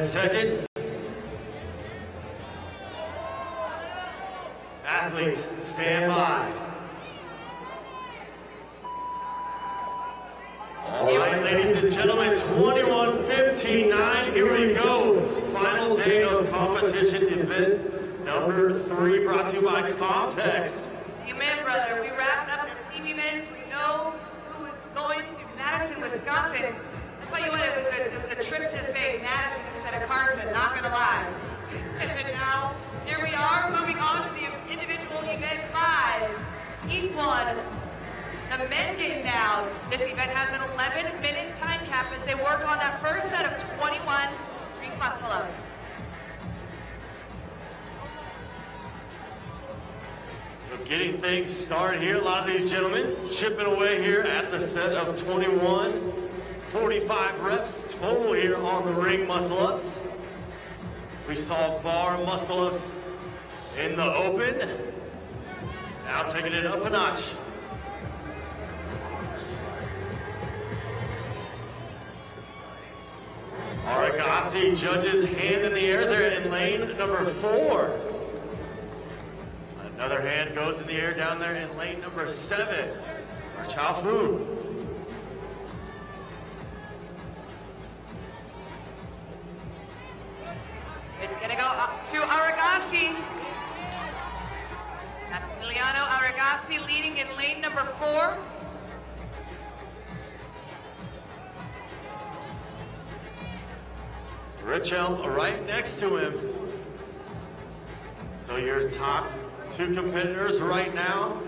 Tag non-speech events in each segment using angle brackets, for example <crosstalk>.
10 seconds. Getting things started here, a lot of these gentlemen chipping away here at the set of 21, 45 reps total here on the ring muscle ups. We saw bar muscle ups in the open. Now taking it up a notch. Aragasi judges hand in the air there in lane number four. Another hand goes in the air down there in lane number seven. Our Chalfoun. It's gonna go up to Aragasi. That's Emiliano Aragasi leading in lane number four. Richel right next to him. So your top two competitors right now.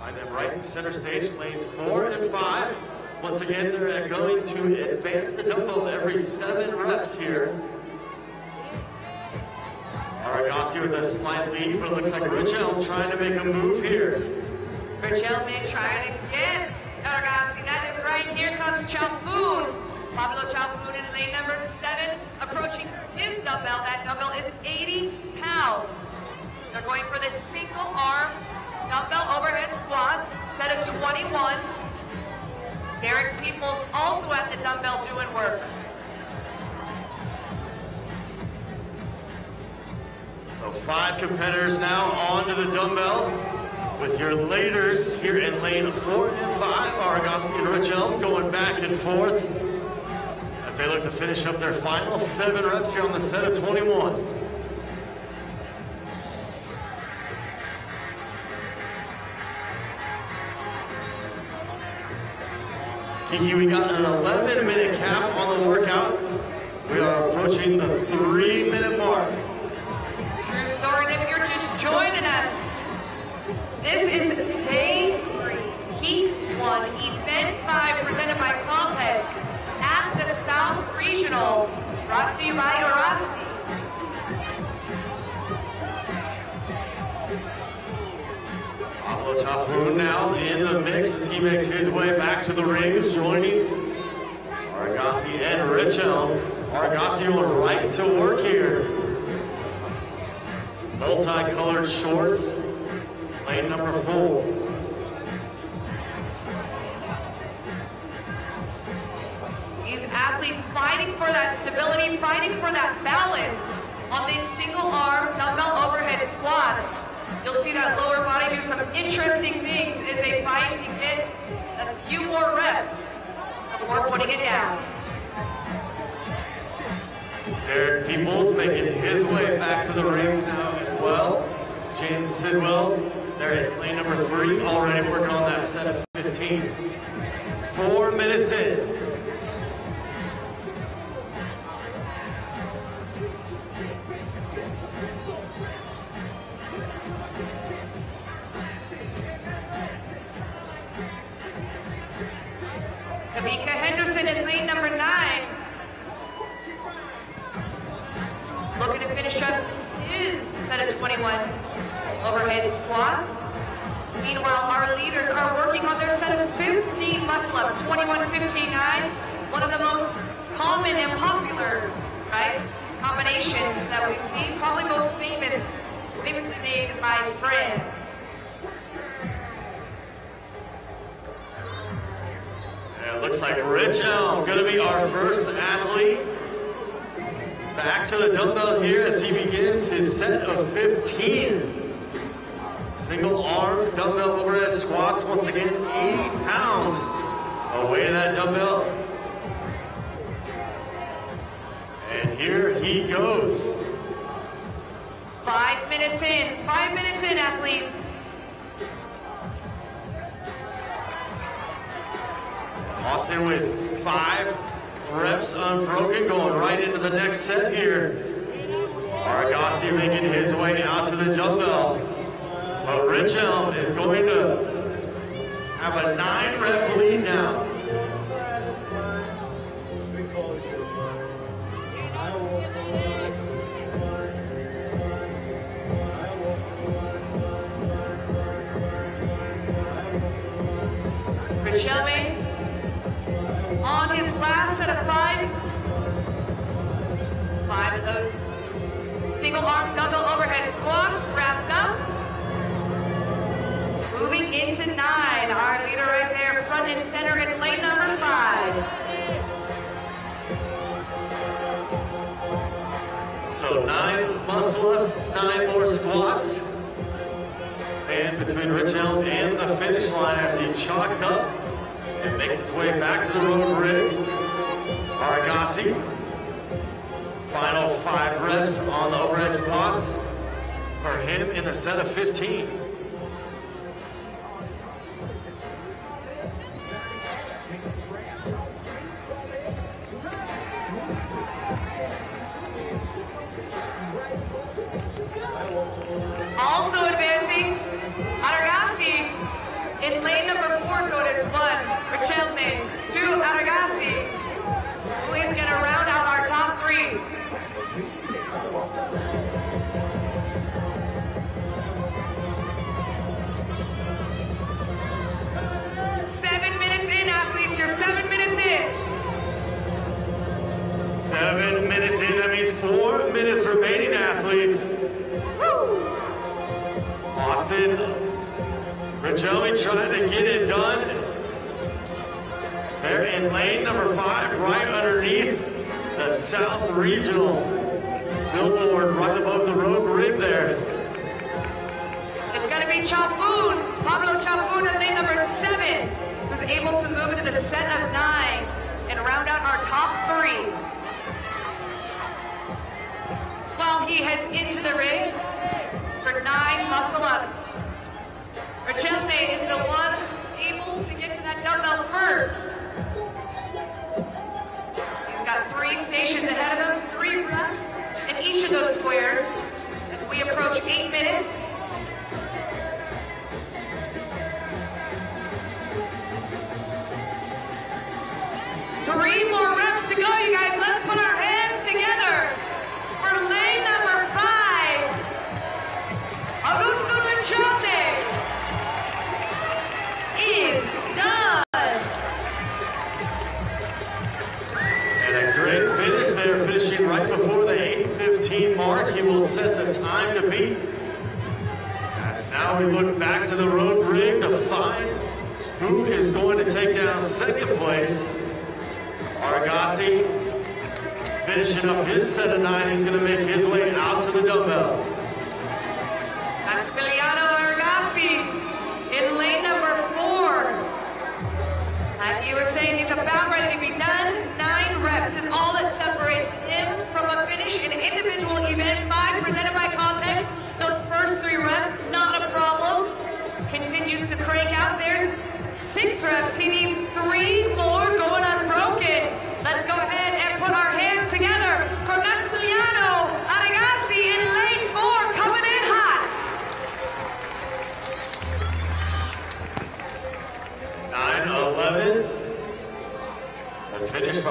Find them right in center stage, lanes four and five. Once again, they're going to advance the dumbbell every seven reps here. Aragasi with a slight lead, but it looks like Richel trying to make a move here. Richel may try it again. Aragasi, that is right. Here comes Chalfoun. Pablo Chalfoun in lane number seven, approaching his dumbbell. That dumbbell is 80 pounds. They're going for the single arm dumbbell overhead squats, set of 21. Derek Peoples also at the dumbbell doing work. So five competitors now onto the dumbbell with your leaders here in lane four and five, Argossi and Richel going back and forth as they look to finish up their final seven reps here on the set of 21. Kiki, we got an 11 minute cap on the workout. We are approaching the three minute mark. True story, if you're just joining us, this is day three, heat one, event five, presented by Compex at the South Regional, brought to you by Orasti. Pablo now in the mix as he makes his way back to the rings, joining Argossi and Richel. Argossi will right to work here. Multicolored shorts, lane number four. These athletes fighting for that stability, fighting for that balance on these single arm dumbbell overhead squats. You'll see that lower body do some interesting things as they fight to get a few more reps before putting it down. Derek Peoples making his way back to the rings now as well. James Sidwell, they're at lane number three, already working on that set of 15. Four minutes in. 15 muscle ups, 21, 15, 9. One of the most common and popular, right, combinations that we see. Probably most famous, famously made by Fran. It looks like Rich Elm going to be our first athlete. Back to the dumbbell here as he begins his set of 15. Single arm dumbbell overhead squats, once again, 80 pounds. Away that dumbbell. And here he goes. Five minutes in, five minutes in, athletes. Austin with five reps unbroken, going right into the next set here. Argossi making his way out to the dumbbell. But Rich Elm is going to have a nine rep lead now. Rich Elman on his last set of five. Five of those single arm dumbbell overhead squats wrapped up. Moving into nine. Our leader right there, front and center in lane number five. So nine muscle ups, nine more squats. Stand between Rich Elm and the finish line as he chalks up and makes his way back to the Rogue rig. Argossi. Final five reps on the overhead squats for him in a set of 15. In, that means four minutes remaining, athletes. Austin, Richelli trying to get it done. They're in lane number five, right underneath the South Regional billboard, right above the Rogue rig there. It's going to be Chalfoun, Pablo Chalfoun in lane number seven, who's able to move into the set of nine and round out our top three. Heads into the ring for nine muscle ups. Rachelde is the one able to get to that dumbbell first. He's got three stations ahead of him, three reps in each of those squares as we approach eight minutes. Second place. Argossi finishing up his set of nine. He's going to make his way out to the dumbbell. That's Emiliano Argassi in lane number four. Like you were saying,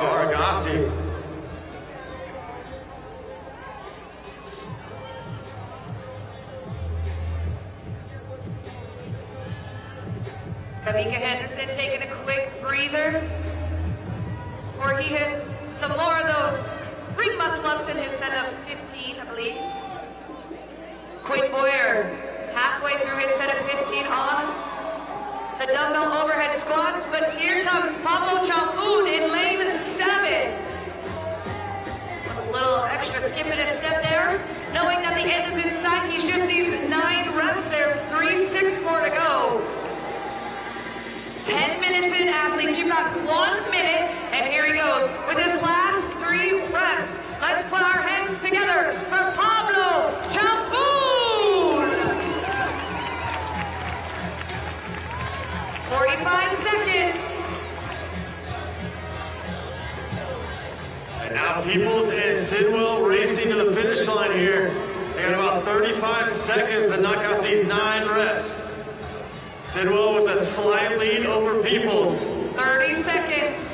Argosy. Kamika Henderson taking a quick breather before he hits some more of those ring muscle ups in his set of 15, I believe. Quinn Boyer halfway through his set of 15 on the dumbbell overhead squats, but here comes Pablo Chalfoun in lane seven. A little extra skip in a step there, knowing that the end is in sight. He just needs nine reps. There's three, six more to go. 10 minutes in, athletes. You've got one minute, and here he goes with his last three reps. Let's put our hands together for Pablo Chalfoun. 45 seconds. And now Peoples and Sidwell racing to the finish line here. They got about 35 seconds to knock out these nine reps. Sidwell with a slight lead over Peoples. 30 seconds.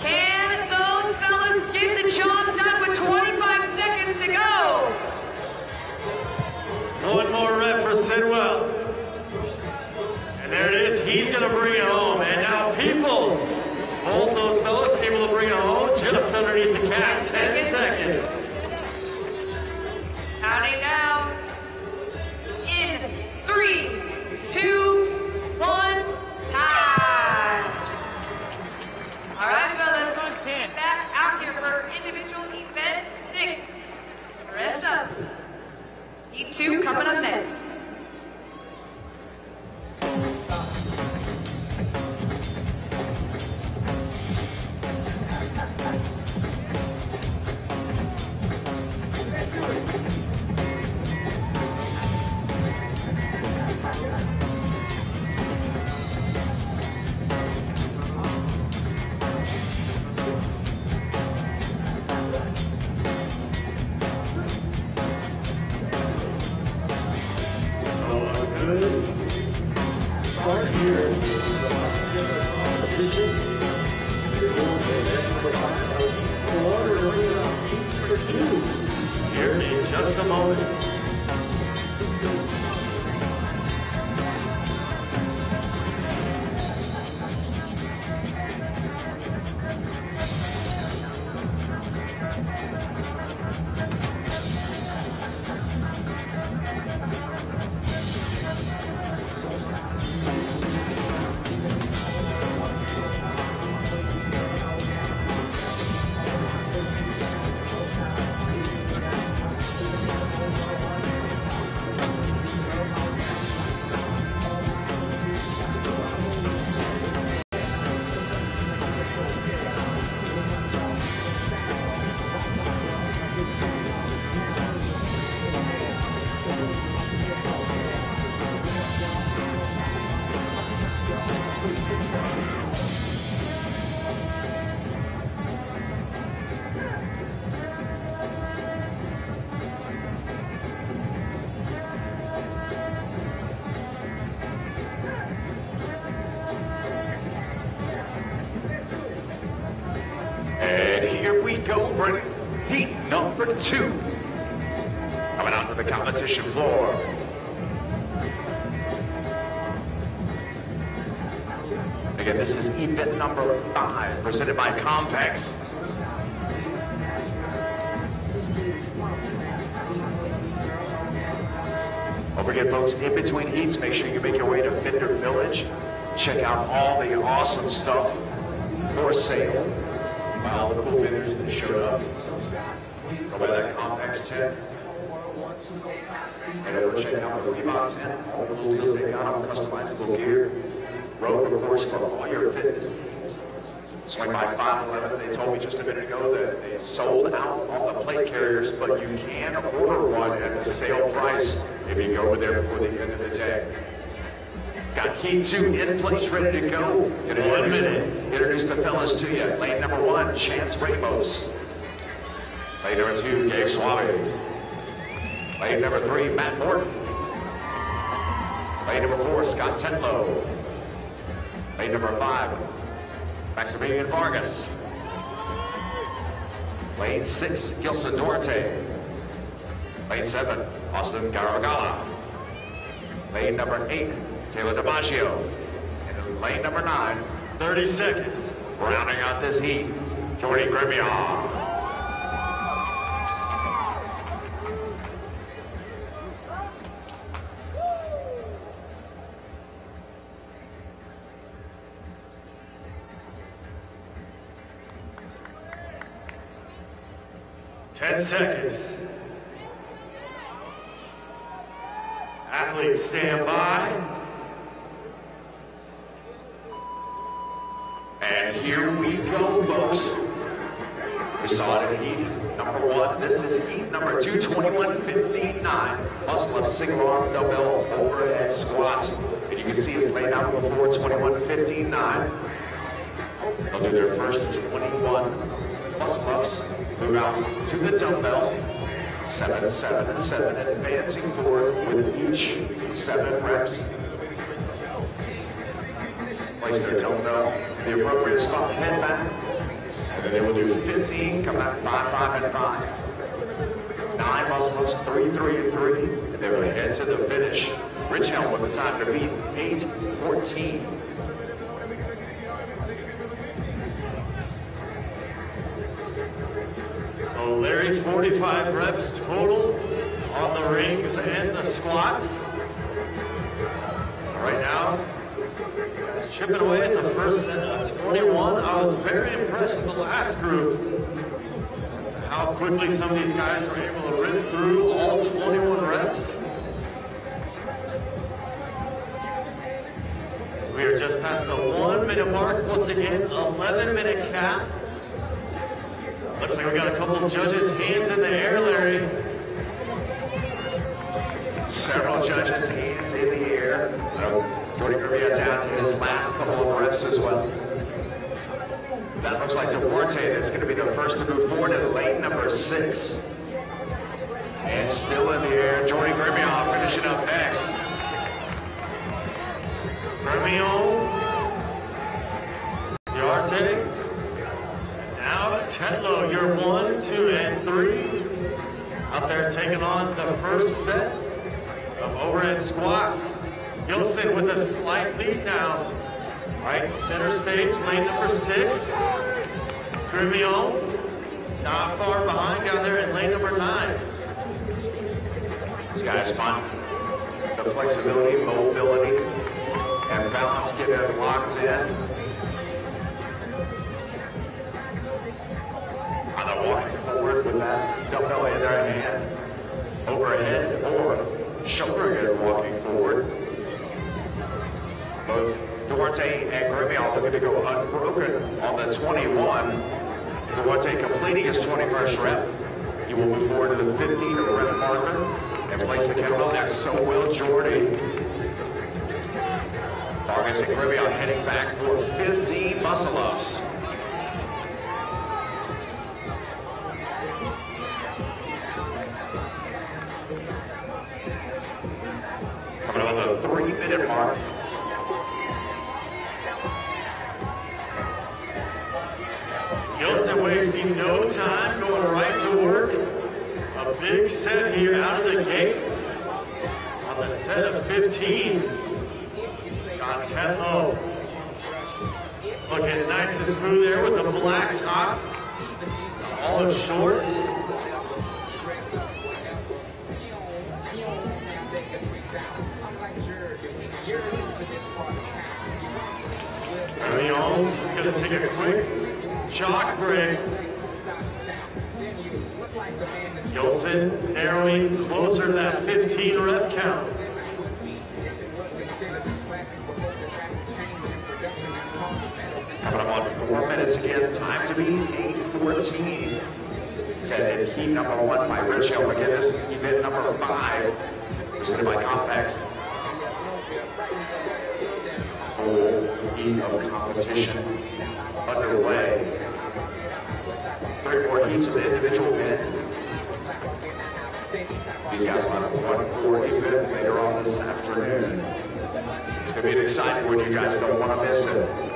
Can those fellas get the job done with 25 seconds to go? One more rep for Sidwell. And there it is. He's going to bring it home. And now Peoples. Both those fellas able to bring it home just underneath the cap. 10 seconds. Counting down. In three, two, one, time. All right, fellas. Back out here for individual event six. Rest up. Heat two coming up next. Two. Coming out to the competition floor. Again, this is event number five, presented by Compex. Don't forget, folks, in between heats, make sure you make your way to Vendor Village. Check out all the awesome stuff for sale by all the cool vendors that showed up. Compex tent. And over check out the Reebok tent, all the cool deals they got on customizable gear. Rogue, of course, for all your fitness needs. Swing by 511, they told me just a minute ago that they sold out all the plate carriers, but you can order one at the sale price if you go over there before the end of the day. Got Heat 2 in place, ready to go. Gonna One minute. Introduce the fellas to you. Lane number one, Chance Ramos. Lane number two, Gabe Suave. Lane number three, Matt Morton. Lane number four, Scott Tetlow. Lane number five, Maximilian Vargas. Lane six, Gilson Duarte. Lane seven, Austin Garagala. Lane number eight, Taylor DiMaggio. And lane number nine, 30 seconds. rounding out this heat, Jordy Grimion. Ten seconds. Athletes stand by. And here we go, folks. We saw it in heat number one. This is heat number 221.59. Muscle up single arm dumbbell overhead squats. And you can see it's laid out on the floor 21.59. They'll do their first 21 muscle ups. Out to the dumbbell. Seven, seven, seven, advancing forward with each seven reps place their dumbbell in the appropriate spot, head back, and then they will do 15, come back 5, 5, and 5. Nine muscle ups, 3, 3, and 3, and they will head to the finish. Rich Helm with the time to beat 8, 14. Larry, 45 reps total on the rings and the squats. Right now, chipping away at the first set of 21. I was very impressed with the last group. As to how quickly some of these guys were able to rip through all 21 reps. So we are just past the one minute mark. Once again, 11 minute cap. Looks like we got a couple of judges' hands in the air, Larry. Several judges' hands in the air. Jordy Grimion down to his last couple of reps as well. That looks like Duarte that's going to be the first to move forward in lane number six. And still in the air, Jordy Grimion finishing up next. Grimion, Duarte, now Tetlow, you're one, two, and three. Out there taking on the first set of overhead squats. Gilson with a slight lead now. Right center stage, lane number six. Grimion, not far behind down there in lane number nine. These guys find the flexibility, mobility, and balance getting locked in. Either walking forward with that dumbbell in their hand, overhead, or shouldering it walking forward. Both Duarte and Grimion looking to go unbroken on the 21. Duarte completing his 21st rep. He will move forward to the 15 rep marker and place the kettlebell, and so will Jordy. Vargas and Grimion heading back for 15 muscle on the three minute mark. Gilson wasting no time, going right to work. A big set here out of the gate. On the set of 15. Scott Tetlow. Looking nice and smooth there with the black top. Olive shorts. Gonna take a quick chalk break. Gilson narrowing closer to that 15 rep count. Coming up on four minutes again, time to be 8.14. Set in heat number one by Rich Hill. Again, this is event number five, presented by Compex. Whole of competition underway. Three more heats of individual men. These guys will have one core event later on this afternoon. It's going to be an exciting one. You guys don't want to miss it.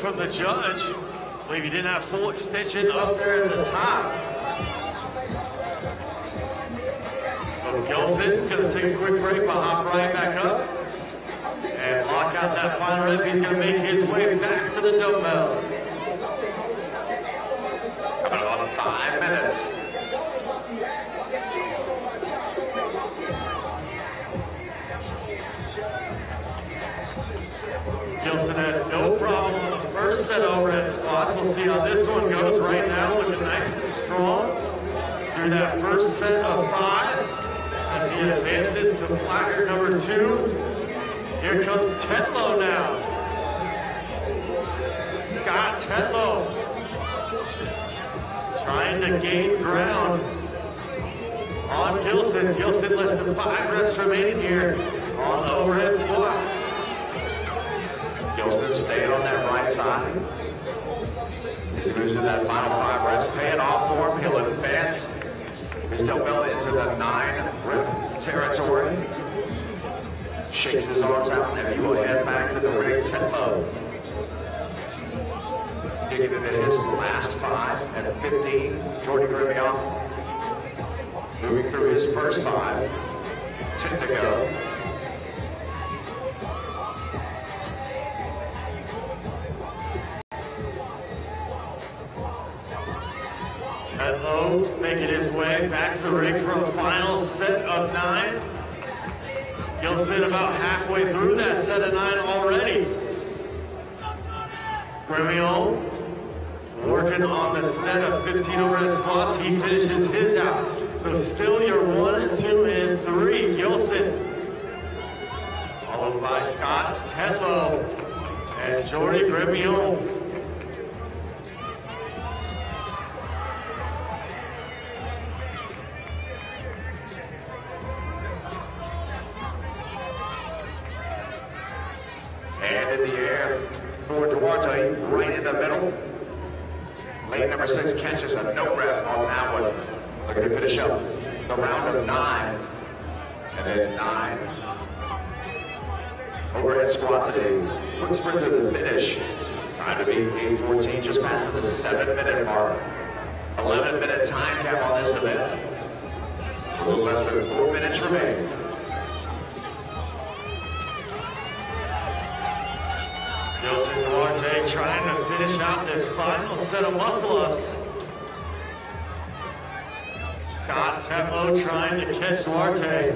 From the judge. I believe he didn't have full extension up there at the top. So Gilson's gonna take a quick break, but hop right back up and lock out that final rep. He's gonna make his way back to the dumbbell. About five minutes. Gilson had no problem on first set of overhead squats. We'll see how this one goes right now, looking nice and strong. Through that first set of five, as he advances to placard number two. Here comes Tetlow now. Scott Tetlow trying to gain ground on Gilson. Gilson less than five reps remaining here on the overhead squats. Gilson staying on that right side. As he moves to that final five reps, paying off for him. He'll advance his dumbbell into the nine rep territory. Shakes his arms out, and he will head back to the ring 10 low. Digging into his last five at 15, Jordy Grimion. Moving through his first five, 10 to go. Making his way back to the ring for a final set of nine. Gilson about halfway through that set of nine already. Gremion working on the set of 15 overhead squats. He finishes his out. So still your one two and three. Gilson. Followed by Scott Tetlow and Jordy Gremion. For Duarte, right in the middle. Lane number six catches a no rep on that one. Looking to finish up the round of nine. And then nine. Overhead squats today. Quick sprint to the finish. Time to be 8.14, just past the seven minute mark. 11 minute time cap on this event. A little less than four minutes remaining. Joseph Duarte trying to finish out this final set of muscle ups. Scott Tetlow trying to catch Duarte.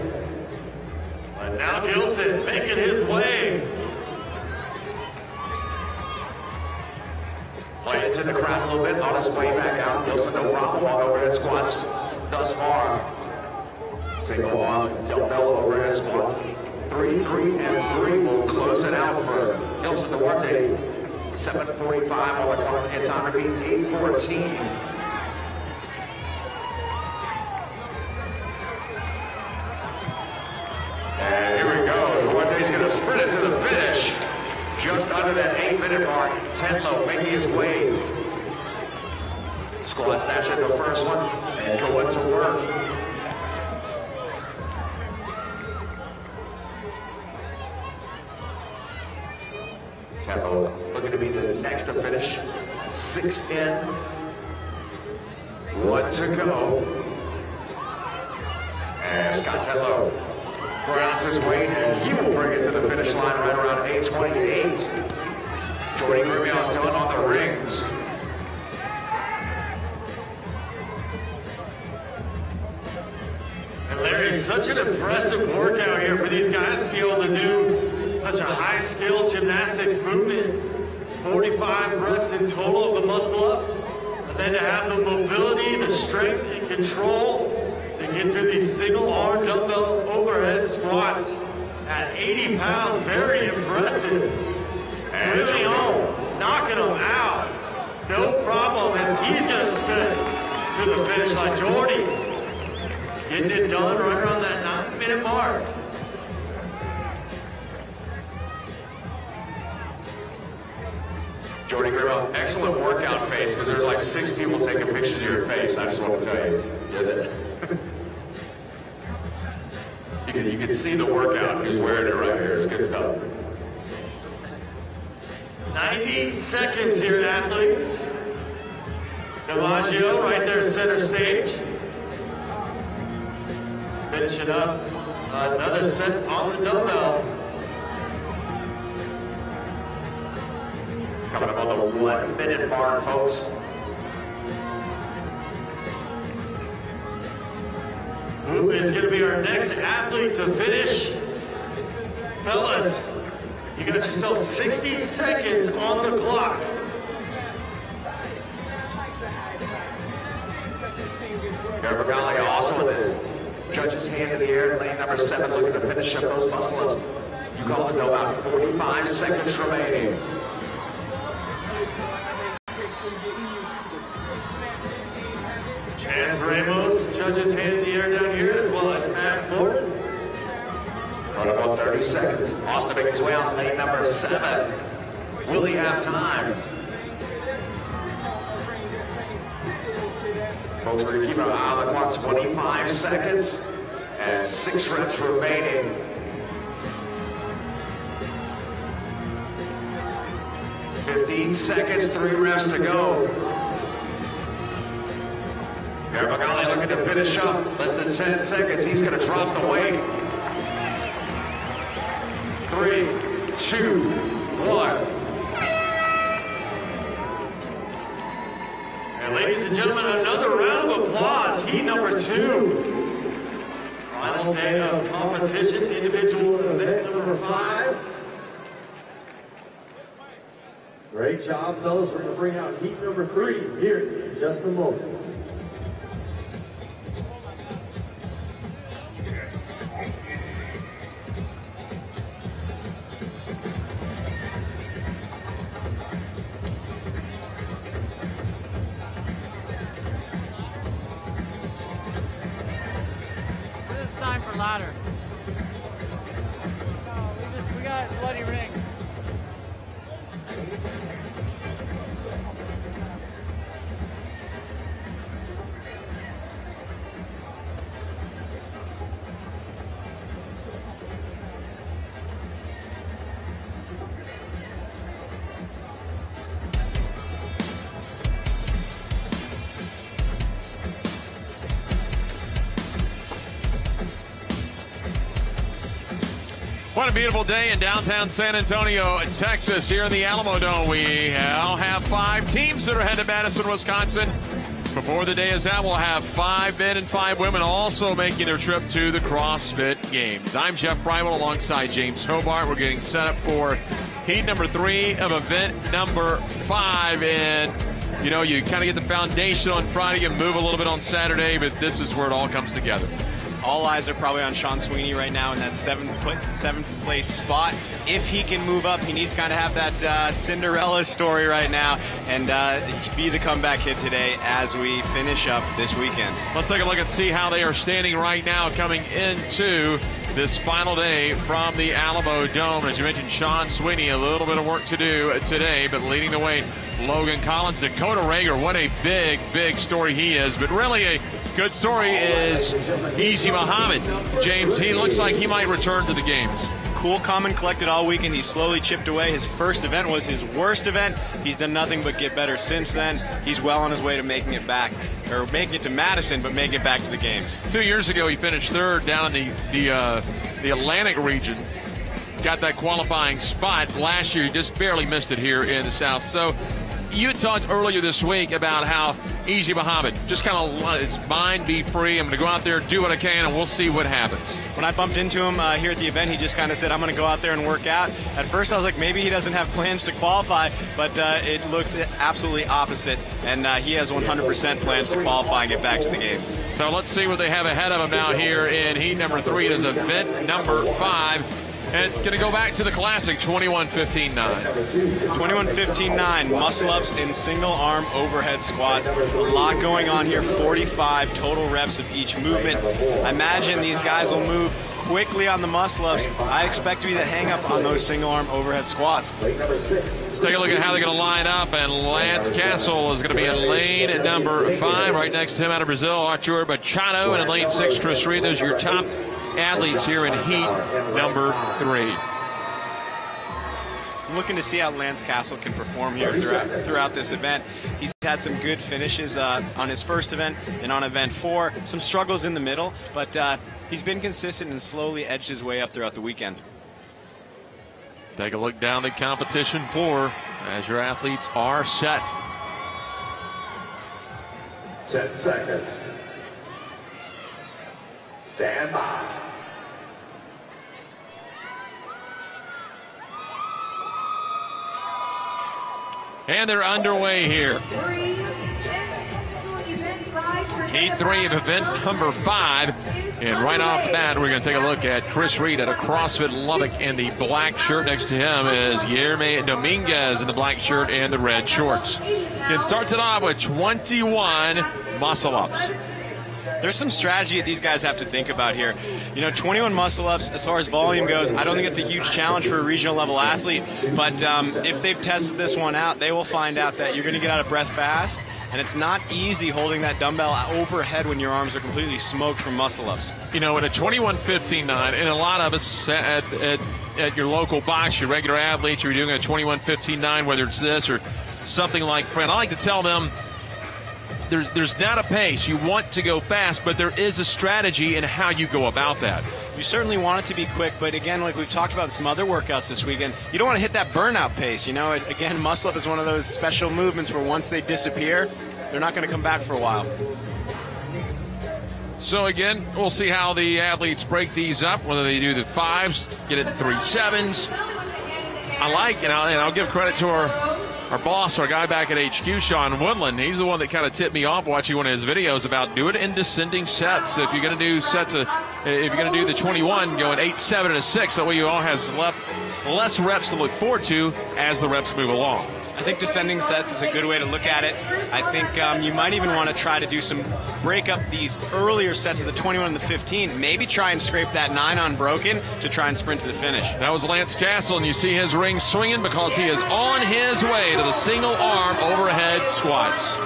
But now Gilson making his way. Play into the crowd a little bit on his way back out. Gilson, no problem on overhead squats thus far. Single arm dumbbell overhead squats. Three, three, and three will close it out for Gilson Duarte. 7.45 on the clock. It's on to be 8.14. And here we go. Duarte's going to sprint it to the finish. Just under that eight minute mark. Tetlow making his way. Squat snatch at the first one and going to work. Tempo looking to be the next to finish. Six in. One to go. And Scott Tetlow grounds his weight and he will bring it to the finish line right around 828. Jordy Grimion done on the rings. And Larry, such an impressive workout here for these guys to be able to do such a high skill gymnastics movement. 45 reps in total of the muscle ups. And then to have the mobility, the strength and control to get through these single arm dumbbell overhead squats at 80 pounds. Very impressive. And Leon knocking them out. No problem as he's going to spin to the finish line. Jordy Getting it done right around that nine minute mark. Jordy Grimion, excellent workout face because there's like six people taking pictures of your face. I just want to tell you. <laughs> You, can, you can see the workout. He's wearing it right here. It's good stuff. 90 seconds here, athletes. DiMaggio right there, center stage. Finish it up another set on the dumbbell. Up on the one minute mark, folks. Who is going to be our next athlete to finish? Fellas, you got yourself 60 seconds on the clock. Garbagali also in the judge's hand in the air, lane number seven, looking to finish up those muscle ups. You call it no about 45 seconds remaining. Ramos, judge's hand in the air down here, as well as Matt. Got about 30 seconds. Austin making his way on lane number seven. Will he have time? Folks, we're gonna keep an eye on the clock. 25 seconds and six reps remaining. Fifteen seconds, three reps to go. Garbagali looking to finish up. Less than 10 seconds. He's going to drop the weight. Three, two, one. And ladies and gentlemen, another round of applause. Heat number two. Final day of competition, individual event number five. Great job, fellas. We're going to bring out heat number three here in just a moment. Beautiful day in downtown San Antonio, Texas. Here in the Alamo Dome, we now have five teams that are headed to Madison, Wisconsin. Before the day is out, we'll have five men and five women also making their trip to the CrossFit Games. I'm Jeff Breivel alongside James Hobart. We're getting set up for heat number three of event number five. And, you know, you kind of get the foundation on Friday and move a little bit on Saturday, but this is where it all comes together. All eyes are probably on Sean Sweeney right now in that seventh seventh place spot. If he can move up, he needs to kind of have that uh, Cinderella story right now and uh, be the comeback hit today as we finish up this weekend. Let's take a look and see how they are standing right now coming into this final day from the Alamo Dome. As you mentioned, Sean Sweeney, a little bit of work to do today, but leading the way, Logan Collins, Dakota Rager. What a big, big story he is, but really a good story is Easy Muhammad. James, he looks like he might return to the games. Cool, calm, and collected all weekend. He slowly chipped away. His first event was his worst event. He's done nothing but get better since then. He's well on his way to making it back, or making it to Madison, but making it back to the games. Two years ago, he finished third down in the the uh, the Atlantic region. Got that qualifying spot last year. He just barely missed it here in the South. So, you talked earlier this week about how Easy Muhammad just kind of let his mind be free. I'm going to go out there, do what I can, and we'll see what happens. When I bumped into him uh, here at the event, he just kind of said, I'm going to go out there and work out. At first, I was like, maybe he doesn't have plans to qualify, but uh, it looks absolutely opposite. And uh, he has 100% plans to qualify and get back to the games. So let's see what they have ahead of him now here in heat number three. It is event number five. And it's going to go back to the classic 21 15 9. 21 15 9, muscle ups in single arm overhead squats. A lot going on here, 45 total reps of each movement. I imagine these guys will move quickly on the muscle ups. I expect to be the hang up on those single arm overhead squats. Let's take a look at how they're going to line up. And Lance Castle is going to be in lane number five. Right next to him out of Brazil, Artur Machado. And in lane six, Chris Reed. Those are your top athletes here in heat number three. I'm looking to see how Lance Castle can perform here throughout, throughout this event. He's had some good finishes uh, on his first event and on event four. Some struggles in the middle, but uh, he's been consistent and slowly edged his way up throughout the weekend. Take a look down the competition floor as your athletes are set. 10 seconds. Stand by. And they're underway here. Heat three of event number five. And right off the bat, we're going to take a look at Chris Reed at a CrossFit Lubbock in the black shirt. Next to him is Yerme Dominguez in the black shirt and the red shorts. It starts it off with 21 muscle ups. There's some strategy that these guys have to think about here. You know, 21 muscle ups, as far as volume goes, I don't think it's a huge challenge for a regional level athlete. But um, if they've tested this one out, they will find out that you're going to get out of breath fast. And it's not easy holding that dumbbell overhead when your arms are completely smoked from muscle ups. You know, at a 21 15 9, and a lot of us at, at, at your local box, your regular athletes, you're doing a 21 15 9, whether it's this or something like Fran. I like to tell them there's, there's not a pace. You want to go fast, but there is a strategy in how you go about that. You certainly want it to be quick, but again, like we've talked about in some other workouts this weekend, you don't want to hit that burnout pace. You know, again, <laughs> muscle up is one of those special movements where once they disappear, they're not going to come back for a while. So again, we'll see how the athletes break these up, whether they do the fives, get it in three sevens. I like, and I'll, and I'll give credit to our our boss, our guy back at HQ, Sean Woodland, he's the one that kind of tipped me off watching one of his videos about do it in descending sets. If you're going to do sets of, if you're going to do the 21, going 8, 7, and a 6, that way you all has left less reps to look forward to as the reps move along. I think descending sets is a good way to look at it. I think um, you might even want to try to do some break up these earlier sets of the 21 and the 15. Maybe try and scrape that nine unbroken to try and sprint to the finish. That was Lance Castle, and you see his ring swinging because he is on his way to the single arm overhead squats.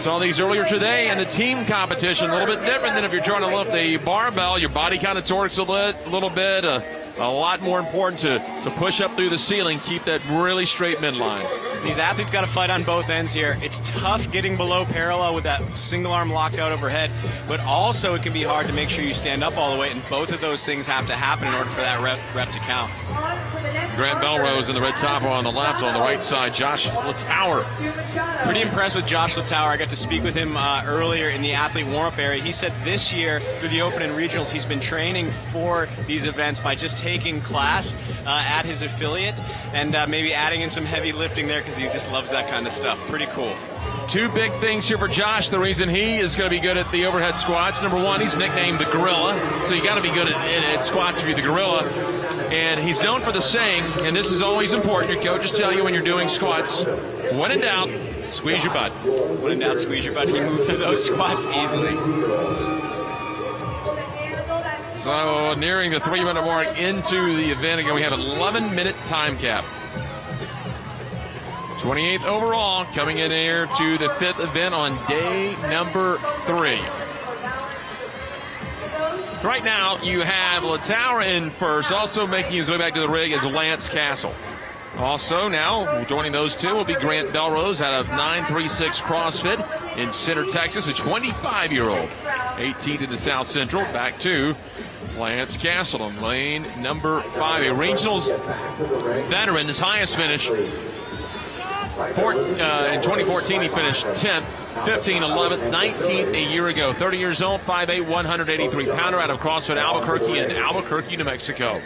Saw these earlier today in the team competition. A little bit different than if you're trying to lift a barbell. Your body kind of torques a little bit. Uh, a lot more important to, to push up through the ceiling, keep that really straight midline. These athletes got to fight on both ends here. It's tough getting below parallel with that single arm locked out overhead, but also it can be hard to make sure you stand up all the way, and both of those things have to happen in order for that rep, rep to count. Grant Belrose in the red top on the left. On the right side, Josh Latower. Pretty impressed with Josh Latower. I got to speak with him uh, earlier in the athlete warm-up area. He said this year through the Open and Regionals, he's been training for these events by just taking class uh, at his affiliate and uh, maybe adding in some heavy lifting there because he just loves that kind of stuff. Pretty cool. Two big things here for Josh. The reason he is going to be good at the overhead squats. Number one, he's nicknamed the Gorilla, so you got to be good at, at, at squats if you're the Gorilla. And he's known for the saying, and this is always important. Your coaches tell you when you're doing squats, when in doubt, squeeze your butt. When in doubt, squeeze your butt. <laughs> He moved through those squats easily. So nearing the three-minute mark into the event again, we have an 11-minute time cap. 28th overall, coming in here to the fifth event on day number three. Right now, you have Latour in first. Also making his way back to the rig is Lance Castle. Also, now joining those two will be Grant Belrose out of 936 CrossFit in Center, Texas, a 25 year old, 18th in the South Central. Back to Lance Castle on lane number five, a regionals veteran, his highest finish Four, uh, in 2014, he finished 10th, 15, 11th, 19th a year ago. 30 years old, 5'8", 183 pounder out of CrossFit Albuquerque in Albuquerque, New Mexico.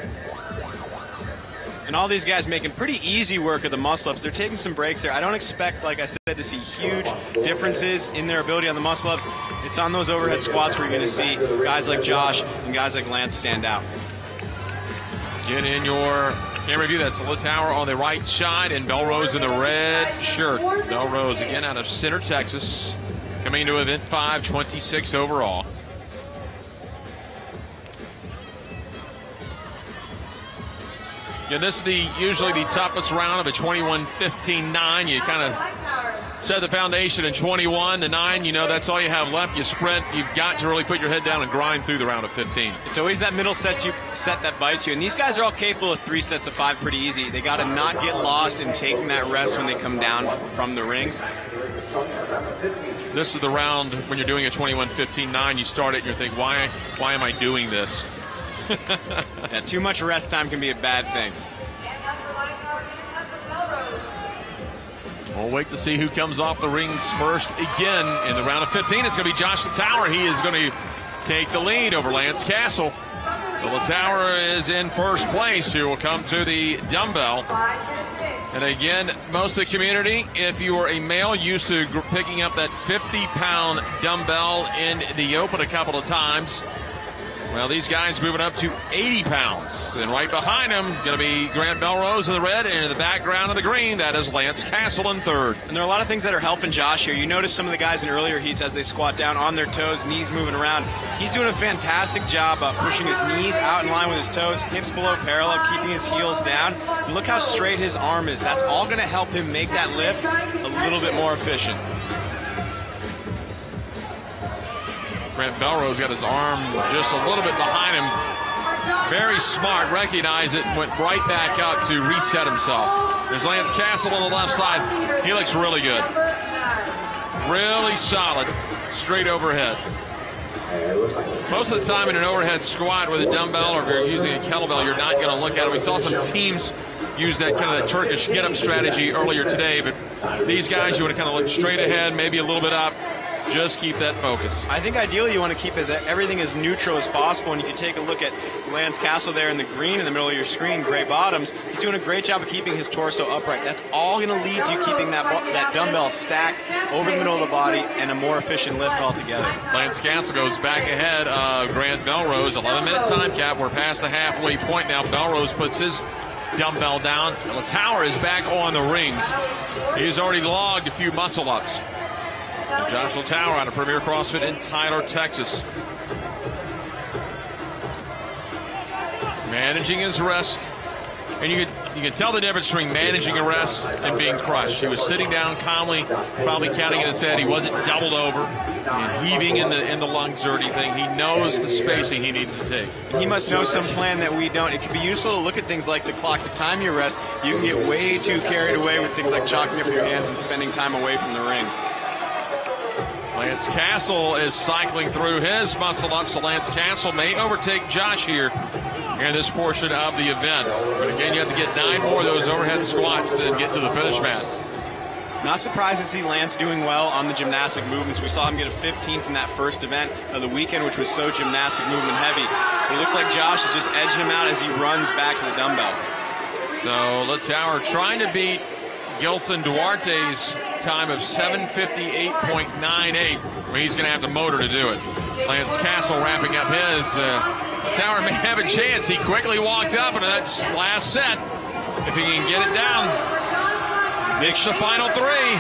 And all these guys making pretty easy work of the muscle ups. They're taking some breaks there. I don't expect, like I said, to see huge differences in their ability on the muscle ups. It's on those overhead squats where you're going to see guys like Josh and guys like Lance stand out. Get in your Camera view, that's Latower on the right side and Belrose in the red shirt. Belrose again out of Center, Texas, coming into event 5, 26 overall. Yeah, this is the usually the toughest round of a 21-15-9. You kind of set the foundation in 21. The nine, you know, that's all you have left. You sprint. You've got to really put your head down and grind through the round of 15. It's always that middle set you set that bites you, and these guys are all capable of three sets of five pretty easy. They got to not get lost in taking that rest when they come down from the rings. This is the round when you're doing a 21-15-9. You start it and you think, why, why am I doing this? <laughs> yeah, too much rest time can be a bad thing. We'll wait to see who comes off the rings first again in the round of 15. It's going to be Josh Tower. He is going to take the lead over Lance Castle. So Tower is in first place. Here will come to the dumbbell. And again, most of the community, if you are a male used to picking up that 50 pound dumbbell in the open a couple of times, well, these guys moving up to 80 pounds. And right behind them, going to be Grant Belrose in the red, and in the background of the green, that is Lance Castle in third. And there are a lot of things that are helping Josh here. You notice some of the guys in earlier heats as they squat down on their toes, knees moving around. He's doing a fantastic job of pushing his knees out in line with his toes, hips below parallel, keeping his heels down. And look how straight his arm is. That's all going to help him make that lift a little bit more efficient. Grant Belrose got his arm just a little bit behind him. Very smart, recognized it, went right back up to reset himself. There's Lance Castle on the left side. He looks really good. Really solid, straight overhead. Most of the time in an overhead squat with a dumbbell or if you're using a kettlebell, you're not going to look at it. We saw some teams use that kind of that Turkish get-up strategy earlier today, but these guys, you want to kind of look straight ahead, maybe a little bit up, just keep that focus. I think ideally you want to keep as everything as neutral as possible. And you can take a look at Lance Castle there in the green in the middle of your screen, gray bottoms. He's doing a great job of keeping his torso upright. That's all going to lead to keeping that that dumbbell stacked over the middle of the body and a more efficient lift altogether. Lance Castle goes back ahead. Uh, Grant Belrose, 11 minute time cap. We're past the halfway point now. Belrose puts his dumbbell down. The tower is back on the rings. He's already logged a few muscle ups. Joshua Tower out of Premier CrossFit in Tyler, Texas. Managing his rest. And you could, you could tell the difference between managing a rest and being crushed. He was sitting down calmly, probably counting in his head. He wasn't doubled over and heaving in the in the lungs or anything. He knows the spacing he needs to take. And he must know some plan that we don't. It can be useful to look at things like the clock to time your rest. You can get way too carried away with things like chalking up your hands and spending time away from the rings. Lance Castle is cycling through his muscle ups. So Lance Castle may overtake Josh here in this portion of the event. But again, you have to get nine more of those overhead squats to get to the finish mat. Not surprised to see Lance doing well on the gymnastic movements. We saw him get a 15th in that first event of the weekend, which was so gymnastic movement heavy. But it looks like Josh is just edging him out as he runs back to the dumbbell. So Tower trying to beat Gilson Duarte's time of 758.98. He's going to have to motor to do it. Lance Castle wrapping up his. Uh, Tower may have a chance. He quickly walked up into that last set. If he can get it down, makes the final three.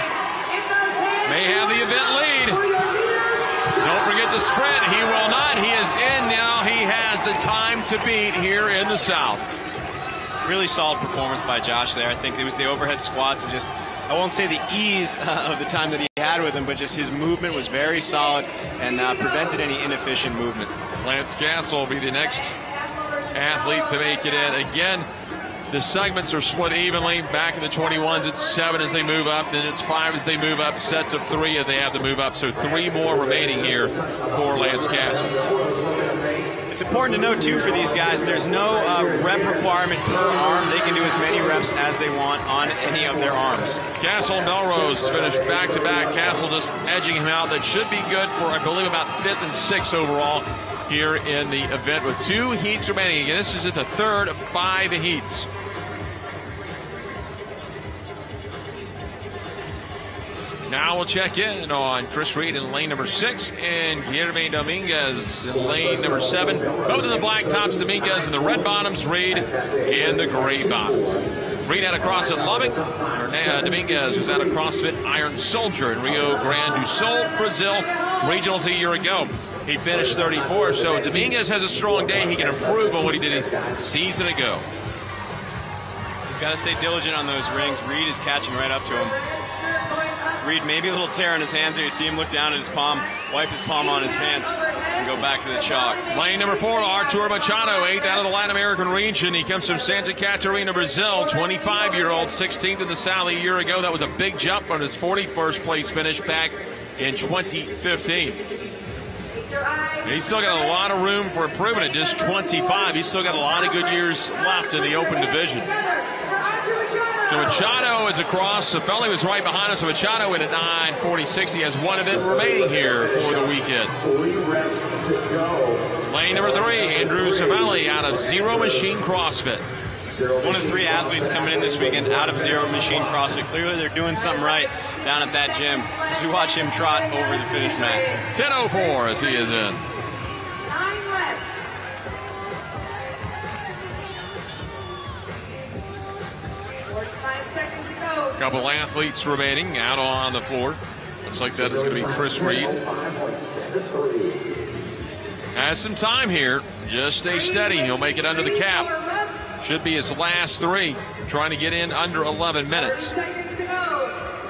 May have the event lead. Don't forget the spread. He will not. He is in now. He has the time to beat here in the South. Really solid performance by Josh there. I think it was the overhead squats and just I won't say the ease <laughs> uh, of the time that he had with him, but just his movement was very solid and uh, prevented any inefficient movement. Lance Castle will be the next athlete to make it in. Again, the segments are split evenly. Back in the 21s, it's seven as they move up. Then it's five as they move up. Sets of three as they have to move up. So three more remaining here for Lance Castle. It's important to note, too, for these guys, there's no uh, rep requirement per arm. They can do as many reps as they want on any of their arms. Castle and Belrose finished back-to-back. Castle just edging him out. That should be good for, I believe, about fifth and sixth overall here in the event with two heats remaining. Again, this is at the third of five heats. Now we'll check in on Chris Reed in lane number six and Guillermo Dominguez in lane number seven. Both in the black tops, Dominguez in the red bottoms, Reed in the gray bottoms. Reed had a CrossFit Lubbock. Dominguez was at a CrossFit Iron Soldier in Rio Grande do Sul, Brazil, regionals a year ago. He finished 34, so Dominguez has a strong day. He can improve on what he did a season ago. He's got to stay diligent on those rings. Reed is catching right up to him. Reed, maybe a little tear on his hands there. You see him look down at his palm, wipe his palm on his pants, and go back to the chalk. Lane number four, Artur Machado, eighth out of the Latin American region. He comes from Santa Catarina, Brazil. 25 year old, 16th in the Sally a year ago. That was a big jump on his 41st place finish back in 2015. He's still got a lot of room for improvement at just 25. He's still got a lot of good years left in the open division. So Machado is across. Cifelli was right behind us. So Machado in at 9.46. He has one event remaining here for the weekend. Three reps to go. Lane number three, Andrew Cifelli out of Zero Machine CrossFit. One of three athletes coming in this weekend out of Zero Machine CrossFit. Clearly, they're doing something right down at that gym as we watch him trot over the finish mat. 10.04 as he is in. Couple athletes remaining out on the floor. Looks like that is going to be Chris Reed. Has some time here. Just stay steady. He'll make it under the cap. Should be his last three. Trying to get in under 11 minutes. Seconds to go.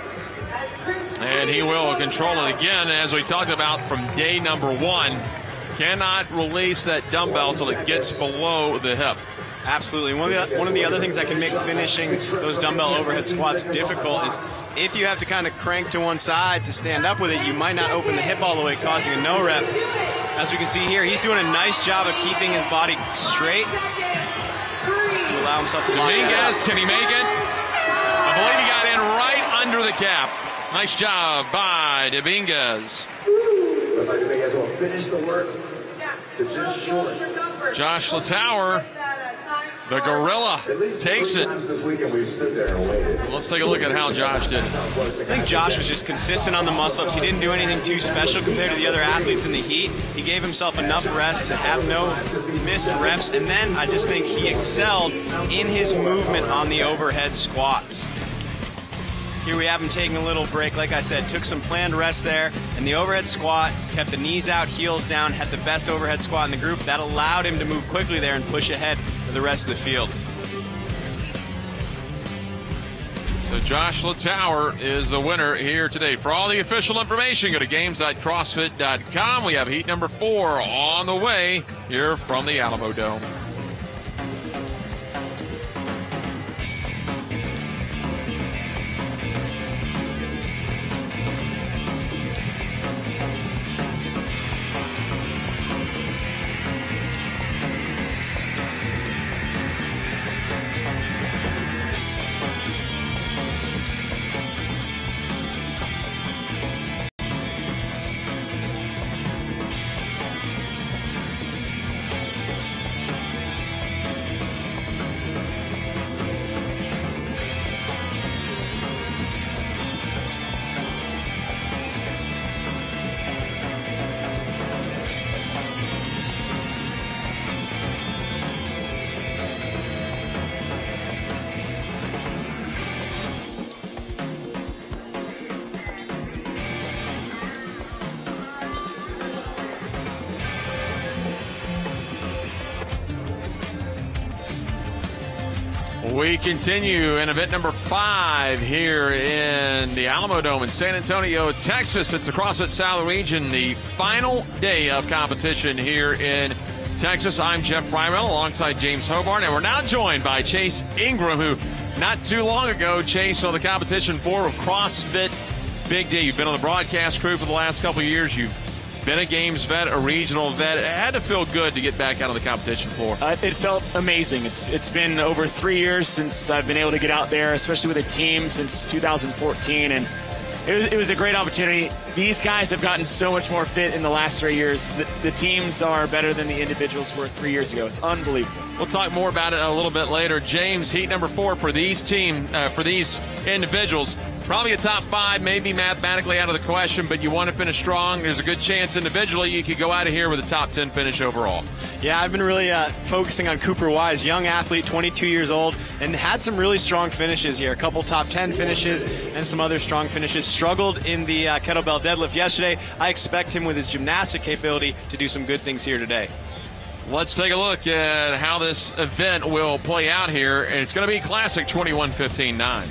As Chris And he will control it again, as we talked about from day number one. Cannot release that dumbbell till it gets below the hip. Absolutely. One of, the, one of the other things that can make finishing those dumbbell overhead squats difficult is if you have to kind of crank to one side to stand up with it, you might not open the hip all the way, causing a no rep. As we can see here, he's doing a nice job of keeping his body straight to allow himself to lock that Dominguez, can he make it? I believe he got in right under the cap. Nice job by Dominguez. Looks like the guys will finish the work. They're just short. Josh Latower, the gorilla, At least takes it. times this weekend we've stood there and waited. Let's take a look at how Josh did. I think Josh was just consistent on the muscle ups. He didn't do anything too special compared to the other athletes in the heat. He gave himself enough rest to have no missed reps, and then I just think he excelled in his movement on the overhead squats. Here we have him taking a little break. Like I said, took some planned rest there, and the overhead squat kept the knees out, heels down, had the best overhead squat in the group. That allowed him to move quickly there and push ahead for the rest of the field. So Josh Latower is the winner here today. For all the official information, go to games.crossfit.com. We have heat number four on the way here from the Alamo Dome. We continue in event number five here in the Alamo Dome in San Antonio, Texas. It's the CrossFit South region, the final day of competition here in Texas. I'm Jeff Primel alongside James Hobart, and we're now joined by Chase Ingram, who not too long ago, Chase, on the competition floor of CrossFit Big D. You've been on the broadcast crew for the last couple years. You've been a games vet, a regional vet. It had to feel good to get back out on the competition floor. Uh, it felt amazing. It's it's been over three years since I've been able to get out there, especially with a team since 2014, and it was, it was a great opportunity. These guys have gotten so much more fit in the last three years. The, the teams are better than the individuals were three years ago. It's unbelievable. We'll talk more about it a little bit later. James, heat number four for these team uh, for these individuals. Probably a top five, maybe mathematically out of the question, but you want to finish strong. There's a good chance individually you could go out of here with a top 10 finish overall. Yeah, I've been really uh, focusing on Cooper Wise, young athlete, 22 years old, and had some really strong finishes here. A couple top 10 finishes and some other strong finishes. Struggled in the uh, kettlebell deadlift yesterday. I expect him with his gymnastic capability to do some good things here today. Let's take a look at how this event will play out here. And it's going to be classic 21 15 9.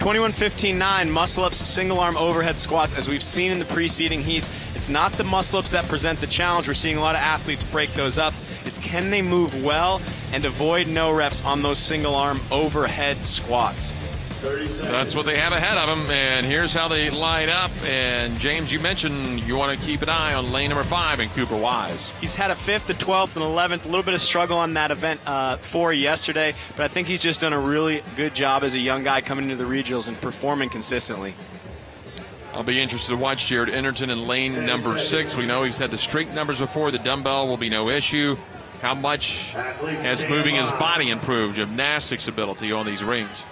21-15-9 muscle ups, single arm overhead squats. As we've seen in the preceding heats, it's not the muscle ups that present the challenge. We're seeing a lot of athletes break those up. It's can they move well and avoid no reps on those single arm overhead squats. That's what they have ahead of them, and here's how they line up. And James, you mentioned you want to keep an eye on lane number five and Cooper Wise. He's had a fifth, a 12th, and 11th. A little bit of struggle on that event uh, for yesterday, but I think he's just done a really good job as a young guy coming into the regionals and performing consistently. I'll be interested to watch Jared Enderton in lane number six. We know he's had the strength numbers before. The dumbbell will be no issue. How much has moving his body improved? Gymnastics ability on these rings.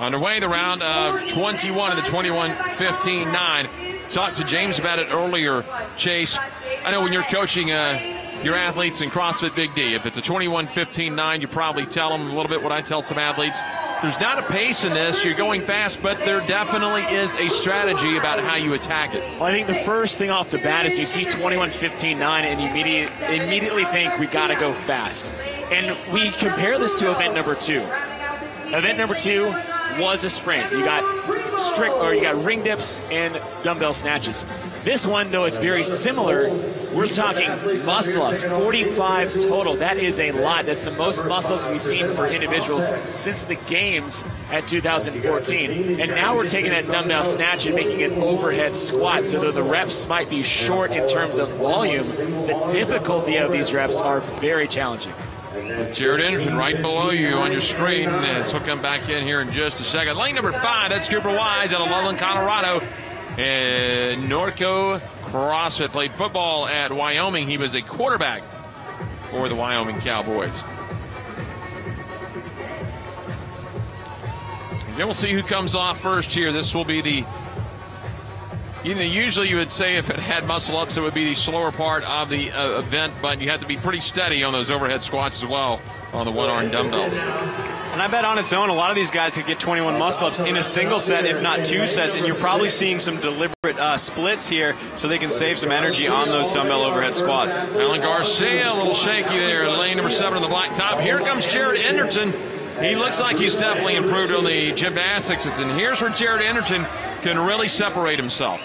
Underway the round of 21 and the 21 15 9. Talked to James about it earlier, Chase. I know when you're coaching uh, your athletes in CrossFit Big D, if it's a 21 15 9, you probably tell them a little bit what I tell some athletes. There's not a pace in this. You're going fast, but there definitely is a strategy about how you attack it. Well, I think the first thing off the bat is you see 21 15 9 and you immediately, immediately think we got to go fast. And we compare this to event number two. Event number two was a sprint. You got strict or you got ring dips and dumbbell snatches. This one, though, it's very similar. We're talking muscle ups, 45 total. That is a lot. That's the most muscle ups we've seen for individuals since the games at 2014. And now we're taking that dumbbell snatch and making it overhead squat. So though the reps might be short in terms of volume, the difficulty of these reps are very challenging. Jared Enderton right below you on your screen as he'll come back in here in just a second. Lane number five, that's Cooper Wise out of Loveland, Colorado. And NoCo CrossFit played football at Wyoming. He was a quarterback for the Wyoming Cowboys. Then we'll see who comes off first here. This will be the you know, usually you would say if it had muscle ups, it would be the slower part of the uh, event, but you have to be pretty steady on those overhead squats as well on the one arm dumbbells. And I bet on its own, a lot of these guys could get 21 muscle ups in a single set, if not two sets, and you're probably seeing some deliberate uh, splits here so they can save some energy on those dumbbell overhead squats. Alan Garcia, a little shaky there, lane number seven on the black top. Here comes Jared Enderton. He looks like he's definitely improved on the gymnastics. And here's where Jared Enderton can really separate himself.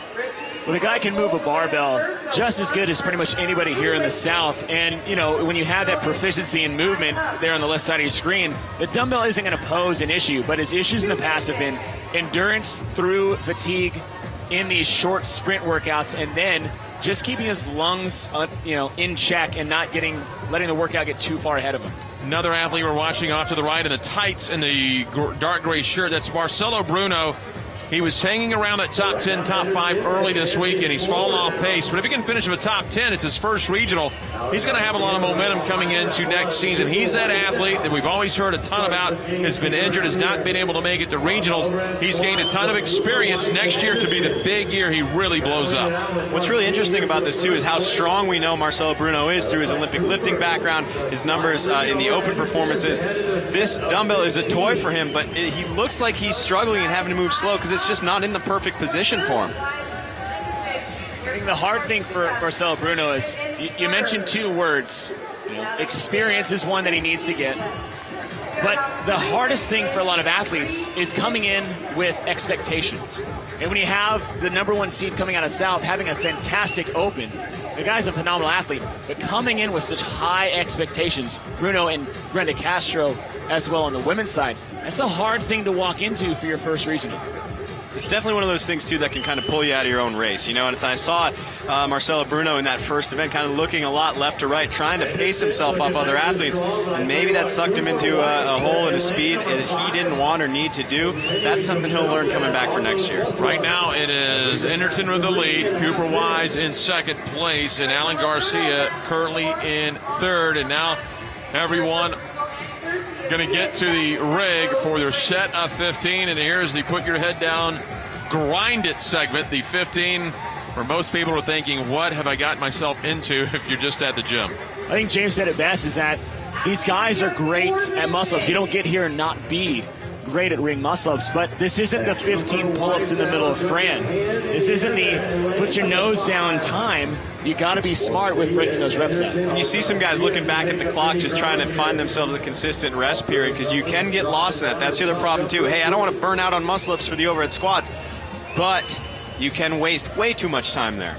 Well, the guy can move a barbell just as good as pretty much anybody here in the South. And, you know, when you have that proficiency in movement there on the left side of your screen, the dumbbell isn't going to pose an issue. But his issues in the past have been endurance through fatigue in these short sprint workouts and then just keeping his lungs, uh, you know, in check and not getting, letting the workout get too far ahead of him. Another athlete we're watching off to the right in the tights and the dark gray shirt. That's Marcelo Bruno. He was hanging around that top 10, top 5 early this week, and he's fallen off pace. But if he can finish with a top 10, it's his first regional. He's going to have a lot of momentum coming into next season. He's that athlete that we've always heard a ton about, has been injured, has not been able to make it to regionals. He's gained a ton of experience. Next year could be the big year he really blows up. What's really interesting about this, too, is how strong we know Marcelo Bruno is through his Olympic lifting background, his numbers uh, in the open performances. This dumbbell is a toy for him, but it, he looks like he's struggling and having to move slow because it's just not in the perfect position for him. I think the hard thing for Marcelo Bruno is you, you mentioned two words. You know, experience is one that he needs to get. But the hardest thing for a lot of athletes is coming in with expectations. And when you have the number one seed coming out of South having a fantastic open, the guy's a phenomenal athlete, but coming in with such high expectations, Bruno and Brenda Castro as well on the women's side, that's a hard thing to walk into for your first regional it's definitely one of those things too that can kind of pull you out of your own race. You know, and I saw uh, Marcelo Bruno in that first event, kind of looking a lot left to right, trying to pace himself off other athletes, and maybe that sucked him into a, a hole in his speed that he didn't want or need to do. That's something he'll learn coming back for next year. Right now, it is Enderton with the lead, Cooper Wise in second place, and Alan Garcia currently in third, and now everyone going to get to the rig for their set of 15. And here's the put your head down, grind it segment, the 15, where most people are thinking, what have I got myself into <laughs> if you're just at the gym? I think James said it best is that these guys are great at muscle ups. You don't get here and not be great at ring muscle ups, but this isn't the 15 pull ups in the middle of Fran. This isn't the put your nose down time. You got to be smart with breaking those reps up. You see some guys looking back at the clock, just trying to find themselves a consistent rest period because you can get lost in that. That's the other problem too. Hey, I don't want to burn out on muscle ups for the overhead squats, but you can waste way too much time there.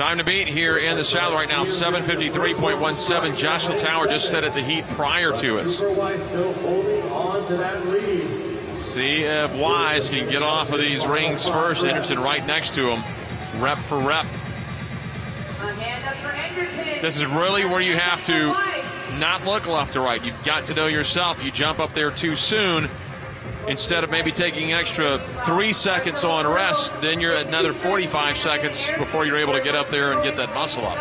Time to beat here in the South right now, 753.17. Josh Tower just set at the heat prior to us. See if Wise can get off of these rings first. Enderton right next to him, rep for rep. This is really where you have to not look left to right. You've got to know yourself. You jump up there too soon. Instead of maybe taking extra three seconds on rest, then you're at another 45 seconds before you're able to get up there and get that muscle up.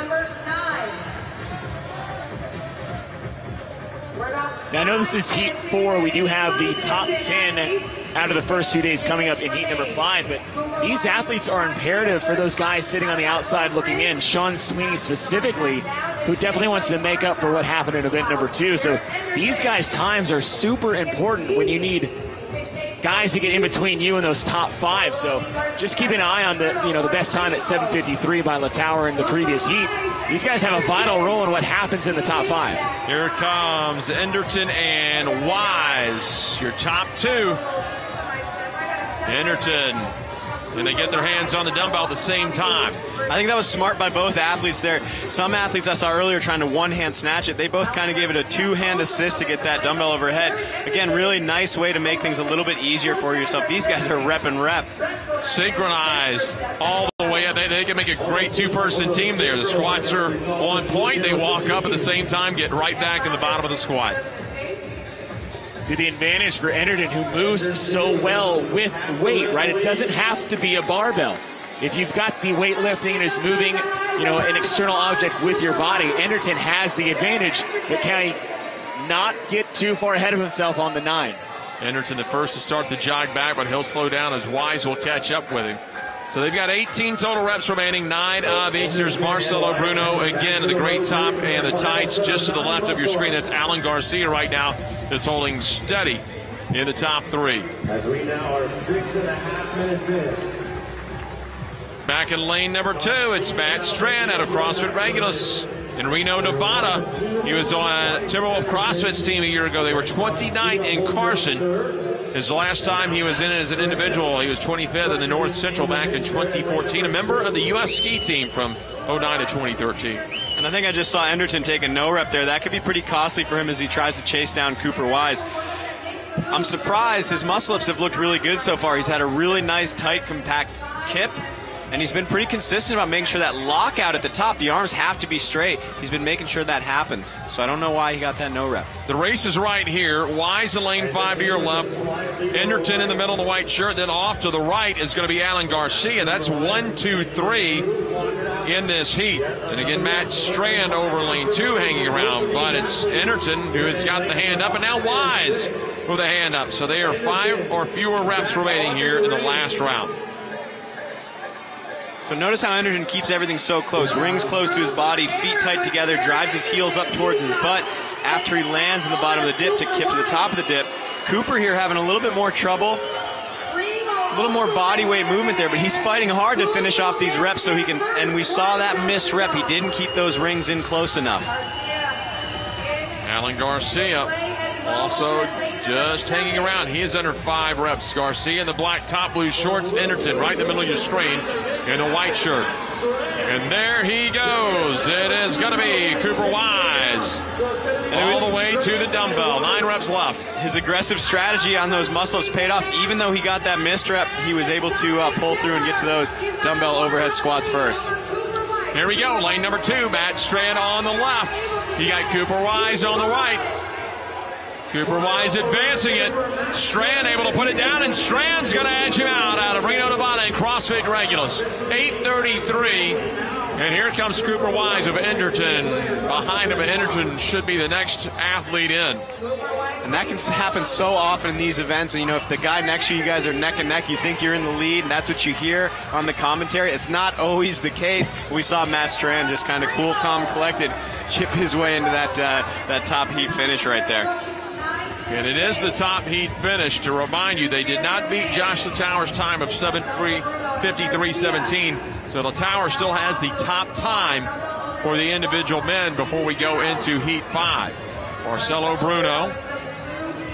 Now, I know this is heat four. We do have the top 10 out of the first two days coming up in heat number five, but these athletes are imperative for those guys sitting on the outside looking in. Sean Sweeney specifically, who definitely wants to make up for what happened in event number two. So these guys' times are super important when you need guys to get in between you and those top five. So just keep an eye on the you know the best time at 7:53 by Latauer in the previous heat. These guys have a vital role in what happens in the top five. Here comes Enderton and Wise, your top two. Enderton, and they get their hands on the dumbbell at the same time. I think that was smart by both athletes there. Some athletes I saw earlier trying to one hand snatch it. They both kind of gave it a two hand assist to get that dumbbell overhead. Again, really nice way to make things a little bit easier for yourself. These guys are rep and rep. synchronized all the way up. They, they can make a great two-person team there. The squats are on point. They walk up at the same time, get right back in the bottom of the squat. See the advantage for Enderton, who moves so well with weight, right? It doesn't have to be a barbell. If you've got the weightlifting and is moving, you know, an external object with your body, Enderton has the advantage, but can he not get too far ahead of himself on the nine? Enderton the first to start the jog back, but he'll slow down as Wise will catch up with him. So they've got 18 total reps remaining, nine of each. There's Marcelo Bruno again, the great top and the tights just to the left of your screen. That's Alan Garcia right now that's holding steady in the top three. As we now are six and a half minutes in. Back in lane number two, it's Matt Strand out of CrossFit Regulus in Reno, Nevada. He was on Timberwolf CrossFit's team a year ago. They were 29th in Carson. His last time he was in as an individual, he was 25th in the North Central back in 2014. A member of the U.S. ski team from 09 to 2013. And I think I just saw Enderton take a no rep there. That could be pretty costly for him as he tries to chase down Cooper Wise. I'm surprised his muscle ups have looked really good so far. He's had a really nice, tight, compact kip, and he's been pretty consistent about making sure that lockout at the top, the arms have to be straight. He's been making sure that happens. So I don't know why he got that no rep. The race is right here. Wise in lane five to your left. Enderton in the middle of the white shirt. Then off to the right is going to be Alan Garcia. That's one, two, three in this heat. And again, Matt Strand over lane two hanging around. But it's Enderton who has got the hand up. And now Wise with a hand up. So they are five or fewer reps remaining here in the last round. So notice how Enderton keeps everything so close. Rings close to his body, feet tight together, drives his heels up towards his butt after he lands in the bottom of the dip to kip to the top of the dip. Cooper here having a little bit more trouble. A little more body weight movement there, but he's fighting hard to finish off these reps so he can. And we saw that missed rep. He didn't keep those rings in close enough. Alan Garcia also just hanging around. He is under five reps. Garcia in the black top, blue shorts. Enderton right in the middle of your screen in the white shirt. And there he goes. It is going to be Cooper Wise. All the way to the dumbbell. Nine reps left. His aggressive strategy on those muscle ups paid off. Even though he got that missed rep, he was able to uh, pull through and get to those dumbbell overhead squats first. Here we go. Lane number two. Matt Strand on the left. You got Cooper Wise on the right. Cooper Wise advancing it. Strand able to put it down, and Strand's going to edge him out out of Reno, Nevada and CrossFit Regulus. 833. And here comes Cooper Wise of Enderton. Behind him, Enderton should be the next athlete in. And that can happen so often in these events. And, you know, if the guy next to you, you guys are neck and neck, you think you're in the lead, and that's what you hear on the commentary. It's not always the case. We saw Matt Strand just kind of cool, calm, collected, chip his way into that uh, that top heat finish right there. And it is the top heat finish. To remind you, they did not beat Josh Tower's time of 7.53.17. So the Tower still has the top time for the individual men before we go into heat five. Marcelo Bruno.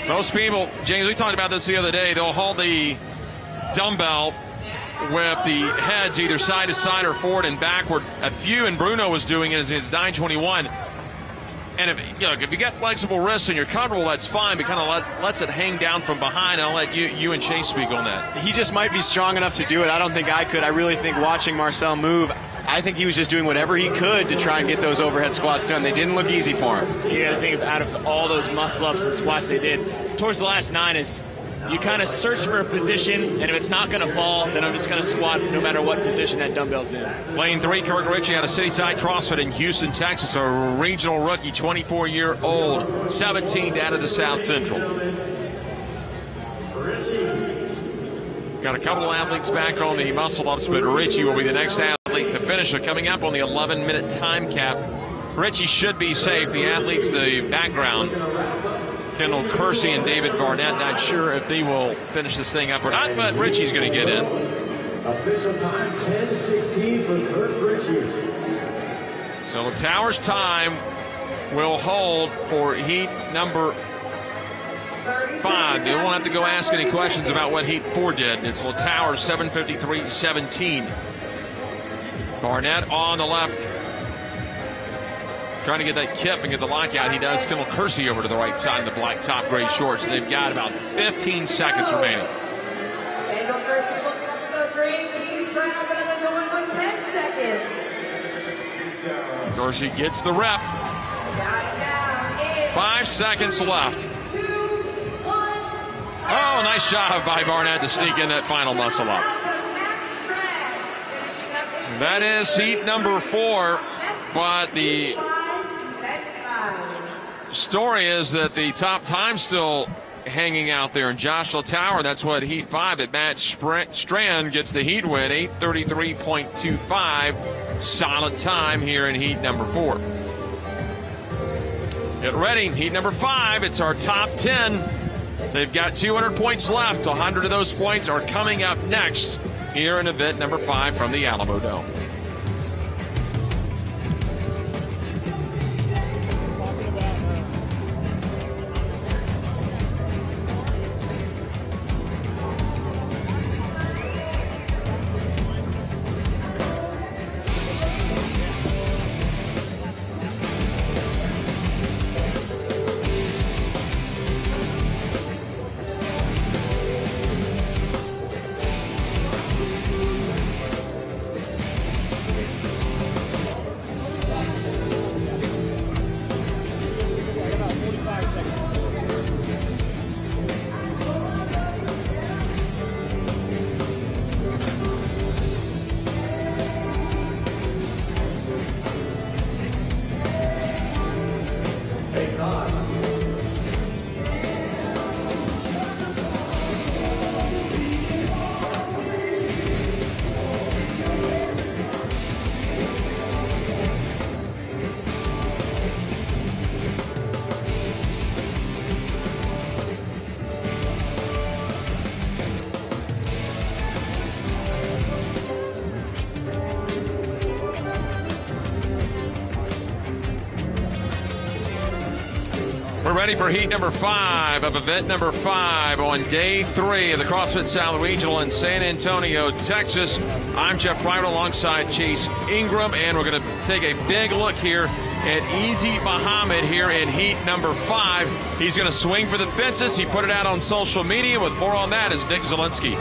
Most people, James, we talked about this the other day. They'll hold the dumbbell with the heads either side to side or forward and backward. A few, and Bruno was doing it as his 921. And if you know, if you get flexible wrists and you're comfortable, that's fine. But kind of let, lets it hang down from behind. I'll let you you and Chase speak on that. He just might be strong enough to do it. I don't think I could. I really think watching Marcel move, I think he was just doing whatever he could to try and get those overhead squats done. They didn't look easy for him. You got to think out of all those muscle ups and squats they did, towards the last nine is you kind of search for a position, and if it's not going to fall, then I'm just going to squat no matter what position that dumbbell's in. Lane three, Kirk Ritchie out of Cityside CrossFit in Houston, Texas, a regional rookie, 24 year old, 17th out of the South Central. Got a couple of athletes back on the muscle ups, but Ritchie will be the next athlete to finish. So coming up on the 11 minute time cap. Ritchie should be safe. The athletes, the background, Kendall Kersey and David Barnett. Not sure if they will finish this thing up or not, but Ritchie's going to get in. Official time 10:16 for Kirk Ritchie. So the Towers time will hold for heat number five. They won't have to go ask any questions about what heat four did. It's the Towers 753-17. Barnett on the left. Trying to get that kip and get the lockout. He does. Kendall Kersey over to the right side in the black top gray shorts. They've got about 15 seconds remaining. Kendall Kersey looking up at those rings, and he's grabbing and going with 10 seconds. Kersey gets the rep. Down, down, in. Five seconds left. Oh, nice job by Barnett to sneak in that final muscle up. That is heat number four, but the story is that the top time still hanging out there. And Joshua Tower, that's what Heat 5 at Matt Strand gets the Heat win, 833.25. Solid time here in Heat number 4. Get ready, Heat number 5. It's our top 10. They've got 200 points left. 100 of those points are coming up next here in event number 5 from the Alamodome. Ready for heat number five of event number five on day three of the CrossFit South Regional in San Antonio, Texas. I'm Jeff Pryor alongside Chase Ingram, and we're going to take a big look here at Easy Muhammad here in heat number five. He's going to swing for the fences. He put it out on social media. With more on that is Nick Zielinski.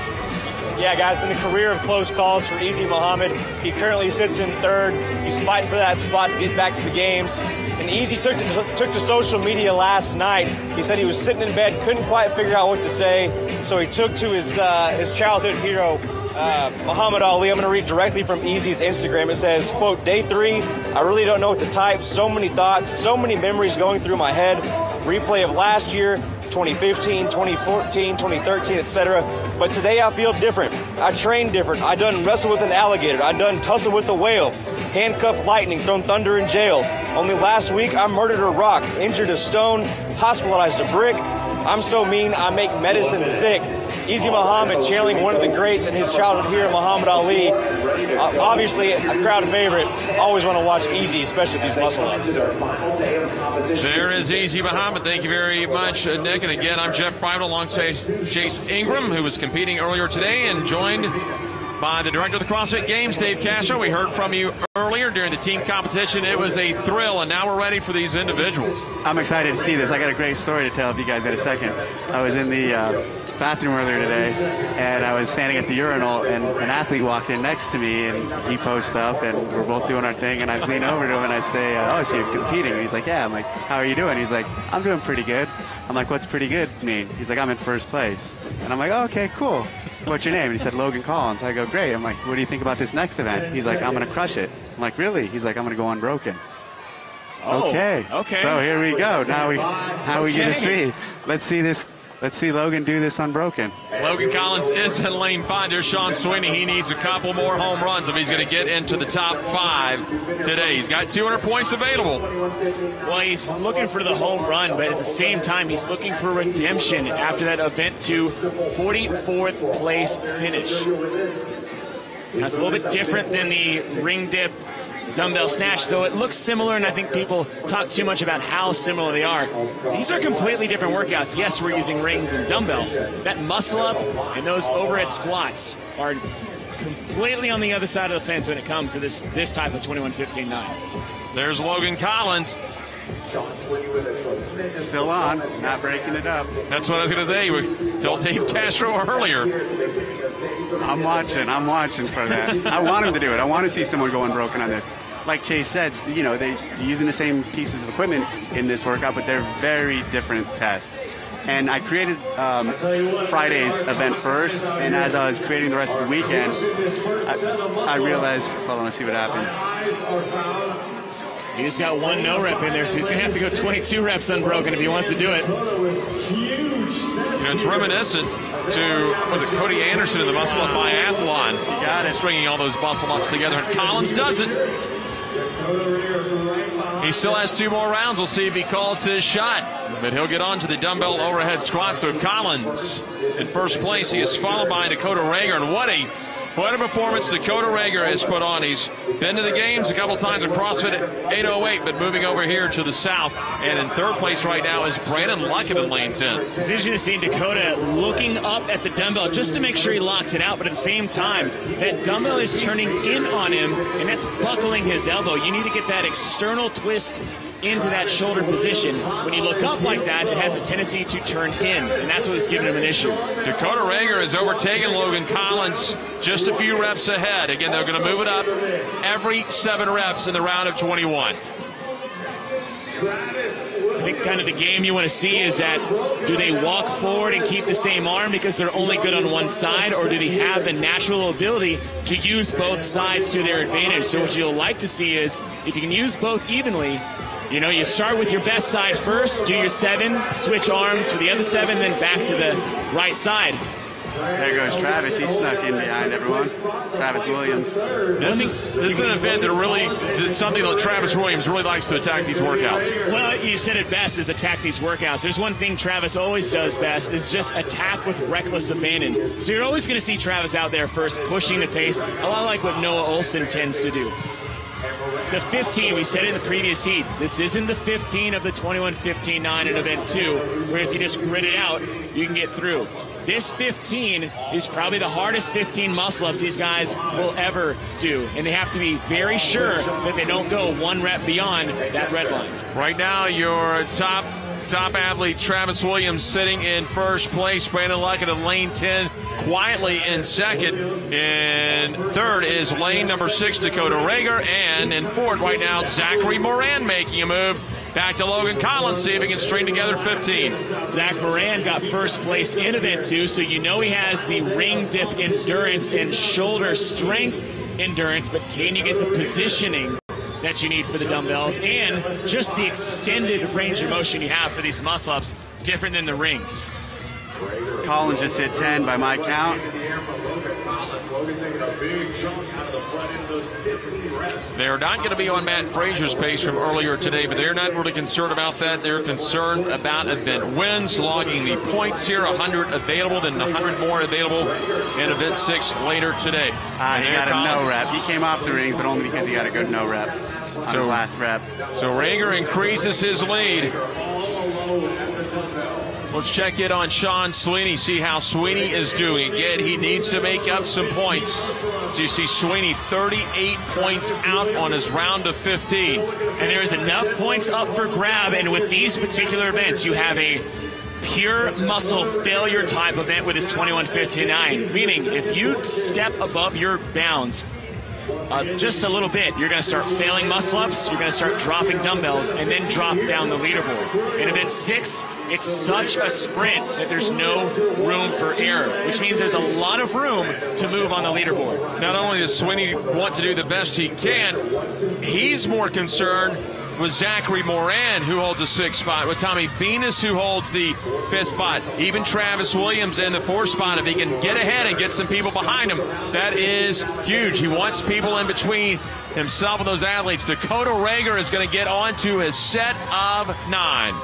Yeah, guys, been a career of close calls for Easy Muhammad. He currently sits in third. He's fighting for that spot to get back to the games. And Easy took to, took to social media last night. He said he was sitting in bed, couldn't quite figure out what to say, so he took to his uh, his childhood hero, uh, Muhammad Ali. I'm going to read directly from Easy's Instagram. It says, "quote Day three. I really don't know what to type. So many thoughts, so many memories going through my head. Replay of last year." 2015, 2014, 2013, etc. But today I feel different. I train different. I done wrestle with an alligator. I done tussle with a whale. Handcuffed lightning, thrown thunder in jail. Only last week I murdered a rock, injured a stone, hospitalized a brick. I'm so mean, I make medicine sick. Easy Muhammad channeling one of the greats in his childhood here, Muhammad Ali. Uh, obviously, a crowd favorite. Always want to watch Easy, especially these muscle ups. There is Easy Muhammad. Thank you very much, uh, Nick. And again, I'm Jeff Pryor alongside Chase Ingram, who was competing earlier today and joined by the director of the CrossFit Games, Dave Castro. We heard from you earlier during the team competition. It was a thrill, and now we're ready for these individuals. I'm excited to see this. I got a great story to tell if you guys had a second. I was in the uh, bathroom earlier today, and I was standing at the urinal, and an athlete walked in next to me, and he posted up, and we're both doing our thing, and I lean over to him and I say, uh, "Oh, so you're competing?" And he's like, "Yeah." I'm like, "How are you doing?" He's like, "I'm doing pretty good." I'm like, "What's pretty good mean?" He's like, "I'm in first place," and I'm like, oh, "Okay, cool." What's your name? And he said, Logan Collins. I go, great. I'm like, what do you think about this next event? He's like, I'm going to crush it. I'm like, really? He's like, I'm going to go unbroken. Oh, okay. okay. So here we go. Now we, now we get to see. Let's see this. Let's see Logan do this unbroken. Logan Collins is in lane five. There's Sean Sweeney. He needs a couple more home runs if he's going to get into the top five today. He's got 200 points available. Well, he's looking for the home run, but at the same time, he's looking for redemption after that event to 44th place finish. That's a little bit different than the ring dip dumbbell snatch, though it looks similar, and I think people talk too much about how similar they are. These are completely different workouts. Yes, we're using rings and dumbbell. That muscle up and those overhead squats are completely on the other side of the fence when it comes to this this type of 21-15-9. There's Logan Collins. Still on, not breaking it up. That's what I was going to say. We told Dave Castro earlier. I'm watching. I'm watching for that. I want him to do it. I want to see someone go unbroken on this. Like Chase said, you know, they're using the same pieces of equipment in this workout, but they're very different tests. And I created um, Friday's event first, and as I was creating the rest of the weekend, I, I realized, hold on, let's see what happened. He just got one no rep in there, so he's going to have to go 22 reps unbroken if he wants to do it. You know, it's reminiscent to, was it Cody Anderson in the muscle up biathlon? He got it. Stringing all those muscle ups together, and Collins does it. He still has two more rounds. We'll see if he calls his shot. But he'll get on to the dumbbell overhead squat. So Collins in first place. He is followed by Dakota Rager. And what a what a performance Dakota Rager has put on. He's been to the games a couple times at CrossFit 808, but moving over here to the south. And in third place right now is Brandon Luckett in lane 10. It's interesting to see Dakota looking up at the dumbbell just to make sure he locks it out, but at the same time, that dumbbell is turning in on him, and that's buckling his elbow. You need to get that external twist into that shoulder position. When you look up like that, it has a tendency to turn in, and that's what was giving him an issue. Dakota Rager has overtaken Logan Collins just a few reps ahead. Again, they're going to move it up every seven reps in the round of 21. I think kind of the game you want to see is that do they walk forward and keep the same arm because they're only good on one side, or do they have the natural ability to use both sides to their advantage? So what you'll like to see is if you can use both evenly, you know, you start with your best side first, do your seven, switch arms for the other seven, then back to the right side. There goes Travis. He snuck in behind everyone. Travis Williams. This is, this is an event that really, it's something that Travis Williams really likes to attack these workouts. Well, you said it best is attack these workouts. There's one thing Travis always does best is just attack with reckless abandon. So you're always going to see Travis out there first pushing the pace, a lot like what Noah Ohlsen tends to do. The 15, we said in the previous heat, this isn't the 15 of the 21-15-9 in event two, where if you just grit it out, you can get through. This 15 is probably the hardest 15 muscle ups these guys will ever do. And they have to be very sure that they don't go one rep beyond that red line. Right now, your top top athlete Travis Williams sitting in first place. Brandon Luckett in lane 10, quietly in second. And third is lane number six, Dakota Rager. And in fourth right now, Zachary Moran making a move. Back to Logan Collins, see if he can string together 15. Zach Moran got first place in event two, so you know he has the ring dip endurance and shoulder strength endurance, but can you get the positioning that you need for the dumbbells and just the extended range of motion you have for these muscle ups, different than the rings? Collins just hit 10 by my count. Logan taking a big chunk out of the front end of those 15 reps. They're not going to be on Matt Fraser's pace from earlier today, but they're not really concerned about that. They're concerned about event wins, logging the points here, 100 available, then 100 more available in event six later today. Uh, he got there a no rep. He came off the rings, but only because he got a good no rep on So- his last rep. So Rager increases his lead. Let's check in on Sean Sweeney, see how Sweeney is doing. Again, he needs to make up some points. So you see Sweeney 38 points out on his round of 15. And there's enough points up for grab. And with these particular events, you have a pure muscle failure type event with his 2159. Meaning, if you step above your bounds uh, just a little bit, you're going to start failing muscle ups, you're going to start dropping dumbbells, and then drop down the leaderboard. In event six, it's such a sprint that there's no room for error, which means there's a lot of room to move on the leaderboard. Not only does Sweeney want to do the best he can, he's more concerned with Zachary Moran, who holds a sixth spot, with Tommy Vinas, who holds the fifth spot, even Travis Williams in the fourth spot. If he can get ahead and get some people behind him, that is huge. He wants people in between himself and those athletes. Dakota Rager is going to get on to his set of nine.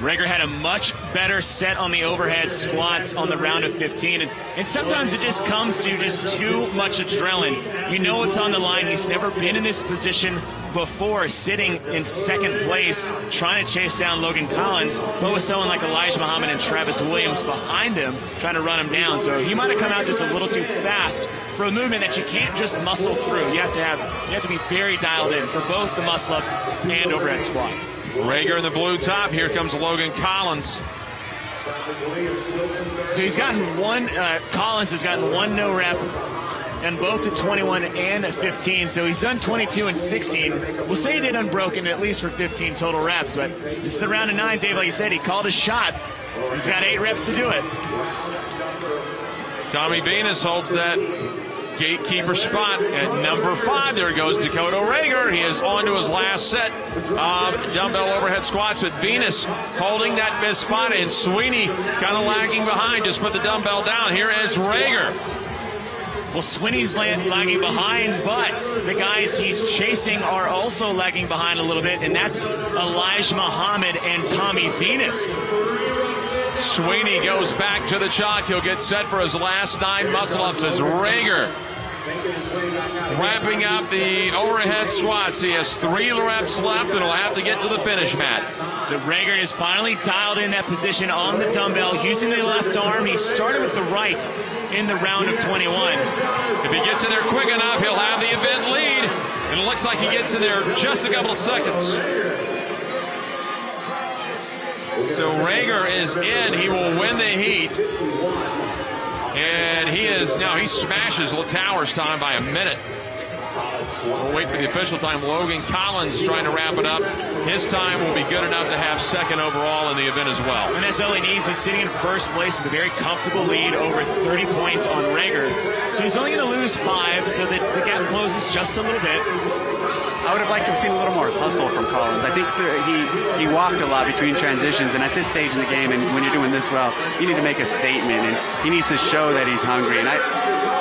Rager had a much better set on the overhead squats on the round of 15. And, and sometimes it just comes to just too much adrenaline. You know it's on the line. He's never been in this position before, sitting in second place, trying to chase down Logan Collins, but with someone like Elijah Muhammad and Travis Williams behind him, trying to run him down. So he might have come out just a little too fast for a movement that you can't just muscle through. You have to have you have to be very dialed in for both the muscle ups and overhead squat. Rager in the blue top. Here comes Logan Collins. So he's gotten one, uh, Collins has gotten one no rep and both at 21 and at 15. So he's done 22 and 16. We'll say he did unbroken at least for 15 total reps, but this is the round of nine, Dave. Like you said, he called a shot. He's got eight reps to do it. Tommy Vinas holds that gatekeeper spot at number five. There goes Dakota Rager. He is on to his last set of dumbbell overhead squats but Vinas holding that fifth spot and Sweeney kind of lagging behind. Just put the dumbbell down. Here is Rager. Well, Sweeney's land, lagging behind, but the guys he's chasing are also lagging behind a little bit, and that's Elijah Muhammad and Tommy Vinas. Sweeney goes back to the chalk. He'll get set for his last nine muscle ups as Rager wrapping up the overhead squats. He has three reps left and he'll have to get to the finish mat. So Rager is finally dialed in that position on the dumbbell using the left arm. He started with the right in the round of 21. If he gets in there quick enough, he'll have the event lead. And it looks like he gets in there just a couple of seconds. So Rager is in. He will win the heat. And he is now he smashes Latauer's time by a minute. We'll wait for the official time. Logan Collins trying to wrap it up. His time will be good enough to have second overall in the event as well. And that's all he needs. He's sitting in first place with a very comfortable lead, over 30 points on Rager. So he's only going to lose five, so that the gap closes just a little bit. I would have liked to have seen a little more hustle from Collins. I think th- he he walked a lot between transitions, and at this stage in the game, and when you're doing this well, you need to make a statement, and he needs to show that he's hungry. And I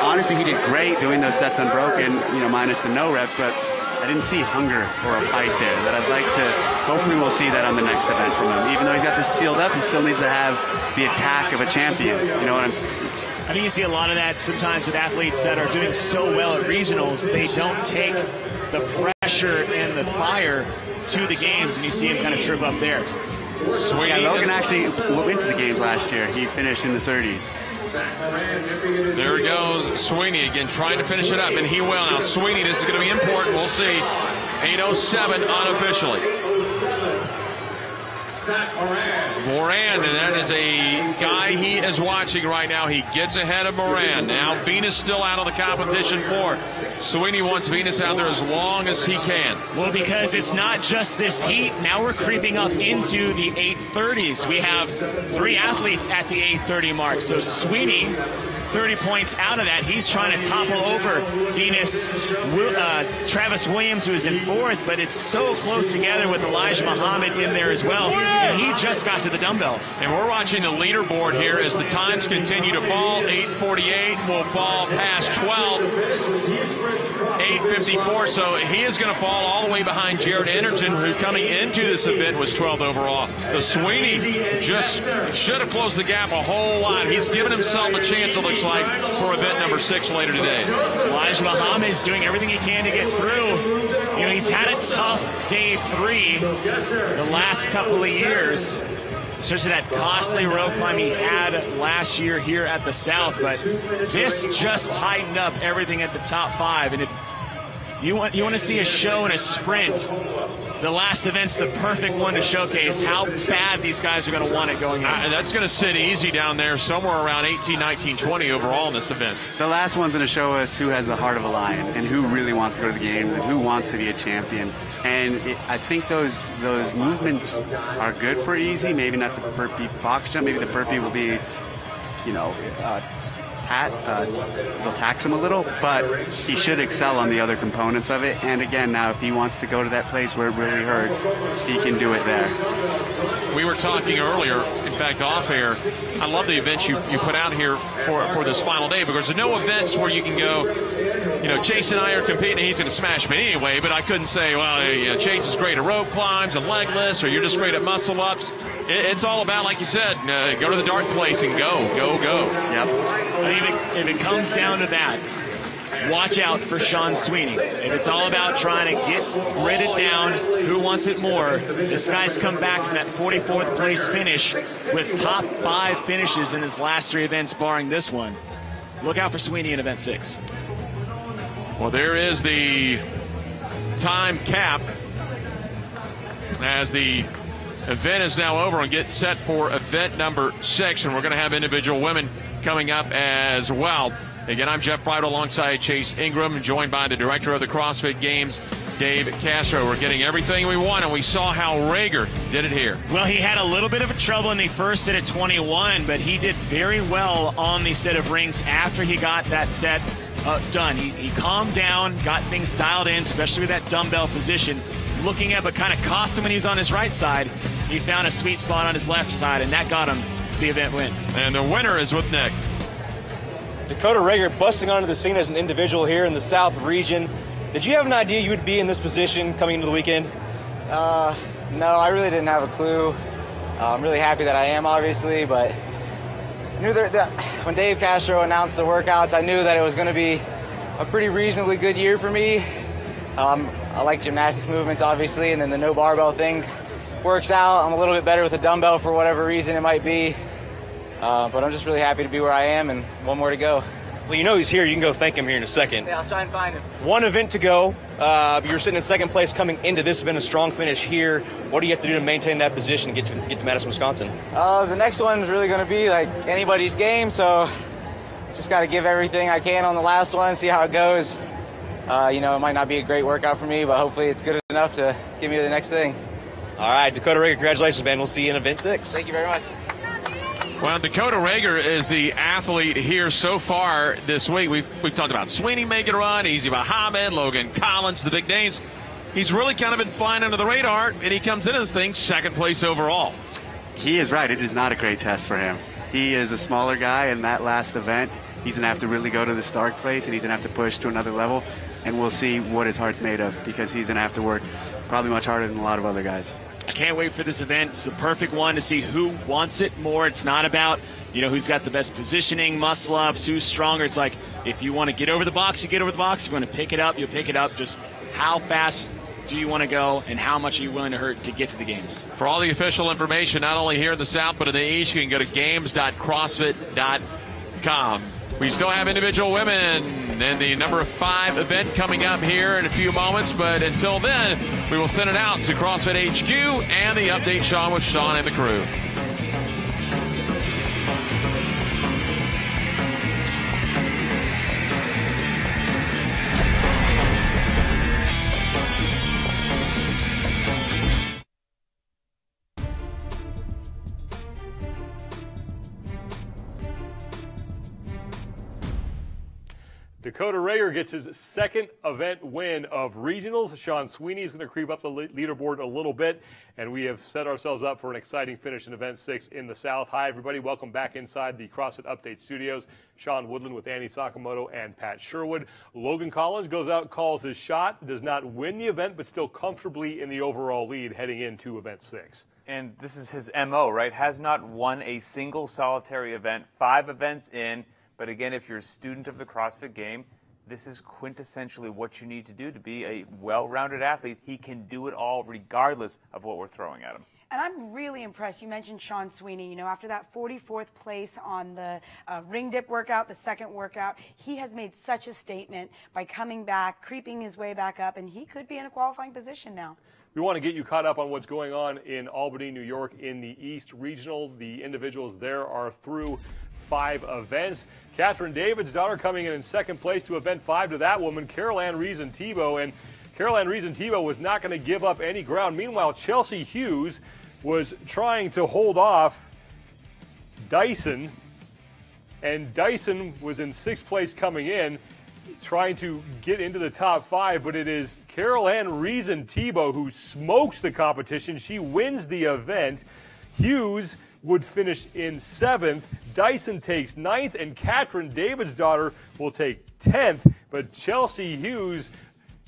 honestly, he did great doing those sets unbroken, you know, minus the no reps, but I didn't see hunger or a fight there. That I'd like to. Hopefully, we'll see that on the next event from him. Even though he's got this sealed up, he still needs to have the attack of a champion. You know what I'm saying? I think you see a lot of that sometimes with athletes that are doing so well at regionals, they don't take the pressure and the fire to the games, and you see him kind of trip up there. Sweeney Yeah, Logan actually went to the games last year. He finished in the 30s. There goes Sweeney again, trying to finish it up, and he will. Now, Sweeney, this is going to be important. We'll see. 807 unofficially. Moran, and that is a guy he is watching right now. He gets ahead of Moran. Now, Vinas still out of the competition for. Sweeney wants Vinas out there as long as he can. Well, because it's not just this heat. Now we're creeping up into the 830s. We have three athletes at the 830 mark. So Sweeney 30 points out of that. He's trying to topple over Vinas, uh, Travis Williams, who is in fourth, but it's so close together with Elijah Muhammad in there as well. And he just got to the dumbbells. And we're watching the leaderboard here as the times continue to fall. 848 will fall past 12. 854. So he is going to fall all the way behind Jared Enderton, who coming into this event was 12th overall. So Sweeney just should have closed the gap a whole lot. He's given himself a chance, it looks like, for event number six later today. Elijah Muhammad is doing everything he can to get through. You know, he's had a tough day three the last couple of years especially that costly rope climb he had last year here at the South. But this just tightened up everything at the top five. And if you want you want to see a show and a sprint, the last event's the perfect one to showcase how bad these guys are going to want it going in. Uh, that's going to sit easy down there, somewhere around 18, 19, 20 overall in this event. The last one's going to show us who has the heart of a lion and who really wants to go to the game and who wants to be a champion. And it, I think those those movements are good for easy. Maybe not the burpee box jump. Maybe the burpee will be, you know. Uh, hat. Uh, they'll tax him a little, but he should excel on the other components of it. And again, now if he wants to go to that place where it really hurts, he can do it there. We were talking earlier, in fact, off air. I love the events you, you put out here for, for this final day because there's no events where you can go, you know, Chase and I are competing, he's going to smash me anyway, but I couldn't say, well, you know, Chase is great at rope climbs and leg lifts, or you're just great at muscle ups it's all about, like you said, uh, go to the dark place and go, go, go. Yep. If it, if it comes down to that, watch out for Sean Sweeney. If it's all about trying to get gridded down, who wants it more? This guy's come back from that 44th place finish with top five finishes in his last three events, barring this one. Look out for Sweeney in event six. Well, there is the time cap as the event is now over and get set for event number six. And we're going to have individual women coming up as well. Again, I'm Jeff Pryor alongside Chase Ingram, joined by the director of the CrossFit Games, Dave Castro. We're getting everything we want, and we saw how Rager did it here. Well, he had a little bit of a trouble in the first set of 21, but he did very well on the set of rings after he got that set uh, done. He, he calmed down, got things dialed in, especially with that dumbbell position. Looking at, but kind of cost him when he was on his right side he found a sweet spot on his left side, and that got him the event win. And the winner is with Nick. Dakota Rager busting onto the scene as an individual here in the South region. Did you have an idea you would be in this position coming into the weekend? Uh, no, I really didn't have a clue. Uh, I'm really happy that I am, obviously, but knew that, that when Dave Castro announced the workouts, I knew that it was going to be a pretty reasonably good year for me. Um, I like gymnastics movements, obviously, and then the no barbell thing works out. I'm a little bit better with a dumbbell for whatever reason it might be. Uh, but I'm just really happy to be where I am and one more to go. Well, you know he's here. You can go thank him here in a second. Yeah, I'll try and find him. One event to go. Uh, you're sitting in second place coming into this event, a strong finish here. What do you have to do to maintain that position and get to, get to Madison, Wisconsin? Uh, the next one is really going to be like anybody's game, so just got to give everything I can on the last one, see how it goes. Uh, you know, it might not be a great workout for me, but hopefully it's good enough to give me the next thing. All right, Dakota Rager, congratulations, man. We'll see you in event six. Thank you very much. Well, Dakota Rager is the athlete here so far this week. We've we've talked about Sweeney making a run, Easy Muhammad, Logan Collins, the big names. He's really kind of been flying under the radar, and he comes into this thing second place overall. He is right. It is not a great test for him. He is a smaller guy in that last event. He's going to have to really go to the start place, and he's going to have to push to another level. And we'll see what his heart's made of because he's going to have to work probably much harder than a lot of other guys. I can't wait for this event. It's the perfect one to see who wants it more. It's not about, you know, who's got the best positioning, muscle ups, who's stronger. It's like if you want to get over the box, you get over the box. If you want to pick it up, you pick it up. Just how fast do you want to go and how much are you willing to hurt to get to the games? For all the official information, not only here in the South, but in the East, you can go to games.crossfit.com. We still have individual women and the number five event coming up here in a few moments. But until then, we will send it out to CrossFit HQ and the update Sean with Sean and the crew. Dakota Rager gets his second event win of regionals. Sean Sweeney is going to creep up the leaderboard a little bit, and we have set ourselves up for an exciting finish in event six in the South. Hi, everybody. Welcome back inside the CrossFit Update studios. Sean Woodland with Andy Sakamoto and Pat Sherwood. Logan Collins goes out, calls his shot, does not win the event, but still comfortably in the overall lead heading into event six. And this is his MO, right? Has not won a single solitary event, five events in but again, if you're a student of the CrossFit game, this is quintessentially what you need to do to be a well-rounded athlete. He can do it all regardless of what we're throwing at him. And I'm really impressed. You mentioned Sean Sweeney. You know, after that 44th place on the uh, ring dip workout, the second workout, he has made such a statement by coming back, creeping his way back up, and he could be in a qualifying position now. We want to get you caught up on what's going on in Albany, New York, in the East Regional. The individuals there are through five events. Katrin Davidsdottir coming in in second place to event five to that woman, Carol Ann Reason Thibault. And Carol Ann Reason Thibault was not going to give up any ground. Meanwhile, Chelsea Hughes was trying to hold off Dyson. And Dyson was in sixth place coming in, trying to get into the top five. But it is Carol Ann Reason Thibault who smokes the competition. She wins the event. Hughes would finish in seventh. Dyson takes ninth, and Katrin Davidsdottir will take 10th. But Chelsea Hughes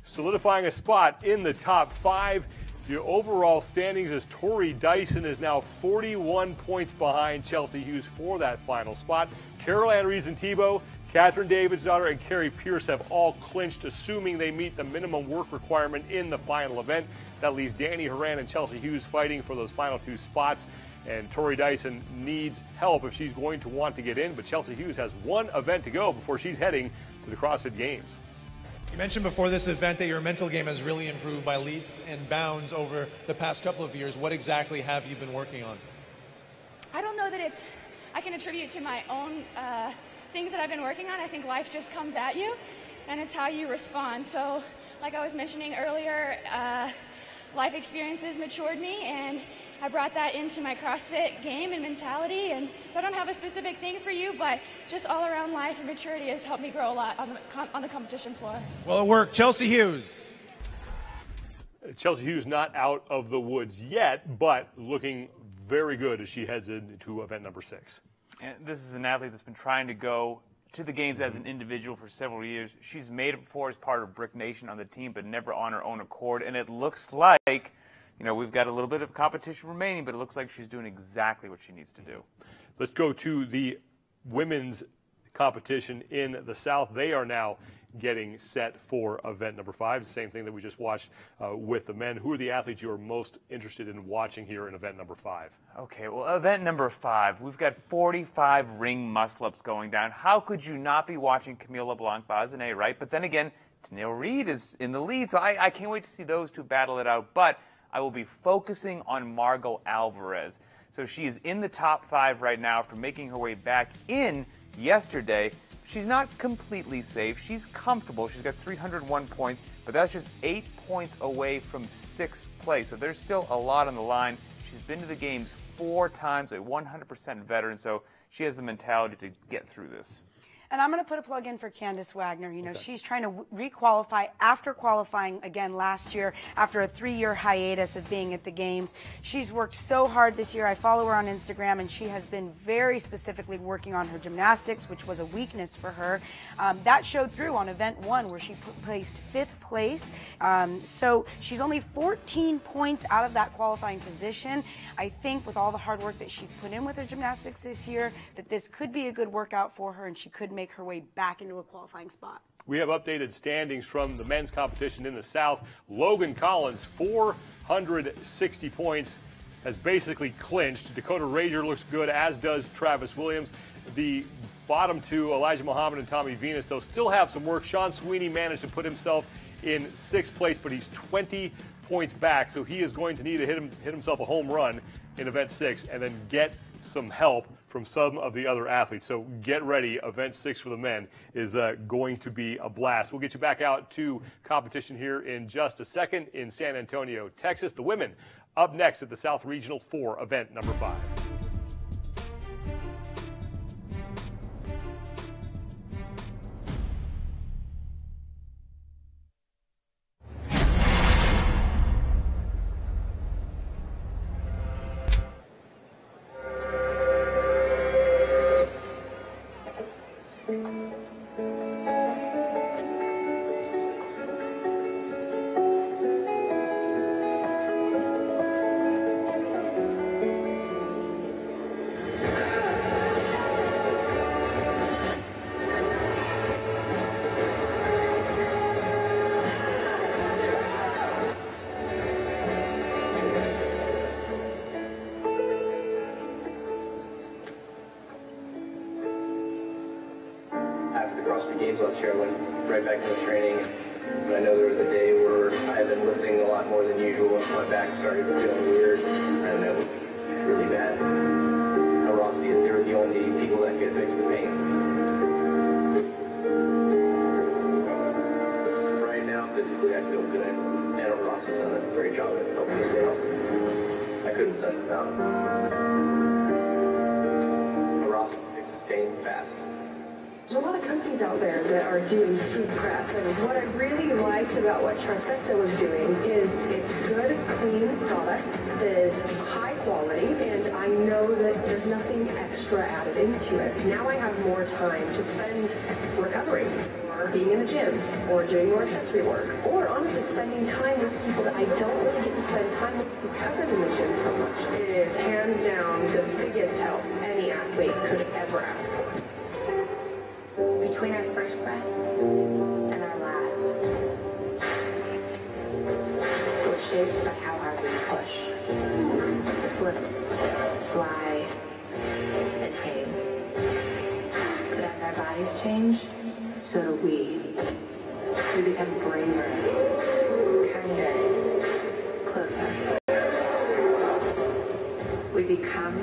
solidifying a spot in the top five. The overall standings as Tori Dyson is now 41 points behind Chelsea Hughes for that final spot. Carol Ann Reason Thibault, Katrin Davidsdottir, and Kari Pearce have all clinched, assuming they meet the minimum work requirement in the final event. That leaves Danny Horan and Chelsea Hughes fighting for those final two spots. And Tori Dyson needs help if she's going to want to get in. But Chelsea Hughes has one event to go before she's heading to the CrossFit Games. You mentioned before this event that your mental game has really improved by leaps and bounds over the past couple of years. What exactly have you been working on? I don't know that it's, I can attribute to my own uh, things that I've been working on. I think life just comes at you and it's how you respond. So, like I was mentioning earlier, uh, life experiences matured me and I brought that into my CrossFit game and mentality. And so I don't have a specific thing for you, but just all around life and maturity has helped me grow a lot on the, on the competition floor. Well, it worked. Chelsea Hughes. Chelsea Hughes not out of the woods yet, but looking very good as she heads into event number six. And this is an athlete that's been trying to go to the games as an individual for several years. She's made it before as part of Brick Nation on the team, but never on her own accord. And it looks like you know, we've got a little bit of competition remaining, but it looks like she's doing exactly what she needs to do. Let's go to the women's competition in the South. They are now getting set for event number five. The Same thing that we just watched uh, with the men. Who are the athletes you are most interested in watching here in event number five? Okay, well, event number five, we've got 45 ring muscle ups going down. How could you not be watching Camille LeBlanc Bazinet, right? But then again, Tennil Reed is in the lead, so I, I can't wait to see those two battle it out. But I will be focusing on Margot Alvarez. So she is in the top five right now after making her way back in yesterday. She's not completely safe. She's comfortable. She's got 301 points, but that's just eight points away from sixth place. So there's still a lot on the line. She's been to the games four times, a 100% veteran, so she has the mentality to get through this. And I'm going to put a plug in for Candice Wagner. You know, okay. she's trying to requalify after qualifying again last year after a three-year hiatus of being at the games. She's worked so hard this year. I follow her on Instagram, and she has been very specifically working on her gymnastics, which was a weakness for her. Um, that showed through on event one, where she placed fifth place. Um, so she's only 14 points out of that qualifying position. I think with all the hard work that she's put in with her gymnastics this year, that this could be a good workout for her, and she could make make her way back into a qualifying spot. We have updated standings from the men's competition in the South. Logan Collins, 460 points, has basically clinched. Dakota Rager looks good, as does Travis Williams. The bottom two, Elijah Muhammad and Tommy Vinas, though, still have some work. Sean Sweeney managed to put himself in sixth place, but he's 20 points back, so he is going to need to hit, him, hit himself a home run in event six and then get some help from some of the other athletes. So get ready. Event six for the men is uh, going to be a blast. We'll get you back out to competition here in just a second in San Antonio, Texas. The women up next at the South Regional 4 event number five. Doing more accessory work, or honestly spending time with people that I don't really get to spend time with because I'm in the gym so much. It is hands down the biggest help any athlete could ever ask for. Between our first breath and our last, we're shaped by how hard we push, flip, fly, and hang. But as our bodies change, so do we. We become braver, kinder, closer. We become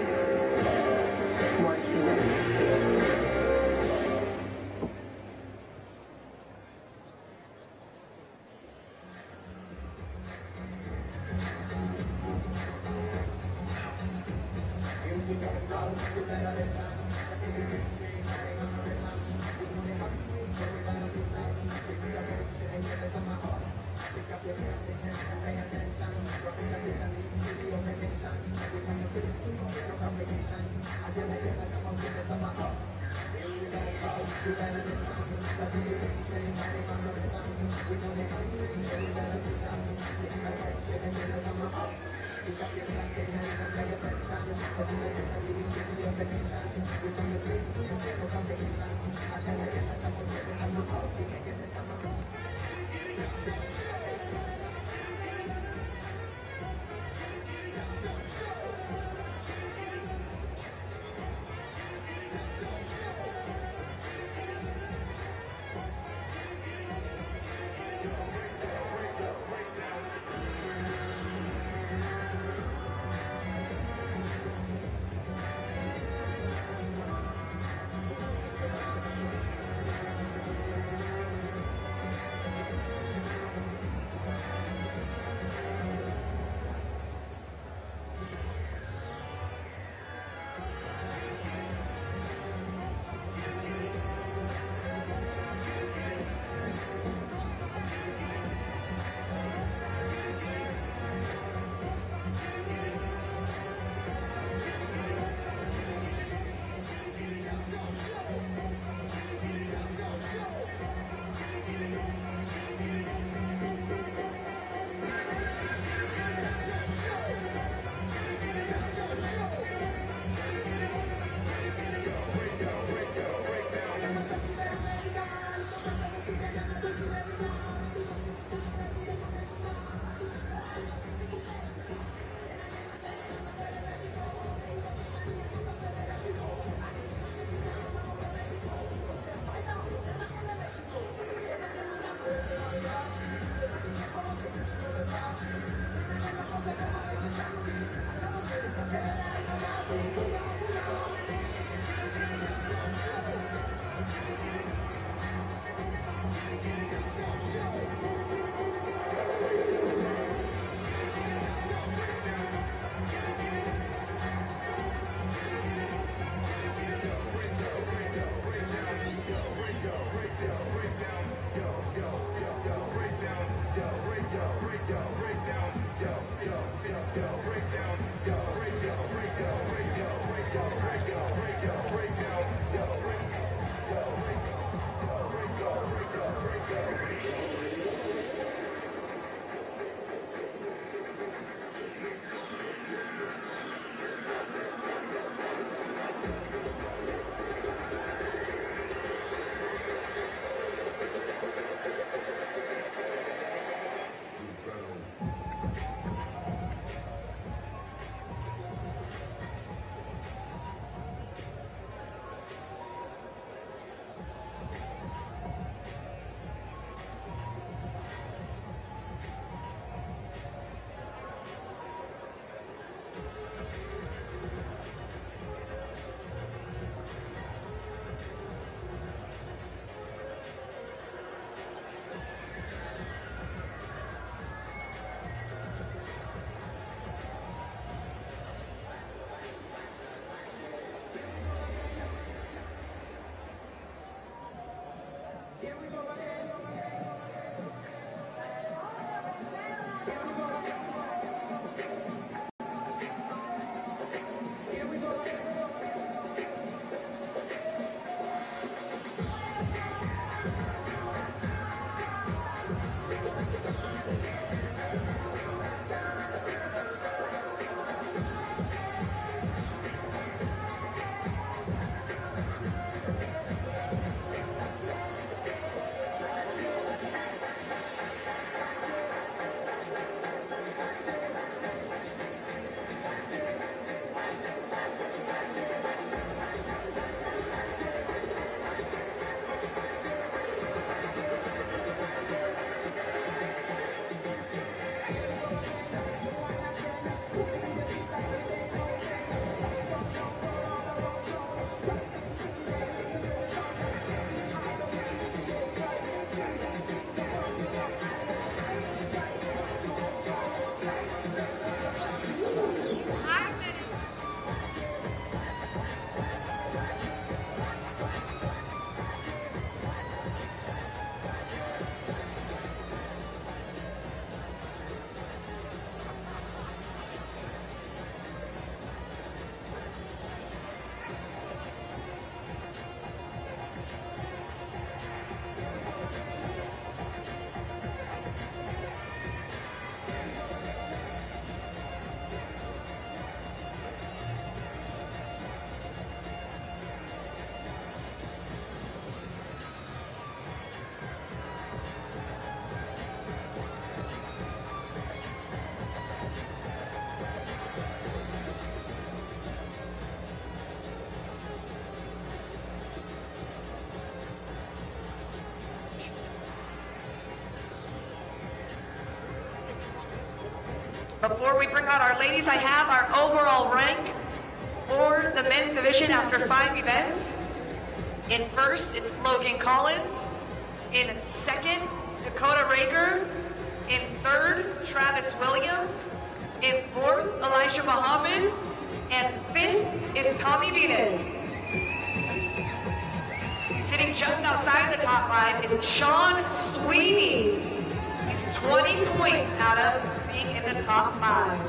Before we bring out our ladies, I have our overall rank for the men's division after five events. In first, it's Logan Collins. In second, Dakota Rager. In third, Travis Williams. In fourth, Elijah Muhammad. And fifth is Tommy Vinas. Sitting just outside the top five is Sean Sweeney. He's 20 points out of ranking in the top five.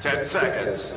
Ten seconds.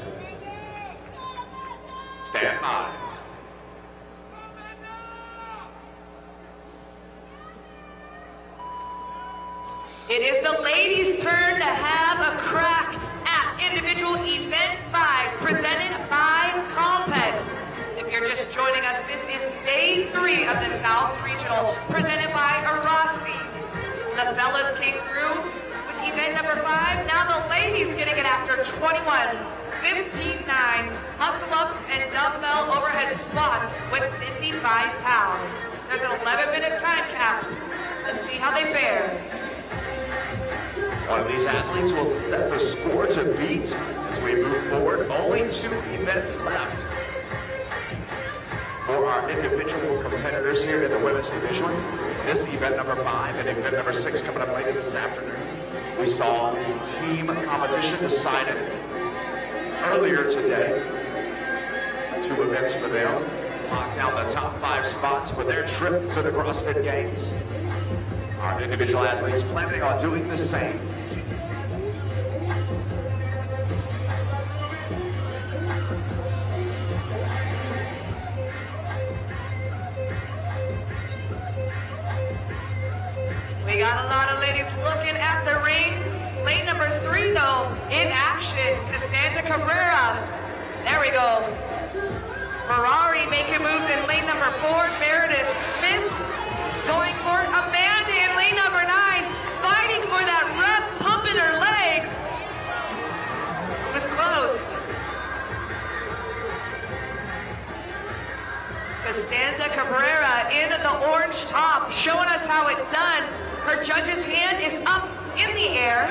Esperanza Cabrera in the orange top, showing us how it's done. Her judge's hand is up in the air,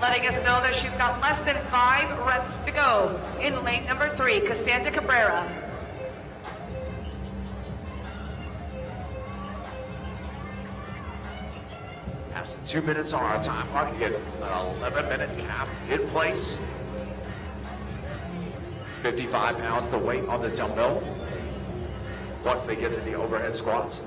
letting us know that she's got less than five reps to go in lane number three, Costanza Cabrera. Passing two minutes on our time clock, you get an 11 minute cap in place. 55 pounds the weight on the dumbbell. Once they get to the overhead squats.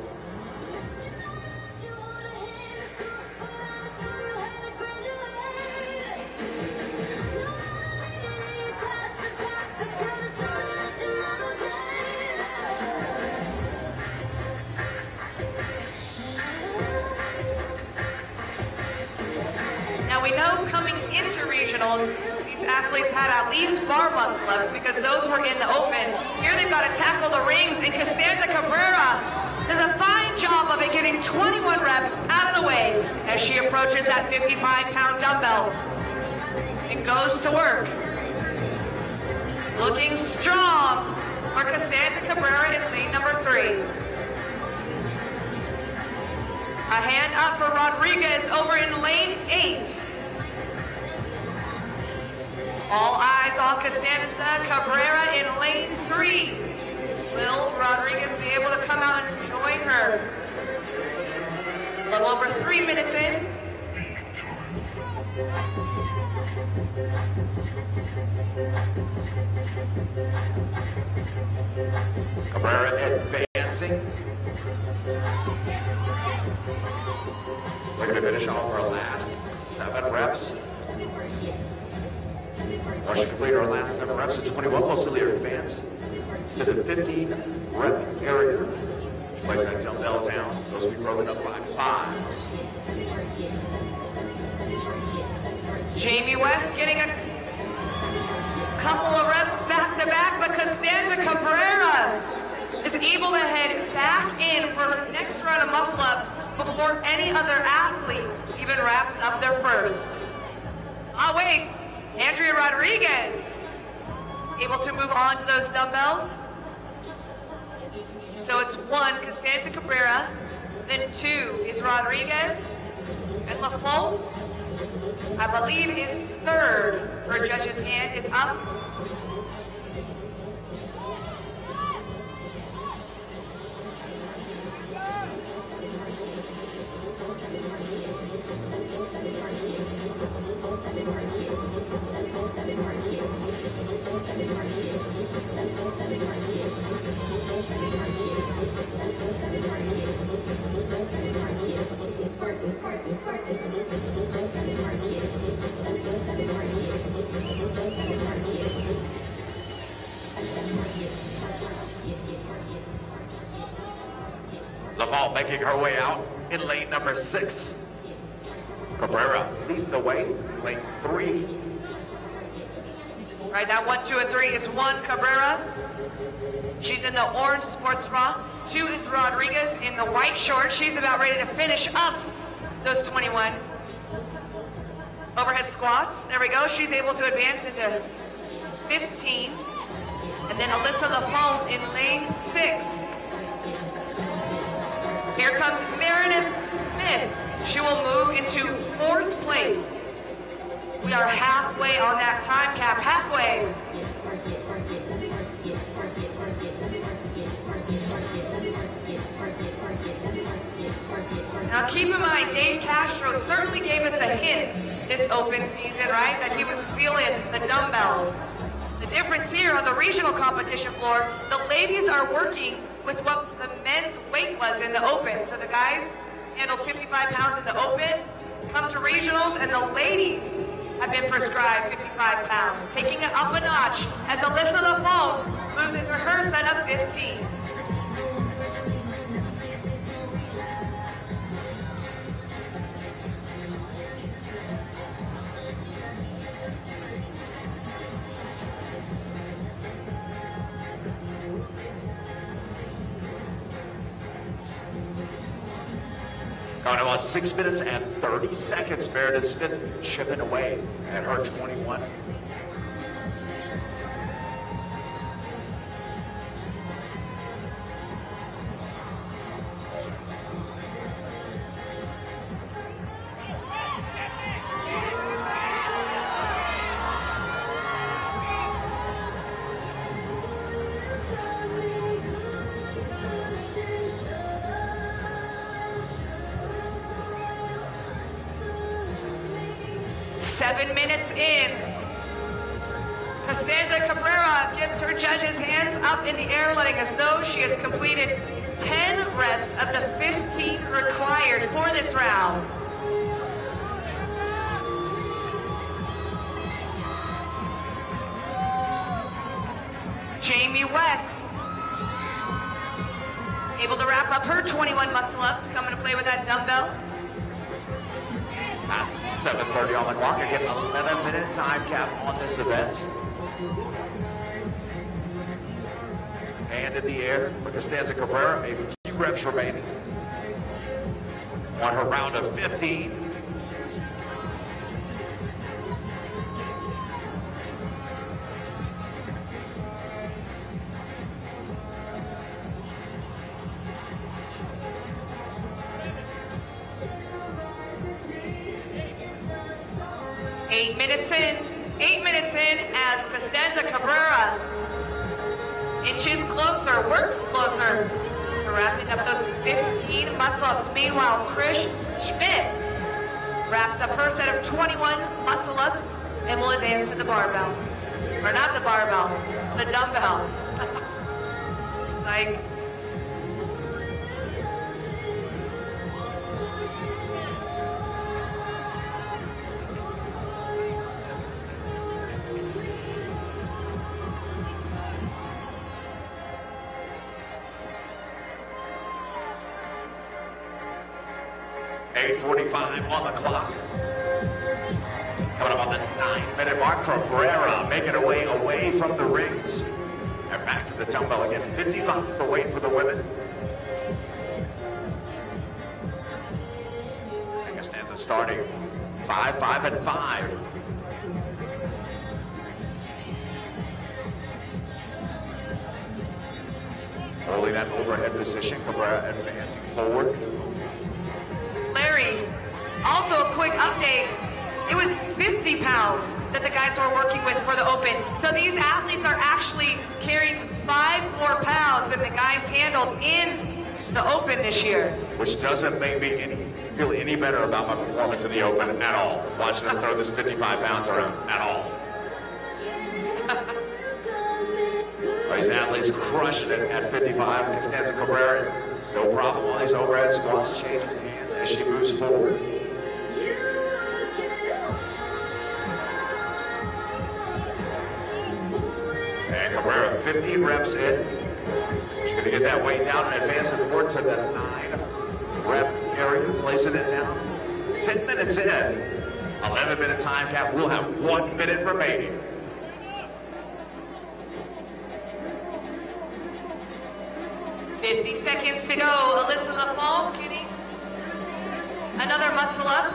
Number six. Cabrera leading the way, lane three. Right now, one, two, and three is one Cabrera. She's in the orange sports bra. Two is Rodriguez in the white shorts. She's about ready to finish up those 21 overhead squats. There we go. She's able to advance into 15. And then Alyssa Lafont in lane six. Here comes. She will move into fourth place. We are halfway on that time cap, halfway. Now keep in mind, Dave Castro certainly gave us a hint this open season, right? That he was feeling the dumbbells. The difference here on the regional competition floor, the ladies are working with what the men's weight was in the open. So the guys handles 55 pounds in the open, come to regionals, and the ladies have been prescribed 55 pounds, taking it up a notch as Alyssa Lafont moves into her set of 15. Going about six minutes and 30 seconds. Meredith Smith chipping away at her 21. This round. Jamie West. Able to wrap up her 21 muscle ups, coming to play with that dumbbell. Past 7.30 on the clock. Again, 11 minute time cap on this event. Hand in the air for Costanza Cabrera, maybe few reps remaining. On her round of 15. This 55 pounds around cap. We'll have one minute remaining. Fifty seconds to go. Alyssa LaFont getting another muscle up.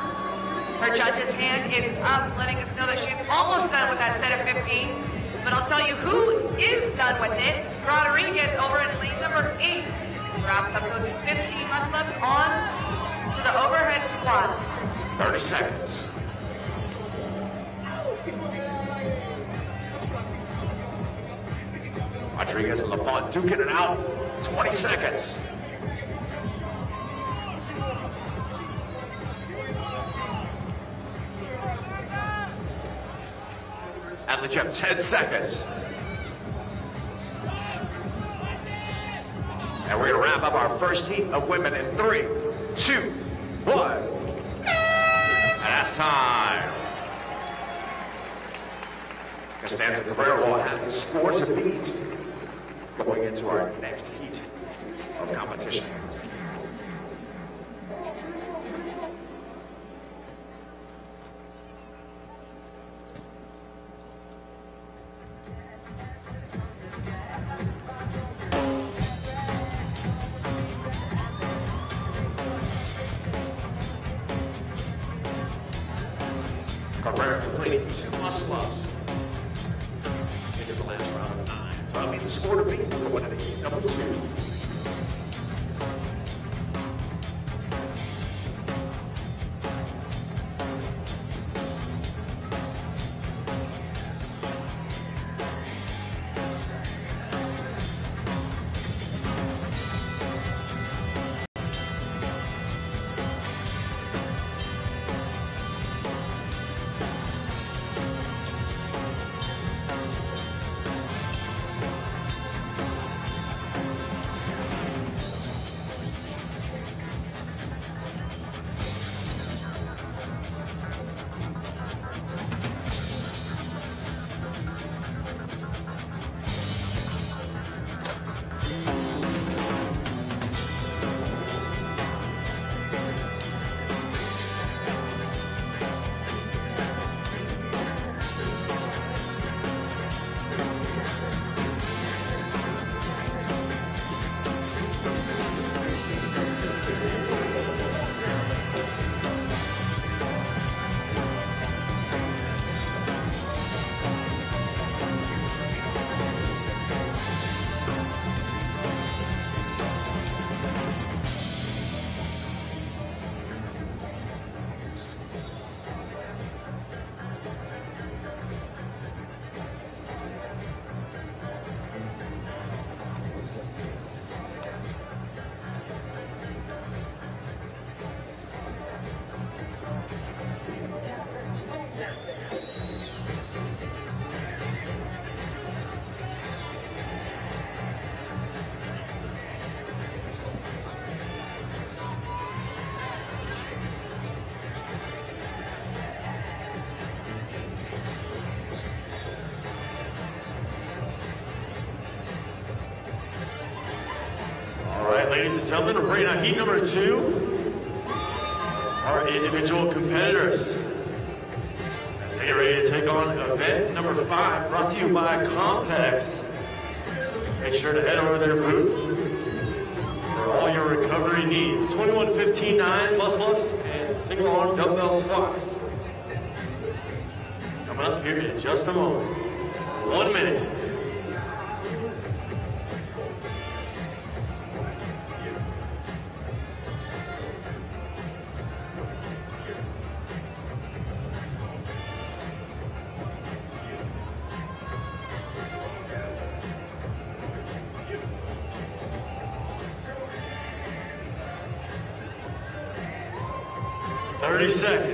Her judge's hand is up, letting us know that she's almost done with that set of 15. But I'll tell you who is done with it. Rodriguez over in lane number eight wraps up those 15 muscle ups on to the overhead squats. 30 seconds. Rodriguez and LaFont duking it out. 20 seconds. You have 10 seconds. And we're going to wrap up our first heat of women in three, two, one. And that's time. Costanza Cabrera will have the score to beat going into our next heat of competition. and gentlemen, we're bringing out heat number two, our individual competitors. As they get ready to take on event number five, brought to you by Compex. Make sure to head over to their booth for all your recovery needs. Twenty-one fifteen nine muscle-ups and single-arm dumbbell squats. Coming up here in just a moment. say?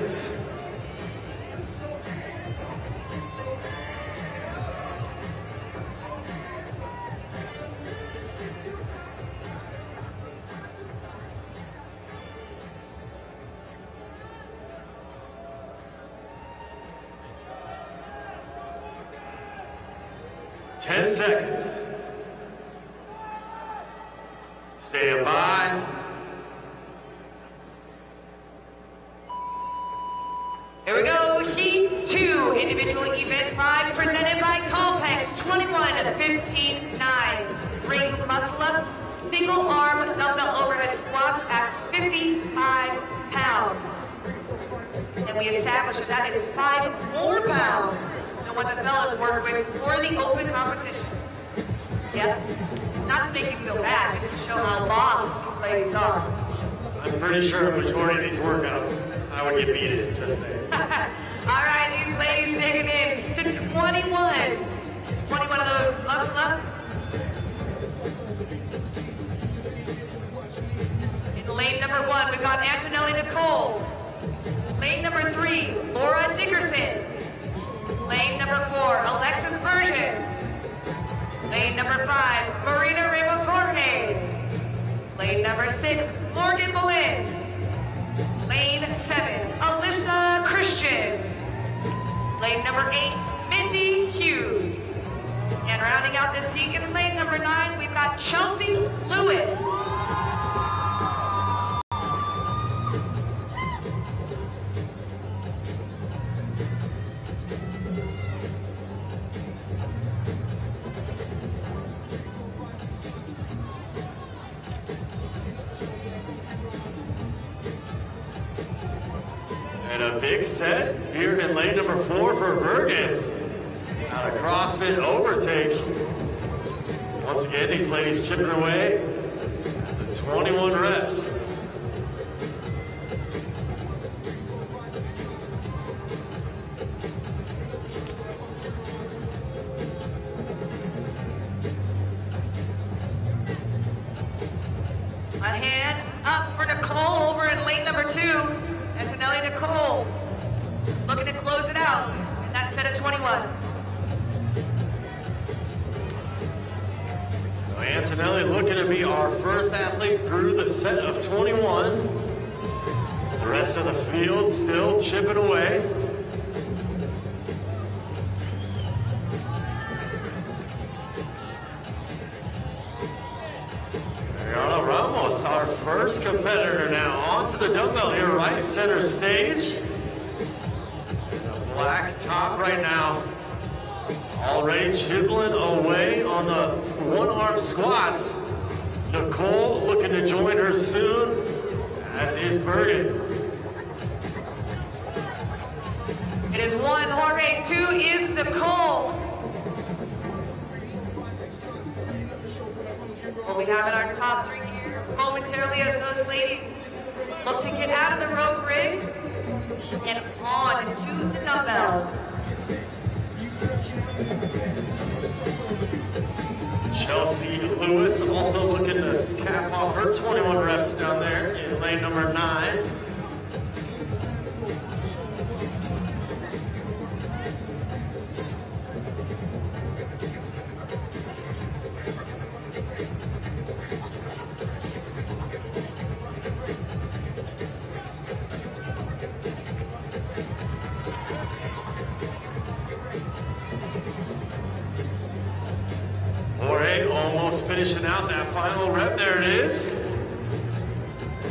finishing out that final rep. There it is.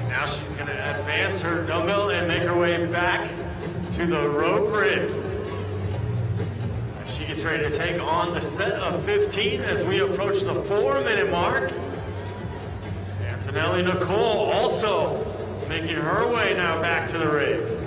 Now she's going to advance her dumbbell and make her way back to the Rogue rig. She gets ready to take on the set of 15 as we approach the four minute mark. Antonella Nicole also making her way now back to the ring.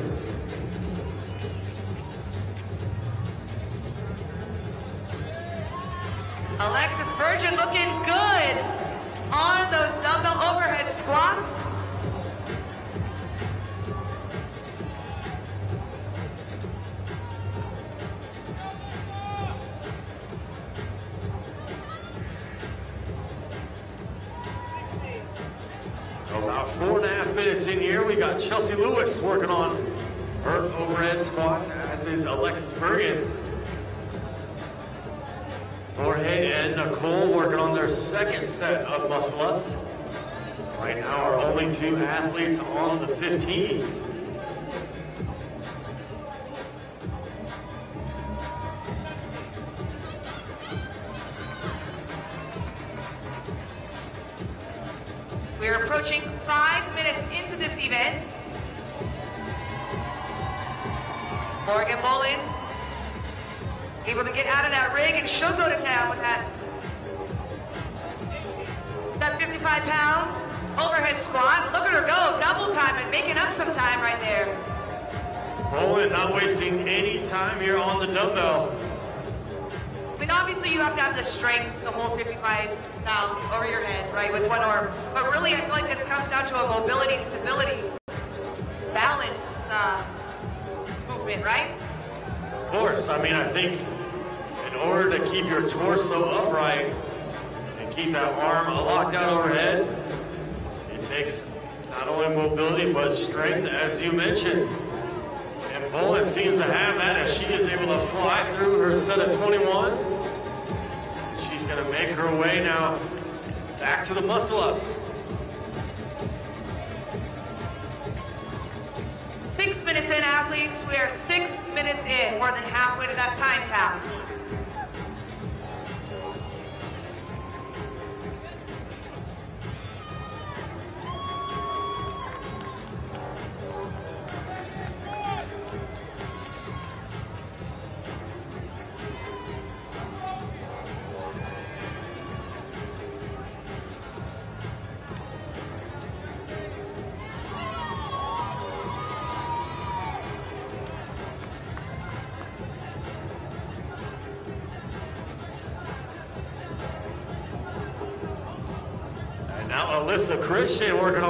shit working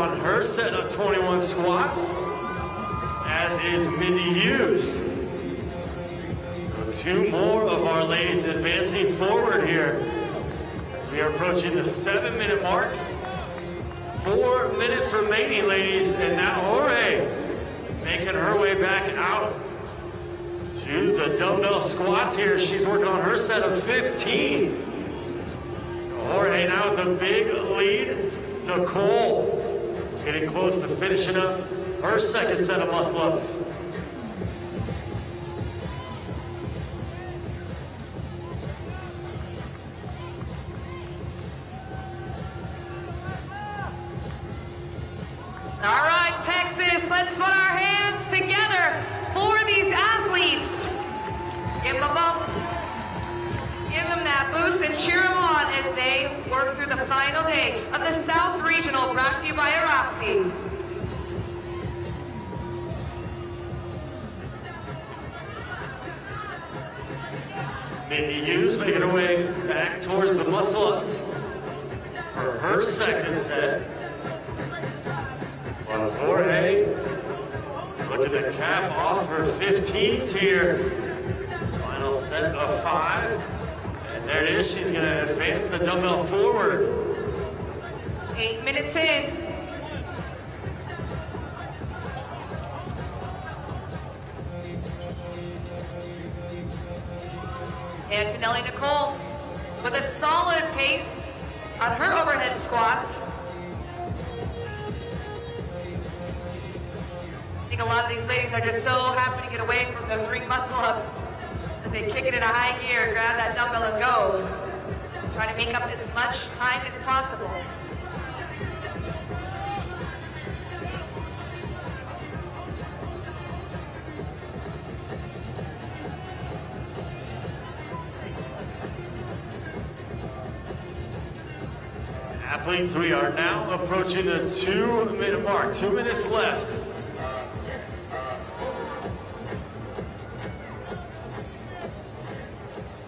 approaching the two minute mark. Two minutes left.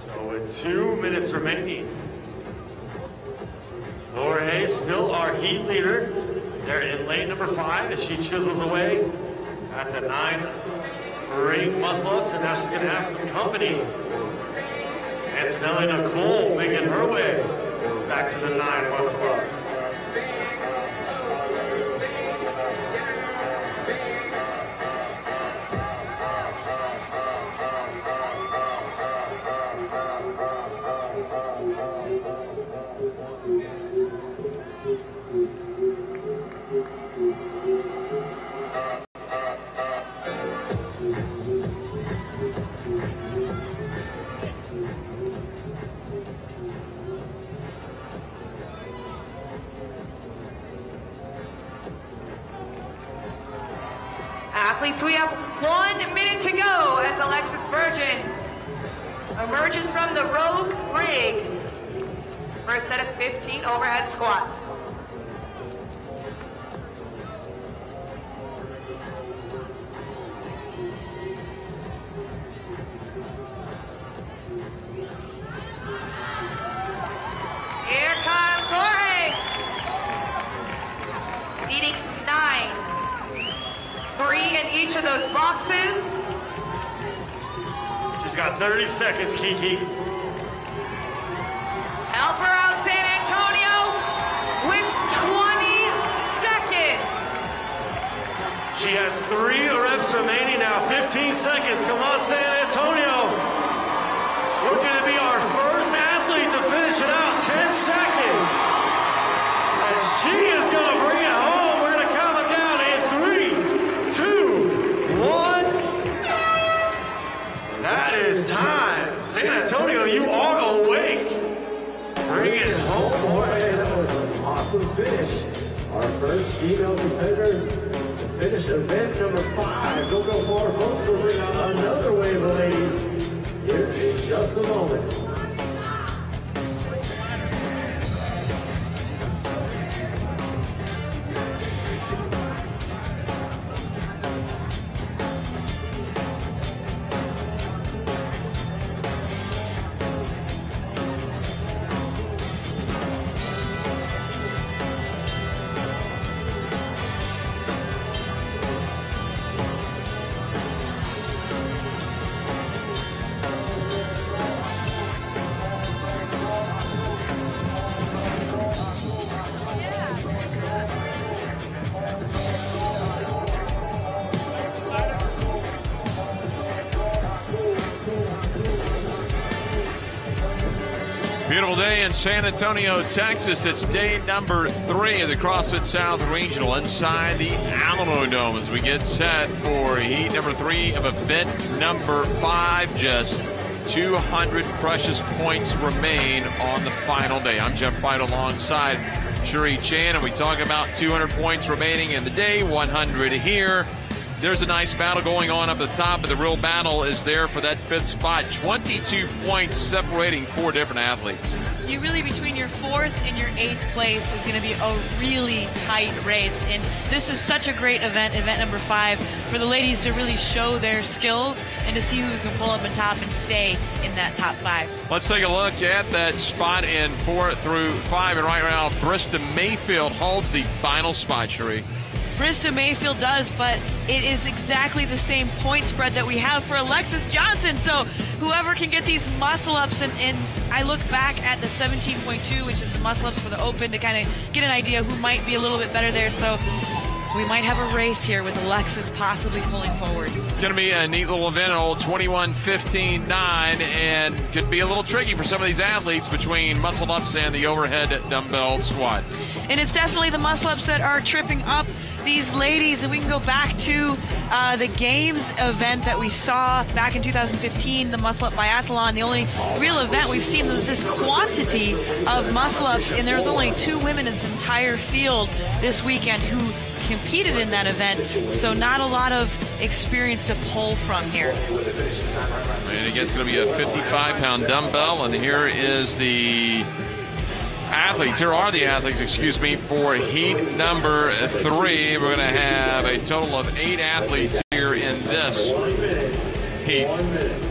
So with two minutes remaining, Laura Hayes, still our heat leader. They're in lane number five as she chisels away at the nine ring muscle ups, and now she's to have some company. Antonella Nicole making her way back to the nine muscle Athletes, we have one minute to go as Alexis Virgin emerges from the rogue rig for a set of 15 overhead squats. Of those boxes. She's got 30 seconds, Kiki. Help her out, San Antonio, with 20 seconds. She has three reps remaining now. 15 seconds. Come on, San Antonio. We're going to be our first athlete to finish it out. 10 seconds. And she Antonio, you are awake. Bring it home, Boy, that was an awesome finish. Our first female competitor finished event number five. Don't go far, folks. We'll bring out another wave of ladies here in just a moment. In San Antonio, Texas. It's day number three of the CrossFit South Regional inside the Alamodome as we get set for heat number three of event number five. Just 200 precious points remain on the final day. I'm Jeff White alongside Cherie Chan, and we talk about 200 points remaining in the day, 100 here. There's a nice battle going on up at the top, but the real battle is there for that fifth spot. 22 points separating four different athletes. You really, between your fourth and your eighth place, is going to be a really tight race. And this is such a great event, event number five, for the ladies to really show their skills and to see who can pull up and top and stay in that top five. Let's take a look at that spot in four through five. And right now, Brista Mayfield holds the final spot, Cherie. Brista Mayfield does, but it is exactly the same point spread that we have for Alexis Johnson. So whoever can get these muscle ups, and, and I look back at the 17.2, which is the muscle ups for the open, to kind of get an idea who might be a little bit better there. So we might have a race here with Alexis possibly pulling forward. It's going to be a neat little event, old 21 15 9, and could be a little tricky for some of these athletes between muscle ups and the overhead dumbbell squat. And it's definitely the muscle ups that are tripping up these ladies, and we can go back to uh, the games event that we saw back in 2015, the muscle up biathlon. The only real event we've seen this quantity of muscle ups, and there's only two women in this entire field this weekend who competed in that event, so not a lot of experience to pull from here. And again, it's going to be a 55 pound dumbbell, and here is the athletes. Here are the athletes, excuse me, for heat number three. We're going to have a total of eight athletes here in this heat.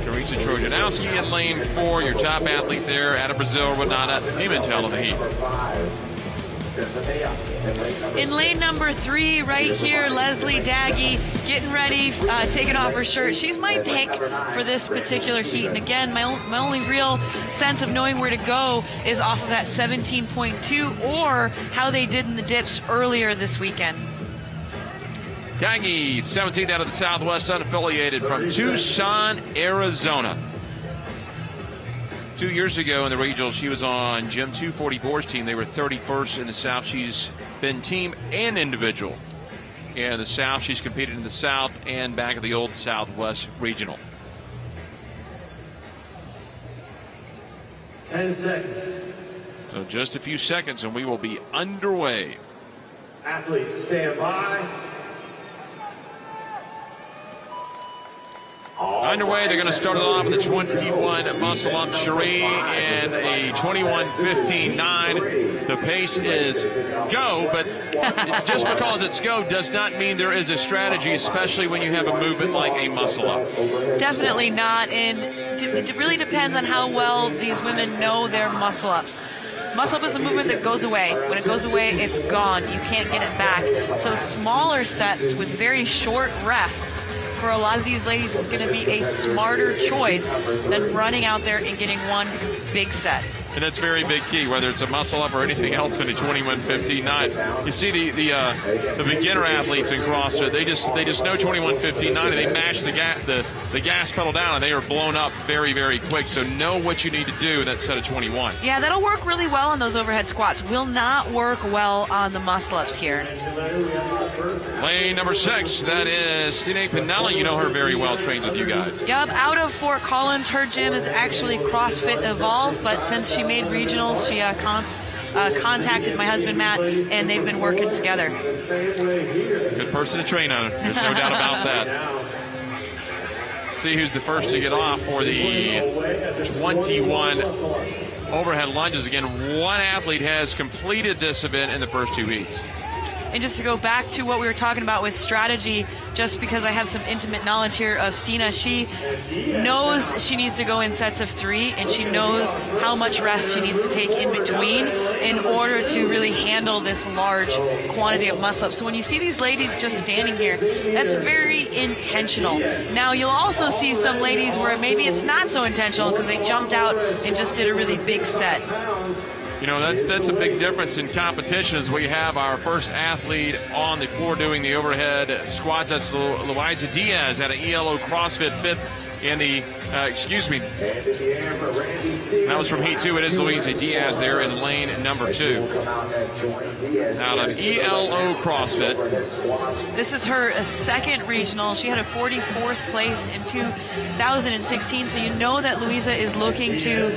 Teresa Trojanowski in lane four, your top athlete there out of Brazil, Renata Pimentel in the heat. In lane number three, right here, Leslie Daggy getting ready, uh, taking off her shirt. She's my pick for this particular heat. And again, my, my only real sense of knowing where to go is off of that 17.2 or how they did in the dips earlier this weekend. Daggy, 17th out of the Southwest, unaffiliated from Tucson, Arizona. Two years ago in the regionals, she was on Jim 244's team. They were 31st in the South. She's been team and individual. In the South, she's competed in the South and back at the old Southwest Regional. 10 seconds. So just a few seconds and we will be underway. Athletes stand by. Underway, they're going to start it off with a 21 muscle up Cherie and a 21 15 9. The pace is go, but <laughs> just because it's go does not mean there is a strategy, especially when you have a movement like a muscle up. Definitely not. And it really depends on how well these women know their muscle ups. Muscle up is a movement that goes away. When it goes away, it's gone. You can't get it back. So smaller sets with very short rests for a lot of these ladies it's going to be a smarter choice than running out there and getting one big set. And that's very big key, whether it's a muscle up or anything else in a 21-15-9. You see the the uh, the beginner athletes in CrossFit, they just they just know 21-15-9 and they mash the gas the, the gas pedal down and they are blown up very, very quick. So know what you need to do that set of 21. Yeah, that'll work really well on those overhead squats. Will not work well on the muscle ups here. Lane number six, that is Stine Pinelli. You know her very well, trained with you guys. Yep, out of Fort Collins, her gym is actually CrossFit Evolve, but since she made regionals, she uh, uh, contacted my husband Matt, and they've been working together. Good person to train on. There's no doubt about that. See who's the first to get off for the 21 overhead lunges. Again, one athlete has completed this event in the first two heats. And just to go back to what we were talking about with strategy, just because I have some intimate knowledge here of Stina, she knows she needs to go in sets of three, and she knows how much rest she needs to take in between in order to really handle this large quantity of muscle. So when you see these ladies just standing here, that's very intentional. Now you'll also see some ladies where maybe it's not so intentional because they jumped out and just did a really big set. You know, that's that's a big difference in competition as we have our first athlete on the floor doing the overhead squats. That's Louisa Diaz at an ELO CrossFit fifth in the, uh, excuse me, that was from Heat 2. It is Louisa Diaz there in lane number two. Out of ELO CrossFit. This is her uh, second regional. She had a 44th place in 2016, so you know that Louisa is looking to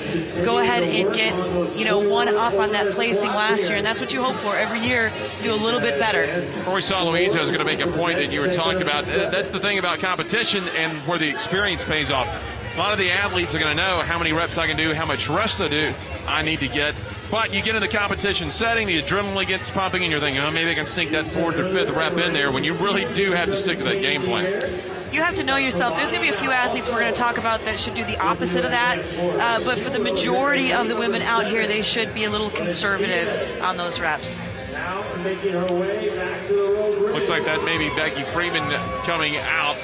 go ahead and get, you know, one up on that placing last year, and that's what you hope for every year, do a little bit better. Before we saw Louisa, I was going to make a point that you were talking about. That's the thing about competition and where the experience pays off. A lot of the athletes are going to know how many reps I can do, how much rest I do, I need to get. But you get in the competition setting, the adrenaline gets pumping, and you're thinking, oh, maybe I can sneak that fourth or fifth rep in there when you really do have to stick to that game plan you have to know yourself. There's going to be a few athletes we're going to talk about that should do the opposite of that. Uh, but for the majority of the women out here, they should be a little conservative on those reps. Looks like that may be Becky Freeman coming out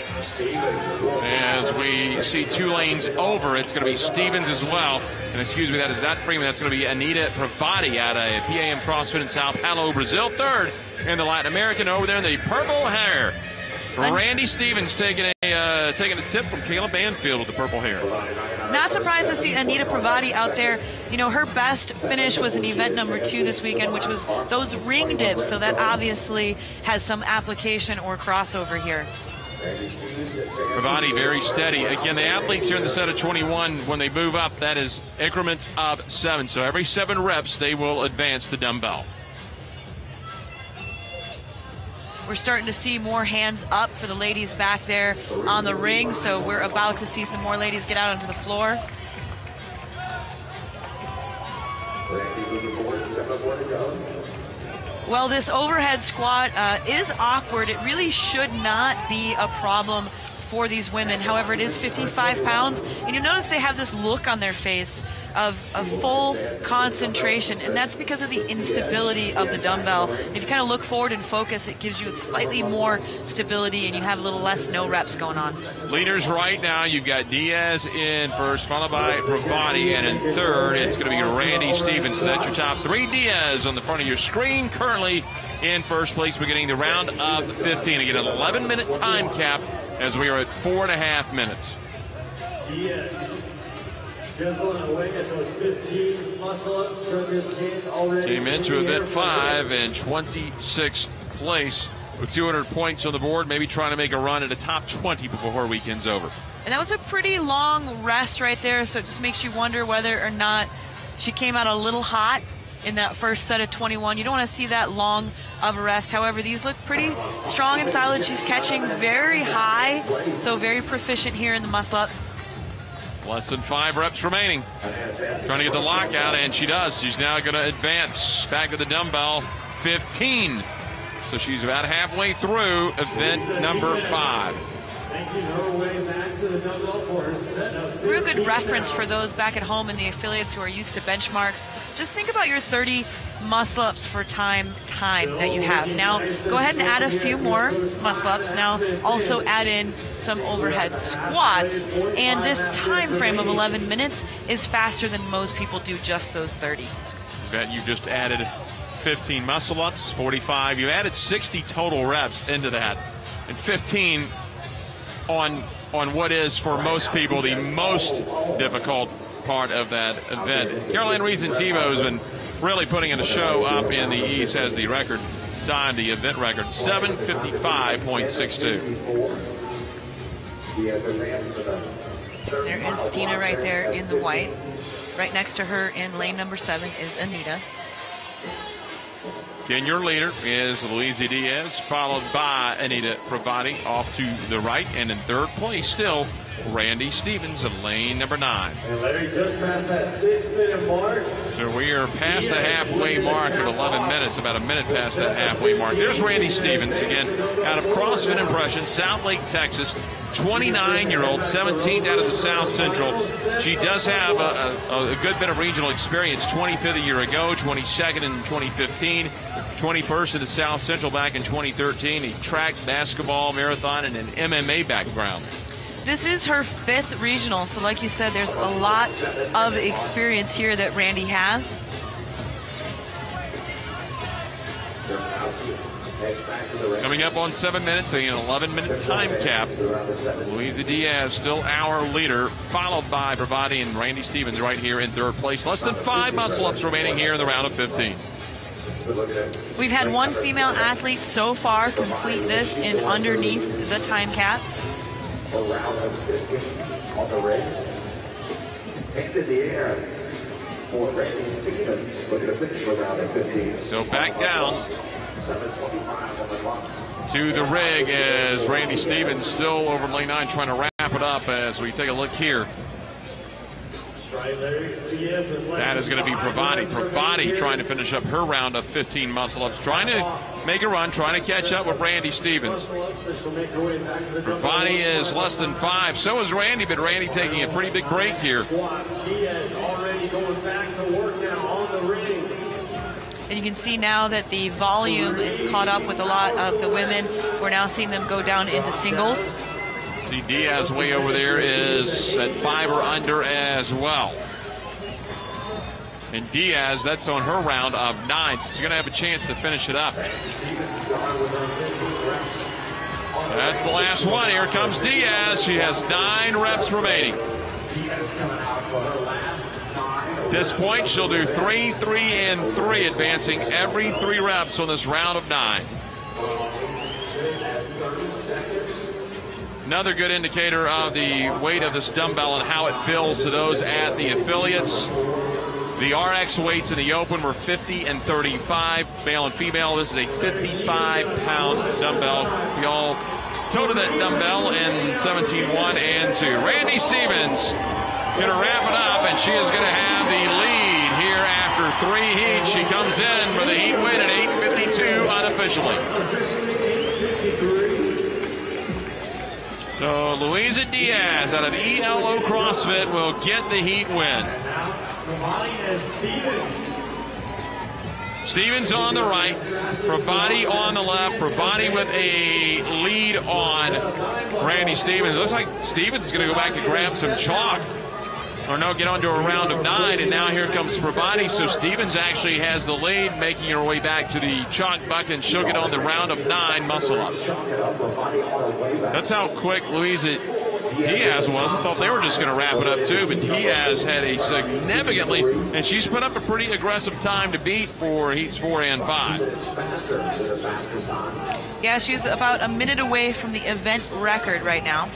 as we see two lanes over. It's going to be Stevens as well. And excuse me, that is not Freeman. That's going to be Anita Pravati at a PAM CrossFit in Sao Paulo, Brazil. Third in the Latin American over there in the purple hair. Randy Stevens taking a uh, taking a tip from Caleb Banfield with the purple hair. Not surprised to see Anita Pravati out there. You know, her best finish was in event number two this weekend, which was those ring dips. So that obviously has some application or crossover here. Pravati very steady. Again, the athletes here in the set of 21, when they move up, that is increments of seven. So every seven reps, they will advance the dumbbell. We're starting to see more hands up for the ladies back there on the ring, so we're about to see some more ladies get out onto the floor. Well, this overhead squat uh, is awkward. It really should not be a problem for these women. However, it is 55 pounds, and you notice they have this look on their face of, of full concentration, and that's because of the instability of the dumbbell. If you kind of look forward and focus, it gives you slightly more stability, and you have a little less no reps going on. Leaders right now, you've got Diaz in first, followed by Pravati, and in third, it's going to be Randy Stevens. So that's your top three. Diaz on the front of your screen, currently in first place, beginning the round of the 15. Again, an 11 minute time cap as we are at four and a half minutes. Diaz. Chiseling away at those 15 muscle ups. Truckers King already. Came into event five and 26th place with 200 points on the board, maybe trying to make a run at a top 20 before weekend's over. And that was a pretty long rest right there, so it just makes you wonder whether or not she came out a little hot in that first set of 21. You don't want to see that long of a rest. However, these look pretty strong and solid. She's catching very high, so very proficient here in the muscle up. Less than five reps remaining. Trying to get the lockout, and she does. She's now going to advance back to the dumbbell 15. So she's about halfway through event number five. Real good reference for those back at home and the affiliates who are used to benchmarks. Just think about your 30 muscle ups for time time that you have. Now go ahead and add a few more muscle ups. Now also add in some overhead squats. And this time frame of 11 minutes is faster than most people do just those 30. Bet you just added 15 muscle ups, 45. You added 60 total reps into that, and 15 on on what is for most people the most difficult part of that event. Carol-Ann Reason Thibault has been really putting in a show up in the East. Has the record time, the event record, 7:55.62. Diaz advancing to the third There is Tina right there in the white. Right next to her in lane number seven is Anita. Your leader is Luisa Diaz, followed by Anita Pravati off to the right, and in third place still Randy Stevens of lane number nine. And Larry just passed that six minute mark. So we are past the halfway mark of 11 minutes, about a minute past that halfway mark. There's Randy Stevens again out of CrossFit Impression, South Lake, Texas. 29 year old, 17th out of the South Central. She does have a, a, a good bit of regional experience 25th a year ago, 22nd in 2015, 21st in the South Central back in 2013. A track, basketball, marathon, and an MMA background. This is her fifth regional, so like you said, there's a lot of experience here that Randy has. Coming up on seven minutes, an 11 minute time cap. Luisa Diaz still our leader, followed by Pravati and Randy Stevens right here in third place. Less than five muscle ups remaining here in the round of 15. We've had one female athlete so far complete this in underneath the time cap. For round of 15 on the race. And in the air for Randy Stevens looking to finish the round of 15. So back down 725 on the clock. to the rig as Randy Stevens still over lane nine trying to wrap it up as we take a look here. That is going to be Pravati. Pravati trying to finish up her round of 15 muscle ups, trying to make a run, trying to catch up with Randy Stevens. Pravati is less than five. So is Randy, but Randy taking a pretty big break here. And you can see now that the volume is caught up with a lot of the women. We're now seeing them go down into singles. See Diaz way over there is at five or under as well. And Diaz, that's on her round of nine, so she's going to have a chance to finish it up. That's the last one. Here comes Diaz. She has nine reps remaining. At this point, she'll do three, three, and three, advancing every three reps on this round of nine. Another good indicator of the weight of this dumbbell and how it feels to those at the affiliates. The RX weights in the open were 50 and 35, male and female. This is a 55 pound dumbbell. We all toted that dumbbell in 17 1 and 2. Randy Stevens going to wrap it up, and she is going to have the lead here after three heats. She comes in for the heat win at 8.52 unofficially. So Louisa Diaz out of ELO CrossFit will get the heat win. Stevens on the right, Pravati on the left, Pravati with a lead on Randy Stevens. It looks like Stevens is going to go back to grab some chalk. Or no, get onto a round of nine, and now here comes Pravati. So Stevens actually has the lead, making her way back to the chalk bucket, and she'll get on the round of nine muscle ups. That's how quick Louisa Diaz was. I thought they were just going to wrap it up too, but Diaz had a significantly, and she's put up a pretty aggressive time to beat for heats four and five. Yeah, she's about a minute away from the event record right now.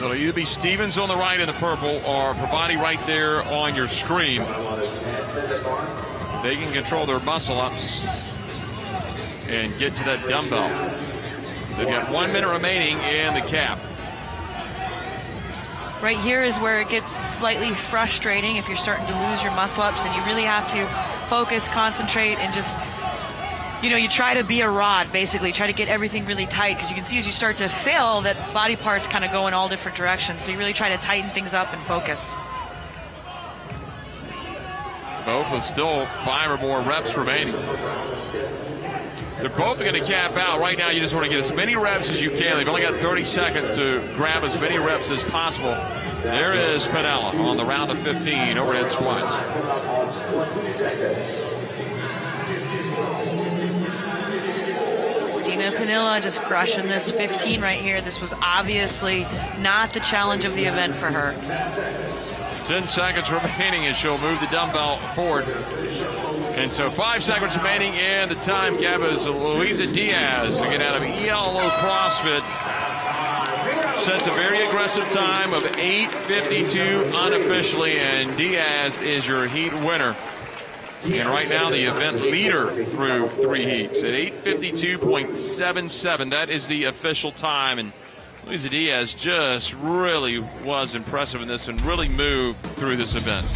So it'll either be Stevens on the right in the purple or Pravati right there on your screen. They can control their muscle ups and get to that dumbbell. They've got one minute remaining in the cap. Right here is where it gets slightly frustrating if you're starting to lose your muscle ups and you really have to focus, concentrate, and just, you know, you try to be a rod, basically, try to get everything really tight because you can see as you start to fail that body parts kind of go in all different directions. So you really try to tighten things up and focus. Both with still five or more reps remaining. They're both going to cap out. Right now, you just want to get as many reps as you can. They've only got 30 seconds to grab as many reps as possible. There is Pinella on the round of 15 overhead squats. Stina Pinilla just crushing this 15 right here. This was obviously not the challenge of the event for her. 10 seconds remaining and she'll move the dumbbell forward. And so five seconds remaining in the time gap is Louisa Diaz to get out of ELO CrossFit. Sets a very aggressive time of 8.52 unofficially, and Diaz is your heat winner. And right now, the event leader through three heats at 852.77. That is the official time. And Luisa Diaz just really was impressive in this and really moved through this event.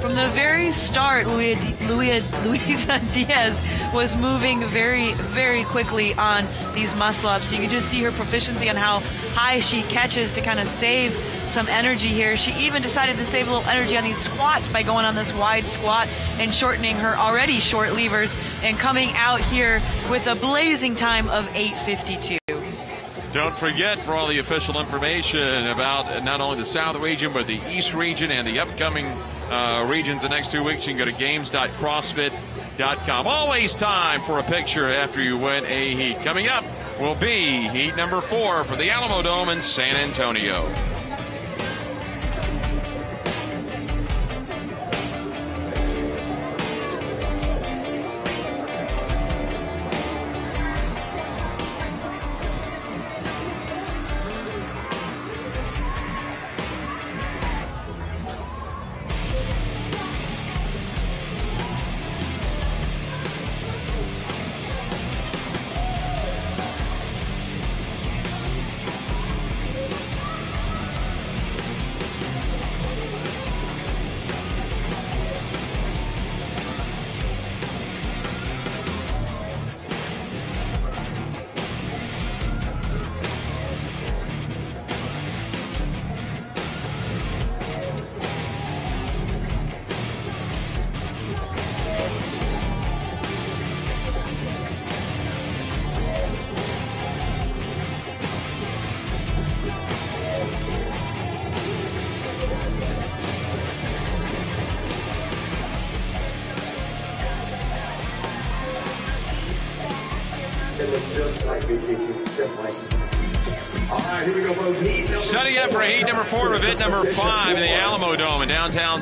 From the very start, Luisa <laughs> Diaz was moving very, very quickly on these muscle ups. You can just see her proficiency on how high she catches to kind of save some energy here. She even decided to save a little energy on these squats by going on this wide squat and shortening her already short levers and coming out here with a blazing time of 852. Don't forget for all the official information about not only the South region, but the East region and the upcoming uh, regions the next two weeks, you can go to games.crossfit.com. Always time for a picture after you win a heat. Coming up will be heat number four for the Alamodome in San Antonio.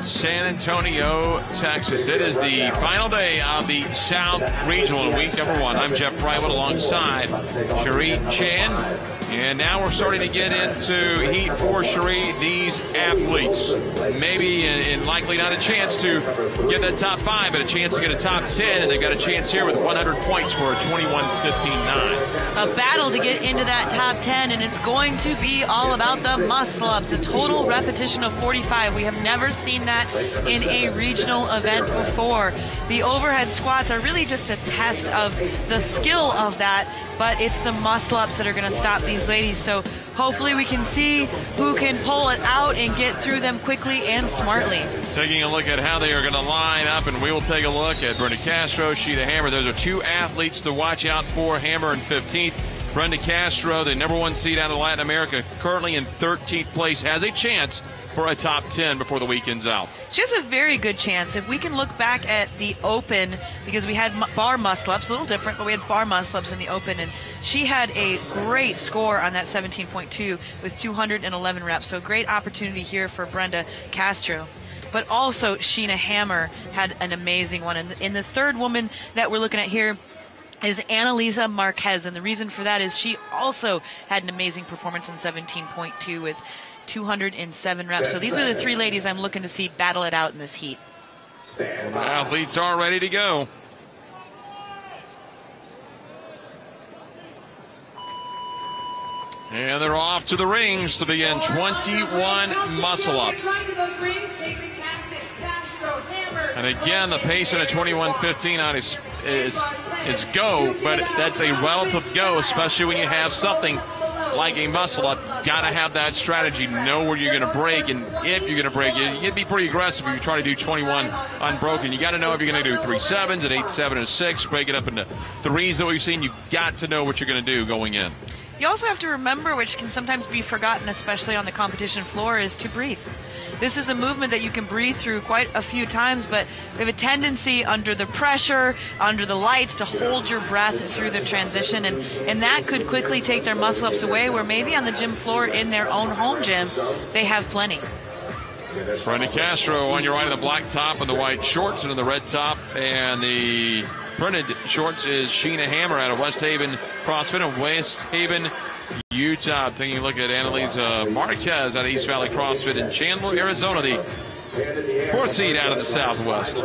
San Antonio, Texas. It is the final day of the South Regional week number one. I'm Jeff Pryor alongside Cherie Chan. And now we're starting to get into heat for Cherie. These athletes, maybe and likely not a chance to get that top five, but a chance to get a top 10. And they've got a chance here with 100 points for a 21 15 9. A battle to get into that top 10 and it's going to be all about the muscle ups. A total repetition of 45. We have never seen that in a regional event before. The overhead squats are really just a test of the skill of that, but it's the muscle ups that are going to stop these ladies. So hopefully we can see who can pull it out and get through them quickly and smartly. Taking a look at how they are going to line up, and we will take a look at Brenda Castro, Sheena Hammer. Those are two athletes to watch out for. Hammer in 15th. Brenda Castro, the number one seed out of Latin America, currently in 13th place, has a chance for a top 10 before the weekend's out. She has a very good chance. If we can look back at the Open, because we had bar muscle ups, a little different, but we had bar muscle ups in the Open, and she had a great score on that 17.2 with 211 reps. So great opportunity here for Brenda Castro. But also, Sheena Hammer had an amazing one. And in the third woman that we're looking at here, is Annalisa Marquez, and the reason for that is she also had an amazing performance in 17.2 with 207 reps. So these are the three ladies I'm looking to see battle it out in this heat. Athletes are ready to go. And they're off to the rings to begin 21 muscle ups. And again, the pace in a 21.15 on is, is is go, but that's a relative go, especially when you have something like a muscle up. Got to have that strategy, know where you're going to break, and if you're going to break, you, you'd be pretty aggressive if you try to do 21 unbroken. You got to know if you're going to do three sevens, an eight, seven, and a six, break it up into threes that we've seen. You've got to know what you're going to do going in. You also have to remember, which can sometimes be forgotten, especially on the competition floor, is to breathe. This is a movement that you can breathe through quite a few times, but we have a tendency under the pressure, under the lights, to hold your breath through the transition, and, and that could quickly take their muscle ups away, where maybe on the gym floor in their own home gym, they have plenty. Brenda Castro on your right in the black top and the white shorts and in the red top. And the printed shorts is Sheena Hammer out of West Haven CrossFit of West Haven, Utah. Taking a look at Annalisa Marquez of East Valley CrossFit in Chandler, Arizona, the fourth seed out of the Southwest.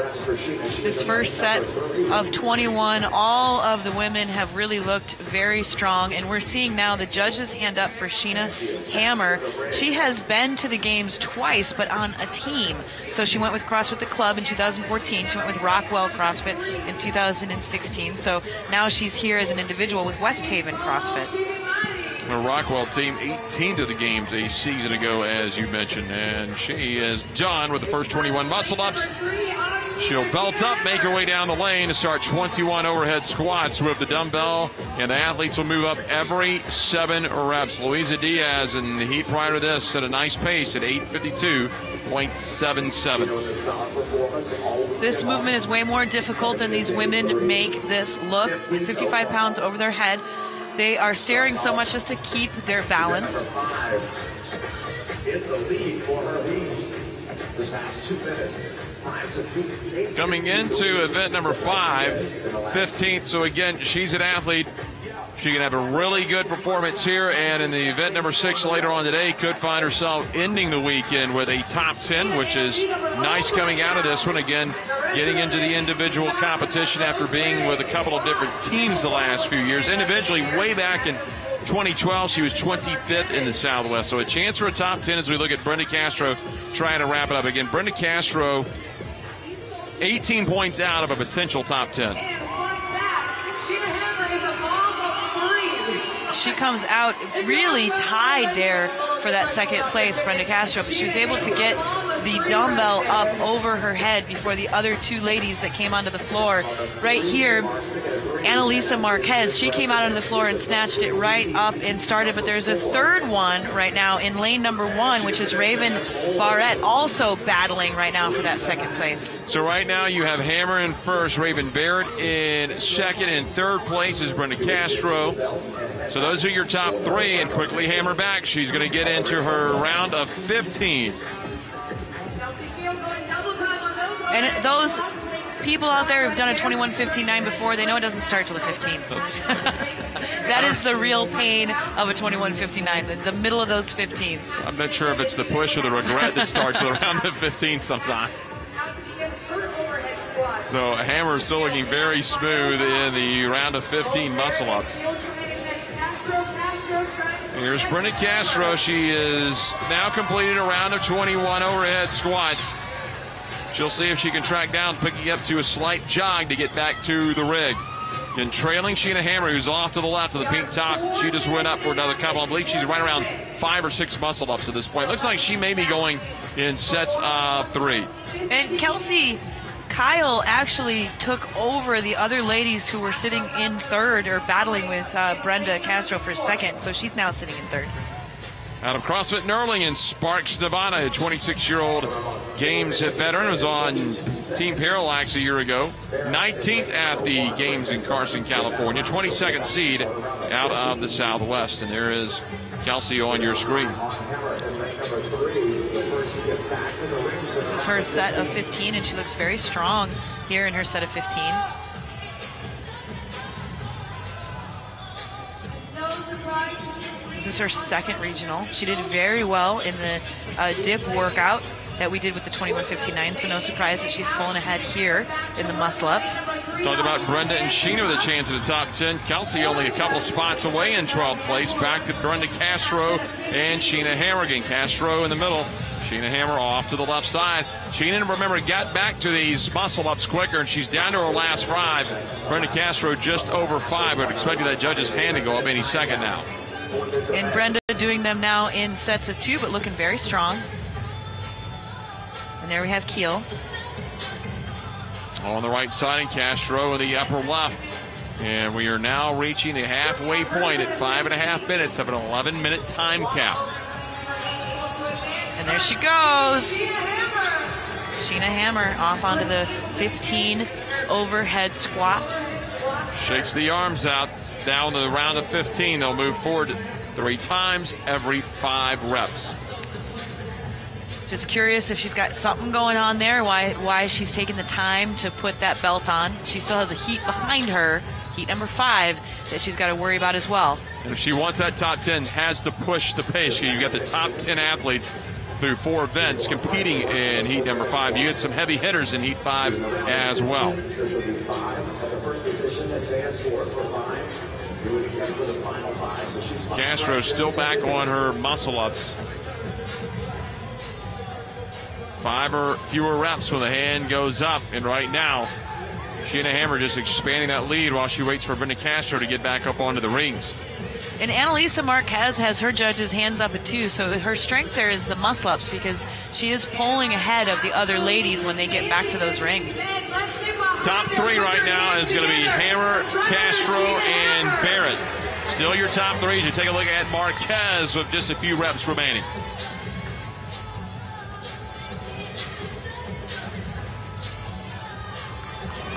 This first set of 21, all of the women have really looked very strong, and we're seeing now the judges hand up for Sheena Hammer. She has been to the games twice, but on a team. So she went with CrossFit the Club in 2014. She went with Rockwell CrossFit in 2016. So now she's here as an individual with West Haven CrossFit. The Rockwell team 18 to the games a season ago, as you mentioned, and she is done with the first 21 muscle ups. She'll belt up, make her way down the lane to start 21 overhead squats with the dumbbell, and the athletes will move up every seven reps. Louisa Diaz in the heat prior to this at a nice pace at 852.77. This movement is way more difficult than these women make this look. With 55 pounds over their head, they are staring so much just to keep their balance. Coming into event number five, 15th. So again, she's an athlete. She can have a really good performance here, and in the event number six later on today, could find herself ending the weekend with a top 10, which is nice coming out of this one. Again, getting into the individual competition after being with a couple of different teams the last few years. Individually, way back in 2012, she was 25th in the Southwest. So a chance for a top 10 as we look at Brenda Castro trying to wrap it up. Again, Brenda Castro, 18 points out of a potential top 10. She comes out really tied there for that second place, Brenda Castro, but she was able to get the dumbbell up over her head before the other two ladies that came onto the floor. Right here, Annalisa Marquez, she came out onto the floor and snatched it right up and started, but there's a third one right now in lane number one, which is Raven Barrett, also battling right now for that second place. So right now you have Hammer in first, Raven Barrett in second, and third place is Brenda Castro. So those are your top three, and quickly Hammer back. She's going to get into her round of 15. And those people out there who've done a 21.59 before, they know it doesn't start till the 15th. <laughs> that is the real pain of a 21.59, the, the middle of those 15s. I'm not sure if it's the push or the regret that starts <laughs> around the 15 sometime. So Hammer is still looking very smooth in the round of 15 muscle ups. Here's Brenda Castro. She is now completed a round of 21 overhead squats. She'll see if she can track down, picking up to a slight jog to get back to the rig. And trailing Sheena Hammer, who's off to the left of the pink top. She just went up for another couple. I believe she's right around five or six muscle ups at this point. Looks like she may be going in sets of three. And Kelsey, Kyle actually took over the other ladies who were sitting in third or battling with uh, Brenda Castro for second. So she's now sitting in third. Out of CrossFit Nerling in Sparks, Nevada, a 26-year-old Games veteran was on Team Parallax a year ago. 19th at the Games in Carson, California. 22nd seed out of the Southwest. And there is Kelsey on your screen. This is her set of 15, and she looks very strong here in her set of 15. This is her second regional. She did very well in the uh, dip workout that we did with the 2159, so no surprise that she's pulling ahead here in the muscle up. Talked about Brenda and Sheena with a chance at the top 10. Kelsey only a couple spots away in 12th place. Back to Brenda Castro and Sheena Hammergan. Castro in the middle. Sheena Hammer off to the left side. Sheena, remember, got back to these muscle ups quicker, and she's down to her last five. Brenda Castro just over five, but expecting that judge's hand to go up any second now. And Brenda doing them now in sets of two, but looking very strong. And there we have Keel. On the right side, and Castro in the upper left. And we are now reaching the halfway point at five and a half minutes of an 11 minute time cap. And there she goes. Sheena Hammer off onto the 15 overhead squats. Shakes the arms out. Down to the round of 15. They'll move forward three times every five reps. Just curious if she's got something going on there, why why she's taking the time to put that belt on. She still has a heat behind her, heat number five, that she's got to worry about as well. And if she wants that top 10, has to push the pace. You've got the top 10 athletes through four events competing in heat number five. You had some heavy hitters in heat five as well. Castro still back on her muscle ups. Five or fewer reps when the hand goes up. And right now, Sheena Hammer just expanding that lead while she waits for Brenda Castro to get back up onto the rings. And Annalisa Marquez has her judges' hands up at two, so her strength there is the muscle ups because she is pulling ahead of the other ladies when they get back to those rings. Top three right now is going to be Hammer, Castro, and Barrett. Still your top three as you take a look at Marquez with just a few reps remaining.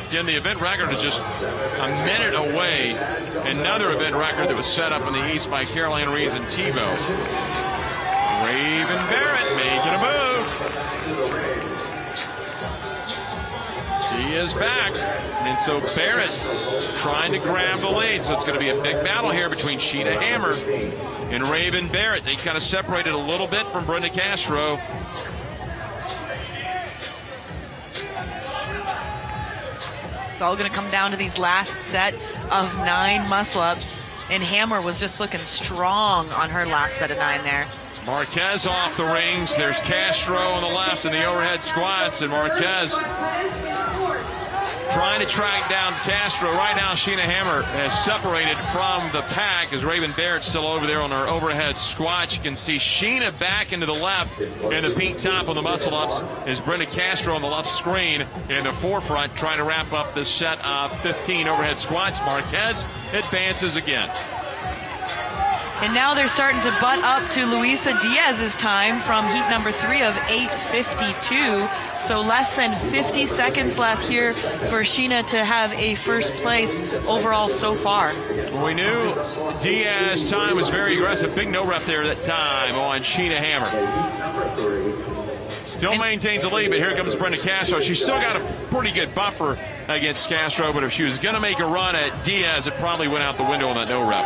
Again, the event record is just a minute away. Another event record that was set up in the East by Carol-Ann Reason Thibault. Raven Barrett making a move. She is back. And so Barrett trying to grab the lead. So it's going to be a big battle here between Sheena Hammer and Raven Barrett. They kind of separated a little bit from Brenda Castro. It's all going to come down to these last set of nine muscle ups. And Hammer was just looking strong on her last set of nine there. Marquez off the rings. There's Castro on the left in the overhead squats, and Marquez trying to track down Castro. Right now, Sheena Hammer has separated from the pack as Raven Barrett still over there on her overhead squat. You can see Sheena back into the left, and the pink top on the muscle ups is Brenda Castro on the left screen in the forefront trying to wrap up this set of 15 overhead squats. Marquez advances again. And now they're starting to butt up to Luisa Diaz's time from heat number three of 8.52. So less than 50 seconds left here for Sheena to have a first place overall so far. We knew Diaz's time was very aggressive. Big no rep there that time on Sheena Hammer. Still maintains a lead, but here comes Brenda Castro. She's still got a pretty good buffer against Castro, but if she was going to make a run at Diaz, it probably went out the window on that no rep.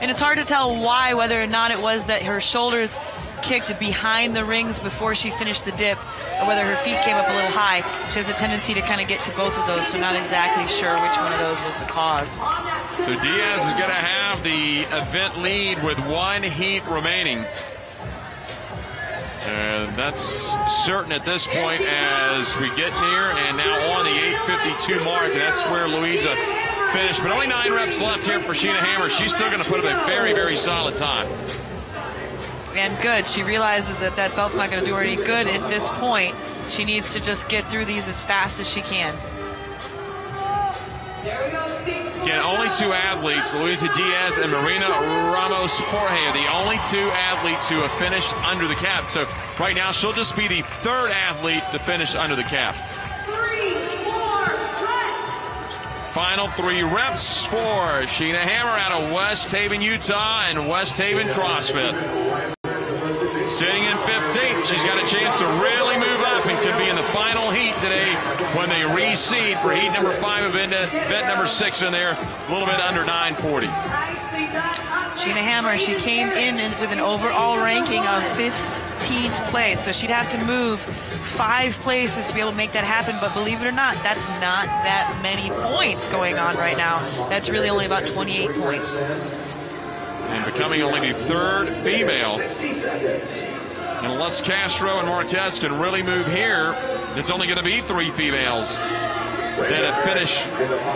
And it's hard to tell why, whether or not it was that her shoulders kicked behind the rings before she finished the dip, or whether her feet came up a little high. She has a tendency to kind of get to both of those, so not exactly sure which one of those was the cause. So Diaz is going to have the event lead with one heat remaining. And that's certain at this point as we get near and now on the 852 mark. That's where Louisa finished. But only nine reps left here for Sheena Hammer. She's still going to put up a very, very solid time. And good. She realizes that that belt's not going to do her any good at this point. She needs to just get through these as fast as she can. Again, only two athletes, Luisa Diaz and Marina Ramos Jorge, are the only two athletes who have finished under the cap. So right now, she'll just be the third athlete to finish under the cap. Final three reps for Sheena Hammer out of West Haven, Utah, and West Haven CrossFit. Sitting in 15th, she's got a chance to really move up and could be in the final heat today when they reseed for heat number five event, event number six in there, a little bit under 940. Sheena Hammer, she came in with an overall ranking of 15th place, so she'd have to move five places to be able to make that happen. But believe it or not, that's not that many points going on right now. That's really only about 28 points. And becoming only the third female. Unless Castro and Marquez can really move here, it's only going to be three females that have finished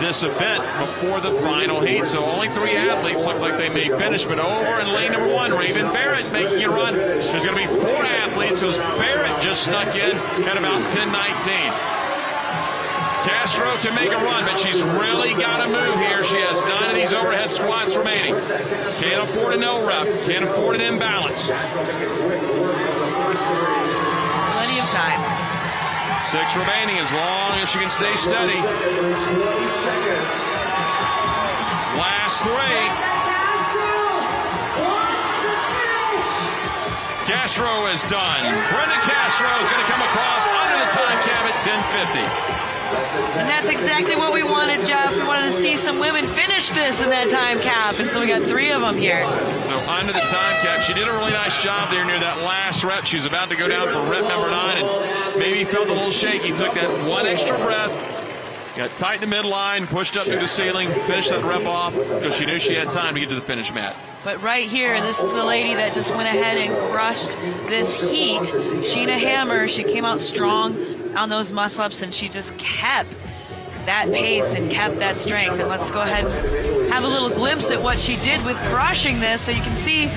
this event before the final heat. So only three athletes look like they may finish, but over in lane number one, Raven Barrett making a run. There's going to be four athletes as Barrett just snuck in at about 10-19. Castro can make a run, but she's really got to move here. She has nine of these overhead squats remaining. Can't afford a no rep. Can't afford an imbalance. Plenty of time. Six remaining as long as she can stay steady. Last three. Castro is done. Brenda Castro is going to come across under the time cap at 1050. And that's exactly what we wanted, Jeff. We wanted to see some women finish this in that time cap, and so we got three of them here. So under the time cap, she did a really nice job there near that last rep. She's about to go down for rep number nine, and maybe felt a little shaky. Took that one extra breath, got tight in the midline, pushed up through the ceiling, finished that rep off because she knew she had time to get to the finish mat. But right here, this is the lady that just went ahead and crushed this heat. Sheena Hammer, she came out strong on those muscle ups and she just kept that pace and kept that strength. And let's go ahead and have a little glimpse at what she did with crushing this so you can see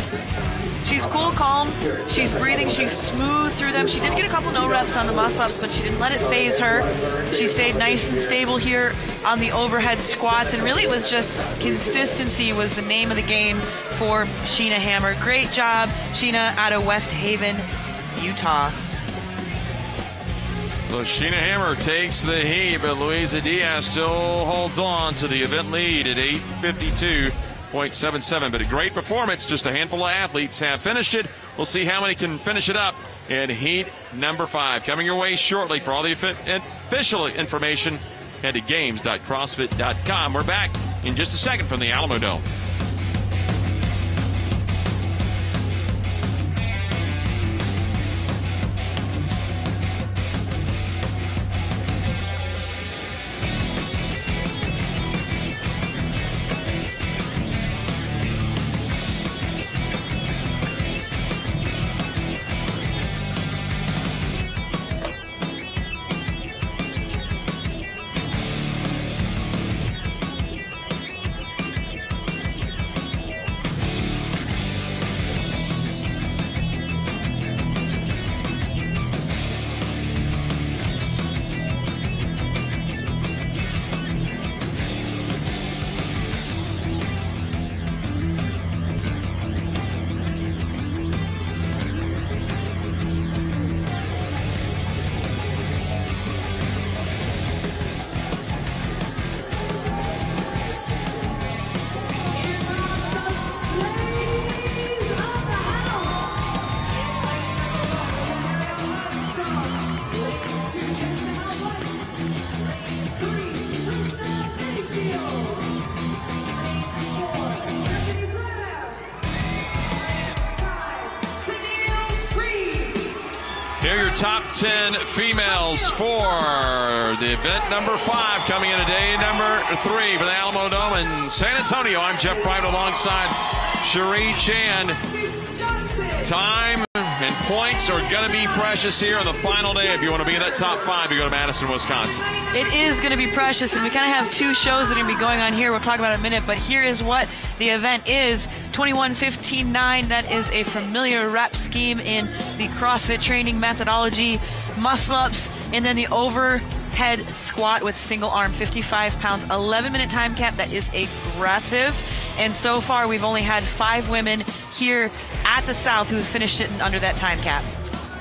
she's cool, calm, she's breathing, she's smooth through them. She did get a couple no reps on the muscle ups, but she didn't let it faze her. She stayed nice and stable here on the overhead squats, and really it was just consistency was the name of the game for Sheena Hammer. Great job, Sheena out of West Haven, Utah. So Sheena Hammer takes the heat, but Luisa Diaz still holds on to the event lead at 852.77. But a great performance. Just a handful of athletes have finished it. We'll see how many can finish it up in heat number five. Coming your way shortly for all the official information. Head to games.crossfit.com. We're back in just a second from the Alamodome. Top 10 females for the event number five coming in day number three for the Alamodome in San Antonio. I'm Jeff Pryor alongside Cherie Chan. Time and points are going to be precious here on the final day. If you want to be in that top five, you go to Madison, Wisconsin. It is going to be precious, and we kind of have two shows that are going to be going on here. We'll talk about it in a minute, but here is what the event is 21 15 9. That is a familiar rep scheme in the CrossFit training methodology, muscle ups, and then the overhead squat with single arm, 55 pounds, 11 minute time cap. That is aggressive. And so far, we've only had five women here at the South who finished it under that time cap.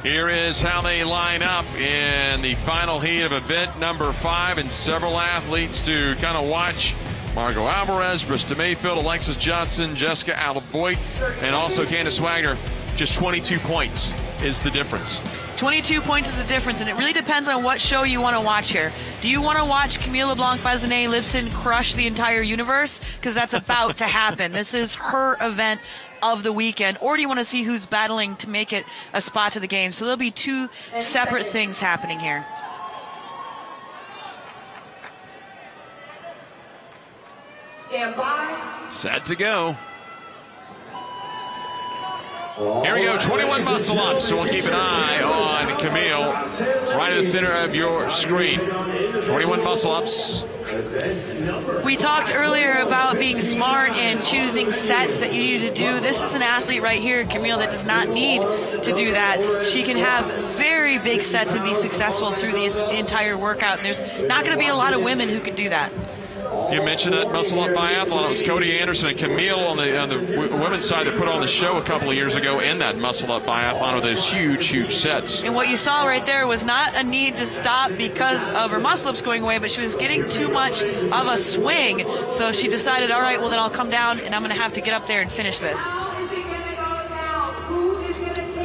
Here is how they line up in the final heat of event number five, and several athletes to kind of watch. Margaux Alvarez, Brista Mayfield, Alexis Johnson, Jessica Alavoit, and also Candice Wagner. Just 22 points is the difference. 22 points is the difference, and it really depends on what show you want to watch here. Do you want to watch Camille LeBlanc Bazinet Libson crush the entire universe? Because that's about to happen. This is her event of the weekend. Or do you want to see who's battling to make it a spot to the game? So there'll be two separate things happening here. Stand by. Set to go. Here we go, 21 muscle ups. So we'll keep an eye on Camille right in the center of your screen. 21 muscle ups. We talked earlier about being smart and choosing sets that you need to do. This is an athlete right here, Camille, that does not need to do that. She can have very big sets and be successful through this entire workout. And there's not going to be a lot of women who can do that. You mentioned that muscle up biathlon. It was Cody Anderson and Camille on the on the women's side that put on the show a couple of years ago in that muscle up biathlon with those huge, huge sets. And what you saw right there was not a need to stop because of her muscle ups going away, but she was getting too much of a swing. So she decided, all right, well then I'll come down and I'm going to have to get up there and finish this.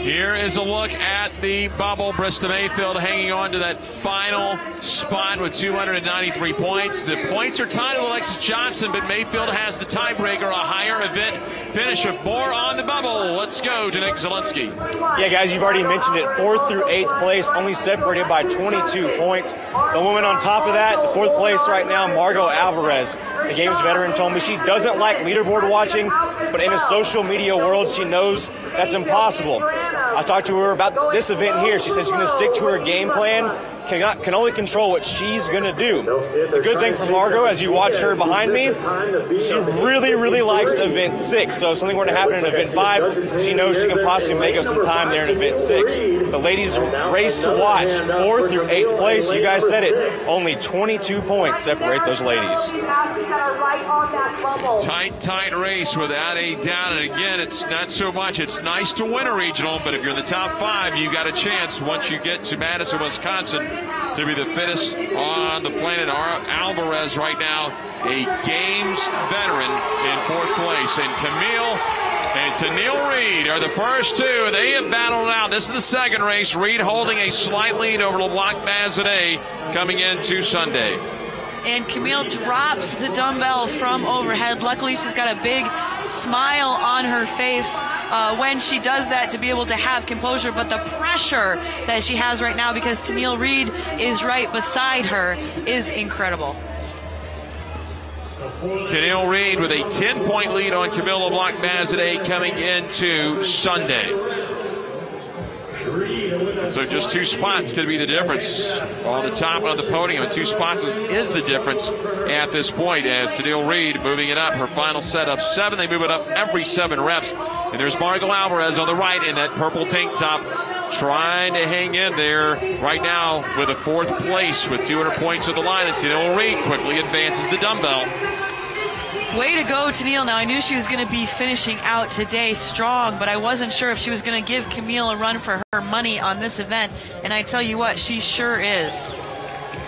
Here is a look at the bubble. Brista Mayfield hanging on to that final spot with 293 points. The points are tied to Alexis Johnson, but Mayfield has the tiebreaker, a higher event finish of more on the bubble. Let's go to Nick Zielinski. Yeah, guys, you've already mentioned it. Fourth through eighth place, only separated by 22 points. The woman on top of that, the fourth place right now, Margaux Alvarez. The game's veteran told me she doesn't like leaderboard watching, but in a social media world, she knows that's impossible. I talked to her about this event here. She says she's going to stick to her game plan cannot, can only control what she's going to do. The good thing for Margaux, as you watch her behind me, she really, really likes event six. So if something were to happen in event five, she knows she can possibly make up some time there in event six. The ladies race to watch, fourth through eighth place. You guys said it. Only 22 points separate those ladies. Tight, tight race without a doubt. And again, it's not so much. It's nice to win a regional, but if you're in the top five, you got a chance once you get to Madison, Wisconsin, to be the fittest on the planet. Alvarez right now, a games veteran in fourth place. And Camille and Tennil Reed are the first two. They have battled out. This is the second race. Reed holding a slight lead over LeBlanc Bazinet coming into Sunday and Camille drops the dumbbell from overhead. Luckily, she's got a big smile on her face uh, when she does that to be able to have composure. But the pressure that she has right now, because Tennil Reed is right beside her, is incredible. Tennil Reed with a 10 point lead on Camille LeBlanc Bazinet coming into Sunday. So just two spots could be the difference on the top of the podium. Two spots is, is the difference at this point as Tennil Reed moving it up. Her final set of seven. They move it up every seven reps. And there's Margaux Alvarez on the right in that purple tank top trying to hang in there right now with a fourth place with 200 points at the line. And Tennil Reed quickly advances the dumbbell. Way to go, Tennil. Now, I knew she was going to be finishing out today strong, but I wasn't sure if she was going to give Camille a run for her money on this event. And I tell you what, she sure is.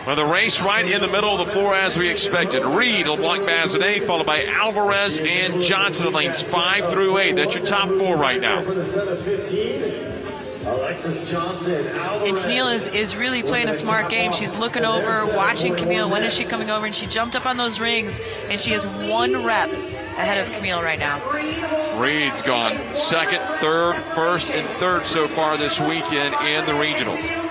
Well, the race right in the middle of the floor as we expected. Reed, LeBlanc Bazinet, followed by Alvarez and Johnson lanes five through eight. That's your top four right now. Alexis Johnson. And Tennil is, is really playing a smart game. She's looking over, watching Camille. When is she coming over? And she jumped up on those rings, and she has one rep ahead of Camille right now. Reed's gone second, third, first, and third so far this weekend in the regionals.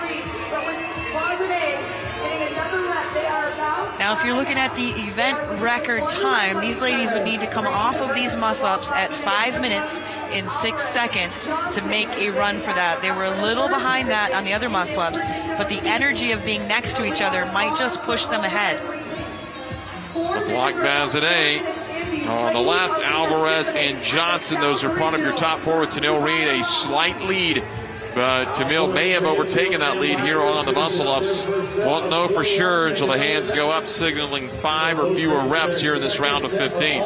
Now, if you're looking at the event record time, these ladies would need to come off of these muscle ups at five minutes in six seconds to make a run for that. They were a little behind that on the other muscle ups, but the energy of being next to each other might just push them ahead. LeBlanc Bazinet on the left, Alvarez and Johnson. Those are part of your top four with Tennil Reed, a slight lead. But uh, Camille may have overtaken that lead here on the muscle ups. Won't know for sure until the hands go up, signaling five or fewer reps here in this round of 15.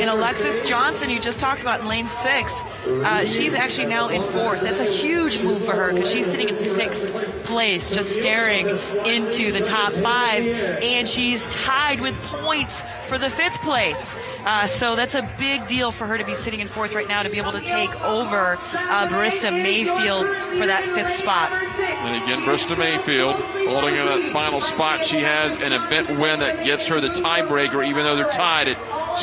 And Alexis Johnson, you just talked about in lane six, uh, she's actually now in fourth. That's a huge move for her because she's sitting in sixth place, just staring into the top five, and she's tied with points for the fifth place. Uh, so that's a big deal for her to be sitting in fourth right now to be able to take over uh, Brista Mayfield for that fifth spot. And again, Brista Mayfield holding in that final spot. She has an event win that gives her the tiebreaker, even though they're tied at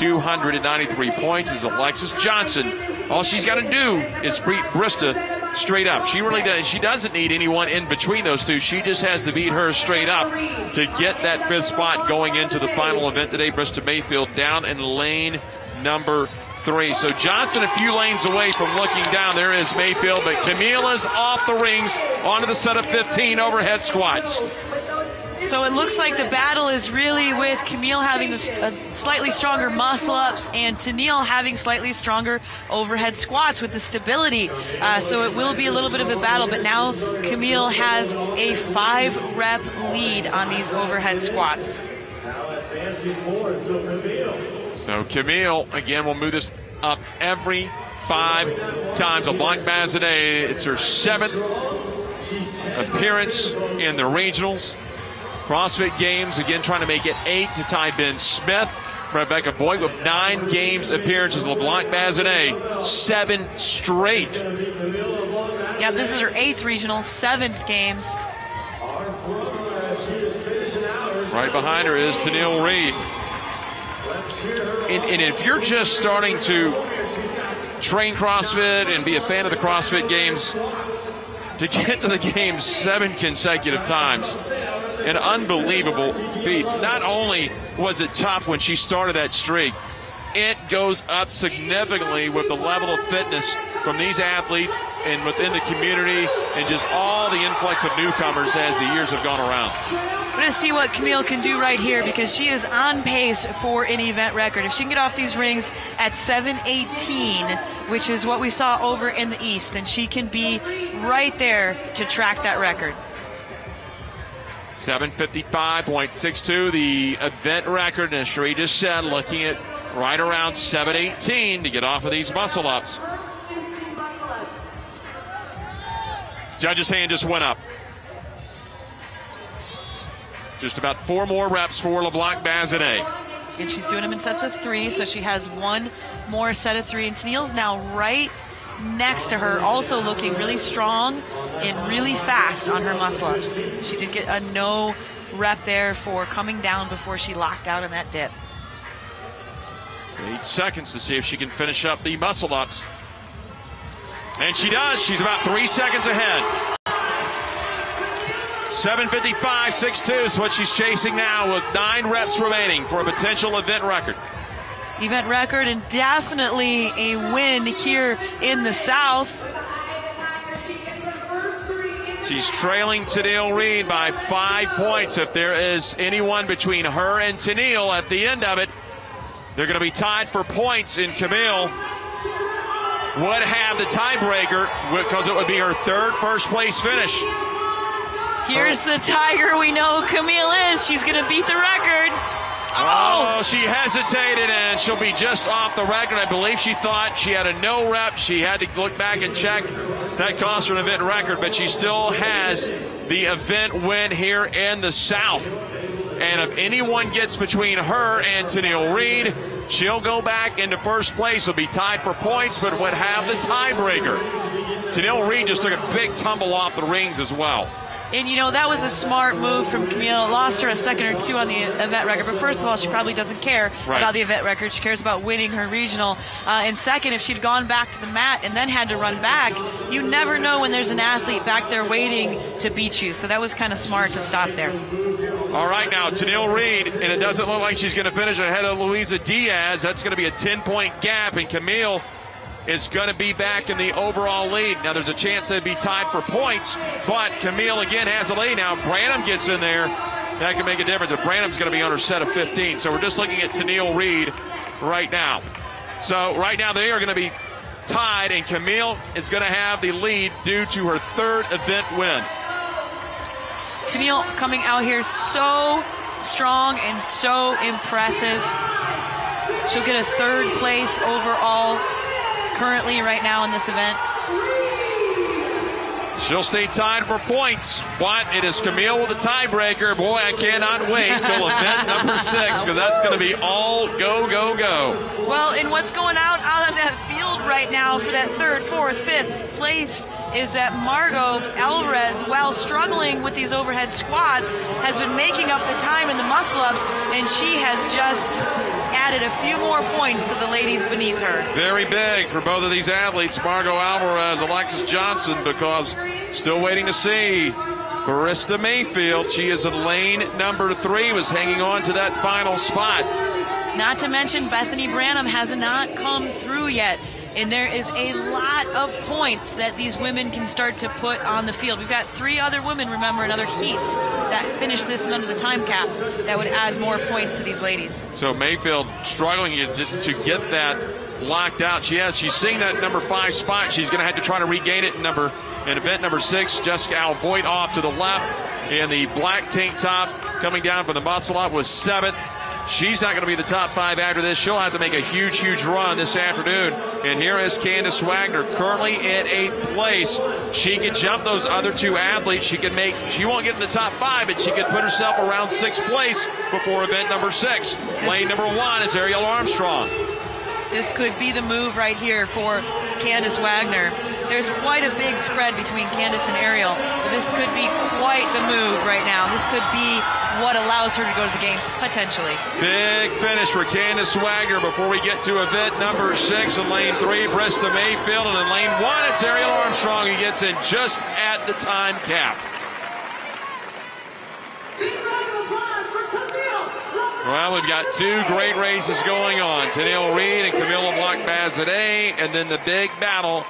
293 points. Is Alexis Johnson. All she's got to do is beat Brista straight up. She really does. She doesn't need anyone in between those two. She just has to beat her straight up to get that fifth spot going into the final event today. Brista Mayfield down in lane number three. So Johnson a few lanes away from looking down. There is Mayfield, but Camille's off the rings onto the set of 15 overhead squats. So it looks like the battle is really with Camille having this, uh, slightly stronger muscle ups and Tennil having slightly stronger overhead squats with the stability. Uh, so it will be a little bit of a battle, but now Camille has a five rep lead on these overhead squats. So Camille, again, will move this up every five times. LeBlanc Bazinet, it's her seventh appearance in the regionals. CrossFit Games, again, trying to make it eight to tie Ben Smith. Rebecca Voigt with nine games appearances. LeBlanc Bazinet, seven straight. Yeah, this is her eighth regional, seventh games. Right behind her is Tennil Reed. And, and if you're just starting to train CrossFit and be a fan of the CrossFit Games, to get to the games seven consecutive times an unbelievable feat. Not only was it tough when she started that streak, it goes up significantly with the level of fitness from these athletes and within the community and just all the influx of newcomers as the years have gone around. We're going to see what Camille can do right here because she is on pace for an event record. If she can get off these rings at 718, which is what we saw over in the East, then she can be right there to track that record. 755.62, the event record, as Cherie just said, looking at right around 718 to get off of these muscle ups. Judge's hand just went up. Just about four more reps for LeBlanc Bazinet. And she's doing them in sets of three, so she has one more set of three. And Tennil's now right next to her, also looking really strong and really fast on her muscle ups. She did get a no rep there for coming down before she locked out in that dip. Eight seconds to see if she can finish up the muscle ups. And she does. She's about three seconds ahead. 755, 6'2 is what she's chasing now with nine reps remaining for a potential event record. Event record and definitely a win here in the South. She's trailing Tennil Reed by five points. If there is anyone between her and Tennil at the end of it, they're going to be tied for points in Camille. Would have the tiebreaker because it would be her third first place finish. Here's the tiger we know Camille is. She's going to beat the record. Oh. oh, she hesitated and she'll be just off the record. I believe she thought she had a no rep. She had to look back and check. That cost her an event record, but she still has the event win here in the South. And if anyone gets between her and Tennil Reed, she'll go back into first place. Will be tied for points, but would have the tiebreaker. Tennil Reed just took a big tumble off the rings as well. And you know that was a smart move from Camille. Lost her a second or two on the event record, but first of all, she probably doesn't care Right. about the event record. She cares about winning her regional. Uh, and second, if she'd gone back to the mat and then had to run back, you never know when there's an athlete back there waiting to beat you. So that was kind of smart to stop there. All right, now Tennil Reed, and it doesn't look like she's going to finish ahead of Louisa Diaz. That's going to be a 10 point gap, and Camille is going to be back in the overall lead. Now, there's a chance they'd be tied for points, but Camille again has a lead. Now, Branham gets in there. That can make a difference. If Branham's going to be on her set of 15. So we're just looking at Tennil Reed right now. So right now they are going to be tied, and Camille is going to have the lead due to her third event win. Tennil coming out here so strong and so impressive. She'll get a third place overall currently right now in this event. She'll stay tied for points, but it is Camille with the tiebreaker. Boy, I cannot wait till event number six because that's going to be all go, go, go. Well, and what's going out out of that field right now for that third, fourth, fifth place is that Margaux Alvarez, while struggling with these overhead squats, has been making up the time in the muscle ups, and she has just added a few more points to the ladies beneath her. Very big for both of these athletes, Margaux Alvarez, Alexis Johnson, because still waiting to see Brista Mayfield. She is in lane number three, was hanging on to that final spot. Not to mention Bethany Branham has not come through yet. And there is a lot of points that these women can start to put on the field. We've got three other women, remember, in other heats that finished this and under the time cap that would add more points to these ladies. So Mayfield struggling to, get that locked out. She has. She's seeing that number five spot. She's going to have to try to regain it in number in event number six. Jessica Alvoit off to the left, and the black tank top coming down from the muscle up was seventh. She's not going to be the top five after this. She'll have to make a huge, huge run this afternoon. And here is Candace Wagner, currently in eighth place. She can jump those other two athletes. She can make. She won't get in the top five, but she can put herself around sixth place before event number six. Lane number one is Ariel Armstrong. This could be the move right here for Candace Wagner. There's quite a big spread between Candace and Ariel, but this could be quite the move right now. This could be what allows her to go to the games potentially. Big finish for Candace Wagner before we get to event number six in lane three, Brista Mayfield. And in lane one, it's Ariel Armstrong who gets in just at the time cap. Well, we've got two great races going on. Tennil Reed and Camille LeBlanc Bazinet, and then the big battle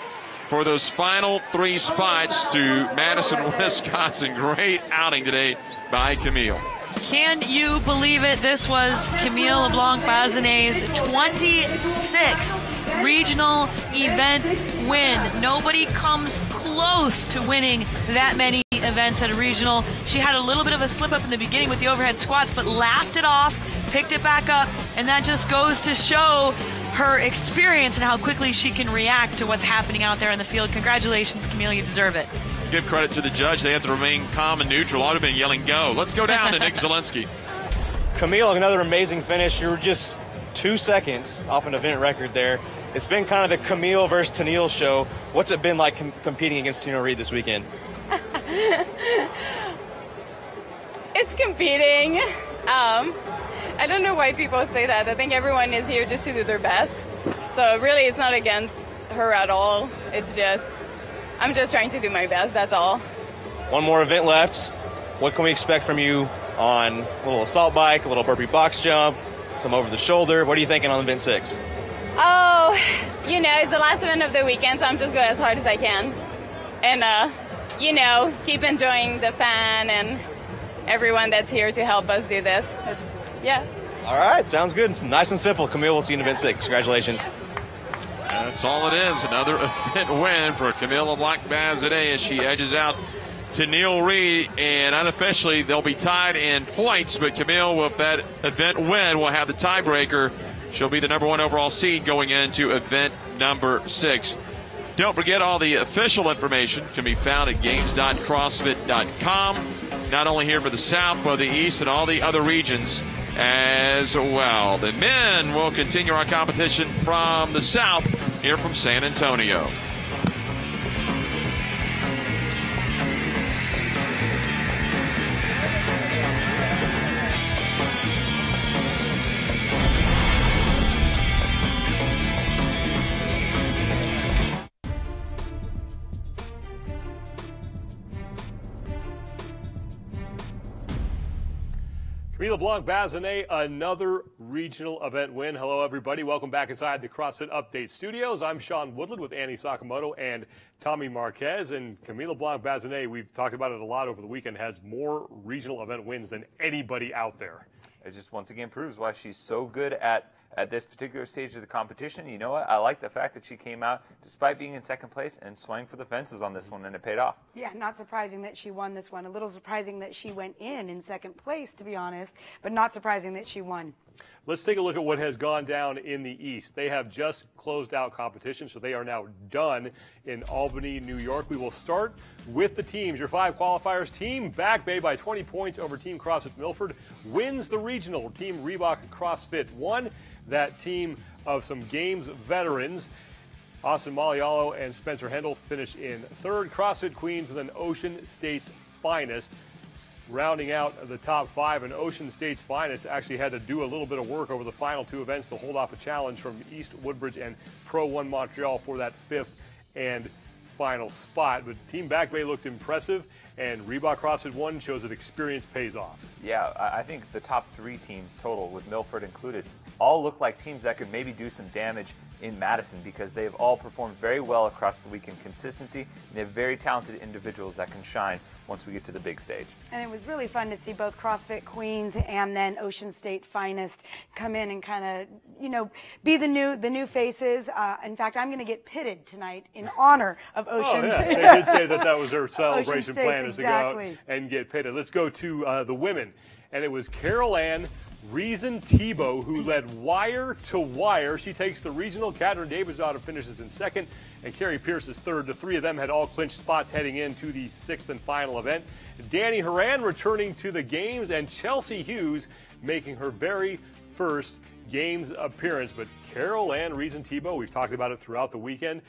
for those final three spots to Madison, <laughs> Wisconsin. Great outing today by Camille. Can you believe it? This was Camille LeBlanc Bazinet's 26th regional event win. Nobody comes close to winning that many events at a regional. She had a little bit of a slip up in the beginning with the overhead squats, but laughed it off, picked it back up, and that just goes to show her experience and how quickly she can react to what's happening out there in the field. Congratulations, Camille, you deserve it. Give credit to the judge. They have to remain calm and neutral. I'd have been yelling, go. Let's go down to Nick <laughs> Zielinski. Camille, another amazing finish. You were just two seconds off an event record there. It's been kind of the Camille versus Tennil show. What's it been like com- competing against Tennil Reed this weekend? <laughs> it's competing. Um, I don't know why people say that. I think everyone is here just to do their best. So really, it's not against her at all. It's just I'm just trying to do my best. That's all. One more event left. What can we expect from you on a little assault bike, a little burpee box jump, some over the shoulder? What are you thinking on event six? Oh, you know, it's the last event of the weekend, so I'm just going as hard as I can, and uh, you know, keep enjoying the fan and everyone that's here to help us do this. It's, yeah. All right, sounds good. It's nice and simple. Camille, we'll see you in event six. Congratulations. That's all it is. Another <laughs> event win for Camille LeBlanc today as she edges out Tennil Reed. And unofficially, they'll be tied in points, but Camille, with that event win, will have the tiebreaker. She'll be the number one overall seed going into event number six. Don't forget all the official information can be found at games.crossfit.com. Not only here for the South, but the East and all the other regions as well. The men will continue our competition from the South here from San Antonio. Camille LeBlanc Bazinet, another regional event win. Hello, everybody. Welcome back inside the CrossFit Update Studios. I'm Sean Woodland with Annie Sakamoto and Tommy Marquez. And Camille Blanc Bazinet, we've talked about it a lot over the weekend, has more regional event wins than anybody out there. It just once again proves why she's so good at at this particular stage of the competition. You know what? I like the fact that she came out despite being in second place and swung for the fences on this one, and it paid off. Yeah, not surprising that she One this one. A little surprising that she went in in second place, to be honest, but not surprising that she won. Let's take a look at what has gone down in the East. They have just closed out competition, so they are now done in Albany, New York. We will start with the teams. Your five qualifiers. Team Back Bay by 20 points over Team CrossFit Milford wins the regional. Team Reebok CrossFit won. That team of some games veterans. Austin Malleolo and Spencer Hendel finish in third. CrossFit Queens and then Ocean State's finest rounding out the top five. And Ocean State's finest actually had to do a little bit of work over the final two events to hold off a challenge from East Woodbridge and Pro One Montreal for that fifth and final spot. But Team Back Bay looked impressive, and Reebok CrossFit One shows that experience pays off. Yeah, I I think the top three teams total, with Milford included, all look like teams that could maybe do some damage in Madison because they've all performed very well across the week in consistency. And they have very talented individuals that can shine once we get to the big stage. And it was really fun to see both CrossFit Queens and then Ocean State Finest come in and kind of, you know, be the new the new faces. Uh, in fact, I'm going to get pitted tonight in <laughs> honor of Ocean. Oh, yeah. They did say that that was their <laughs> celebration State's, plan is to go out and get pitted. Let's go to uh, the women. And it was Carol Ann Reason Thibault who led wire to wire. She takes the regional. Katrin Davidsdottir finishes in second, and Kari Pearce is third. The three of them had all clinched spots heading into the sixth and final event. Dani Horan returning to the games, and Chelsea Hughes making her very first games appearance. But Carol Ann Reason Thibault, we've talked about it throughout the weekend.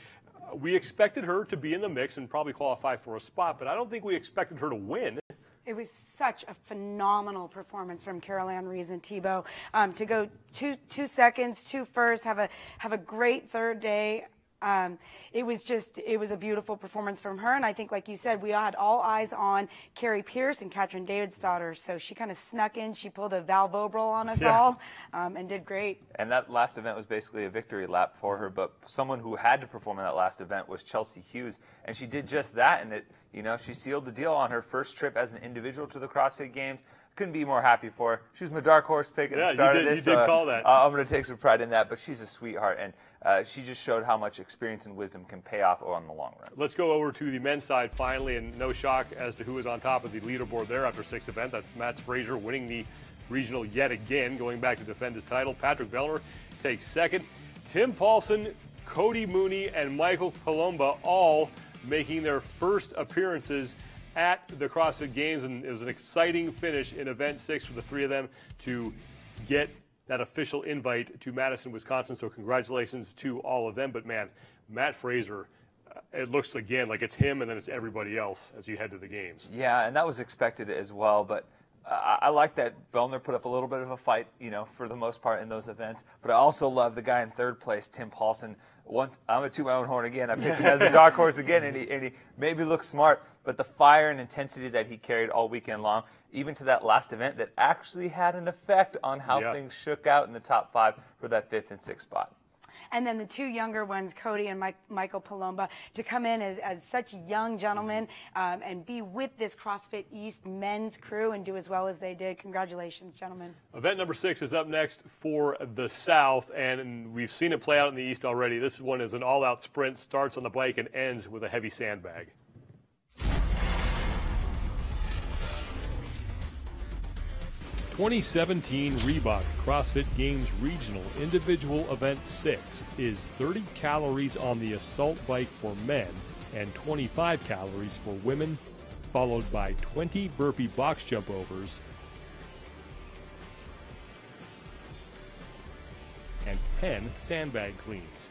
We expected her to be in the mix and probably qualify for a spot, but I don't think we expected her to win. It was such a phenomenal performance from Carol Ann Reason Thibault um, to go two two seconds, two first, have a have a great third day. Um, it was just it was a beautiful performance from her, and I think, like you said, we had all eyes on Kari Pearce and Katrin Davidsdottir. So she kind of snuck in, she pulled a Val Voboril on us Yeah. all, um, and did great. And that last event was basically a victory lap for her. But someone who had to perform in that last event was Chelsea Hughes, and she did just that. And it, you know, she sealed the deal on her first trip as an individual to the CrossFit Games. Couldn't be more happy for her. She was my dark horse pick at Yeah, the you start did- of you this. did uh, call that. uh, I'm going to take some pride in that. But she's a sweetheart, and uh, she just showed how much experience and wisdom can pay off on the long run. Let's go over to the men's side finally, and no shock as to who is on top of the leaderboard there after six event. That's Matt Fraser winning the regional yet again, going back to defend his title. Patrick Vellner takes second. Tim Paulson, Cody Mooney, and Michael Palomba all making their first appearances at the CrossFit Games, and it was an exciting finish in event six for the three of them to get that official invite to Madison, Wisconsin. So congratulations to all of them. But man, Matt Fraser, uh, it looks again like it's him and then it's everybody else as you head to the games. Yeah, and that was expected as well. But I, I like that Vellner put up a little bit of a fight, you know, for the most part in those events. But I also love the guy in third place, Tim Paulson. Once I'm gonna toot my own horn again. I picked him as a <laughs> dark horse again, and he, and he made me look smart. But the fire and intensity that he carried all weekend long, even to that last event, that actually had an effect on how Yeah. things shook out in the top five for that fifth and sixth spot. And then the two younger ones, Cody and Mike, Michael Palomba, to come in as, as such young gentlemen um, and be with this CrossFit East men's crew and do as well as they did. Congratulations, gentlemen. Event number six is up next for the South, and we've seen it play out in the East already. This one is an all out sprint, starts on the bike and ends with a heavy sandbag. Twenty seventeen Reebok CrossFit Games Regional Individual Event 6 is 30 calories on the assault bike for men and 25 calories for women, followed by 20 burpee box jump overs and 10 sandbag cleans.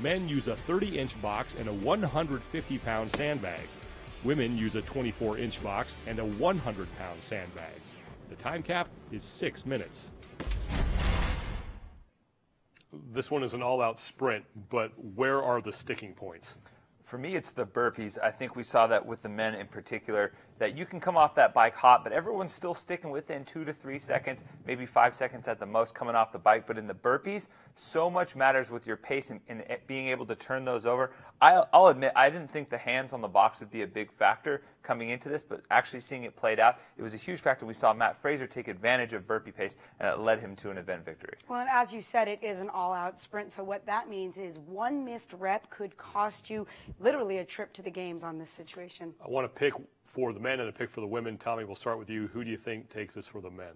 Men use a 30 inch box and a 150 pound sandbag. Women use a 24 inch box and a 100 pound sandbag. The time cap is six minutes. This one is an all out sprint, but where are the sticking points? For me, it's the burpees. I think we saw that with the men in particular. That you can come off that bike hot, but everyone's still sticking within two to three seconds, maybe five seconds at the most coming off the bike. But in the burpees, so much matters with your pace and, and being able to turn those over. I'll, I'll admit, I didn't think the hands on the box would be a big factor coming into this, but actually seeing it played out, it was a huge factor. We saw Matt Fraser take advantage of burpee pace, and it led him to an event victory. Well, and as you said, it is an all-out sprint. So what that means is one missed rep could cost you literally a trip to the games on this situation. I want to pick for the men and a pick for the women. Tommy, we'll start with you. Who do you think takes this for the men?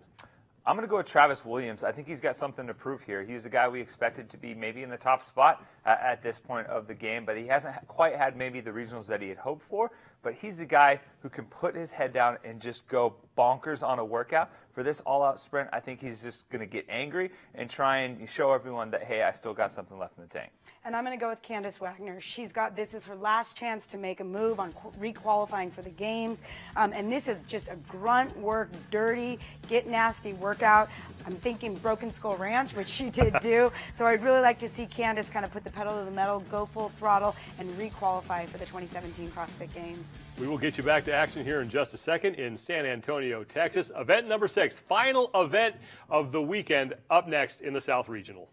I'm going to go with Travis Williams. I think he's got something to prove here. He's a guy we expected to be maybe in the top spot uh, at this point of the game, but he hasn't quite had maybe the regionals that he had hoped for. But he's a guy who can put his head down and just go bonkers on a workout. For this all out sprint, I think he's just going to get angry and try and show everyone that, hey, I still got something left in the tank. And I'm going to go with Candice Wagner. She's got this is her last chance to make a move on requalifying for the games. Um, and this is just a grunt work, dirty, get nasty workout. I'm thinking Broken Skull Ranch, which she did do. <laughs> so I'd really like to see Candice kind of put the pedal to the metal, go full throttle, and requalify for the 2017 CrossFit Games. We will get you back to action here in just a second in San Antonio, Texas. Event number six, final event of the weekend, up next in the South Regional.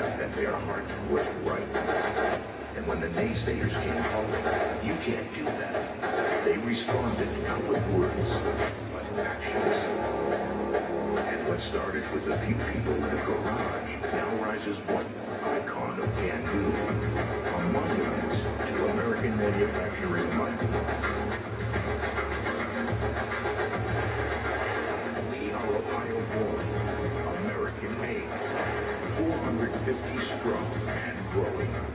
Them that their heart was right. And when the naysayers came calling, you can't do that, they responded not with words, but actions. And what started with a few people in a garage now rises one icon of Can-Do, a monument to American manufacturing might. We are Ohio born, 450 strong and growing.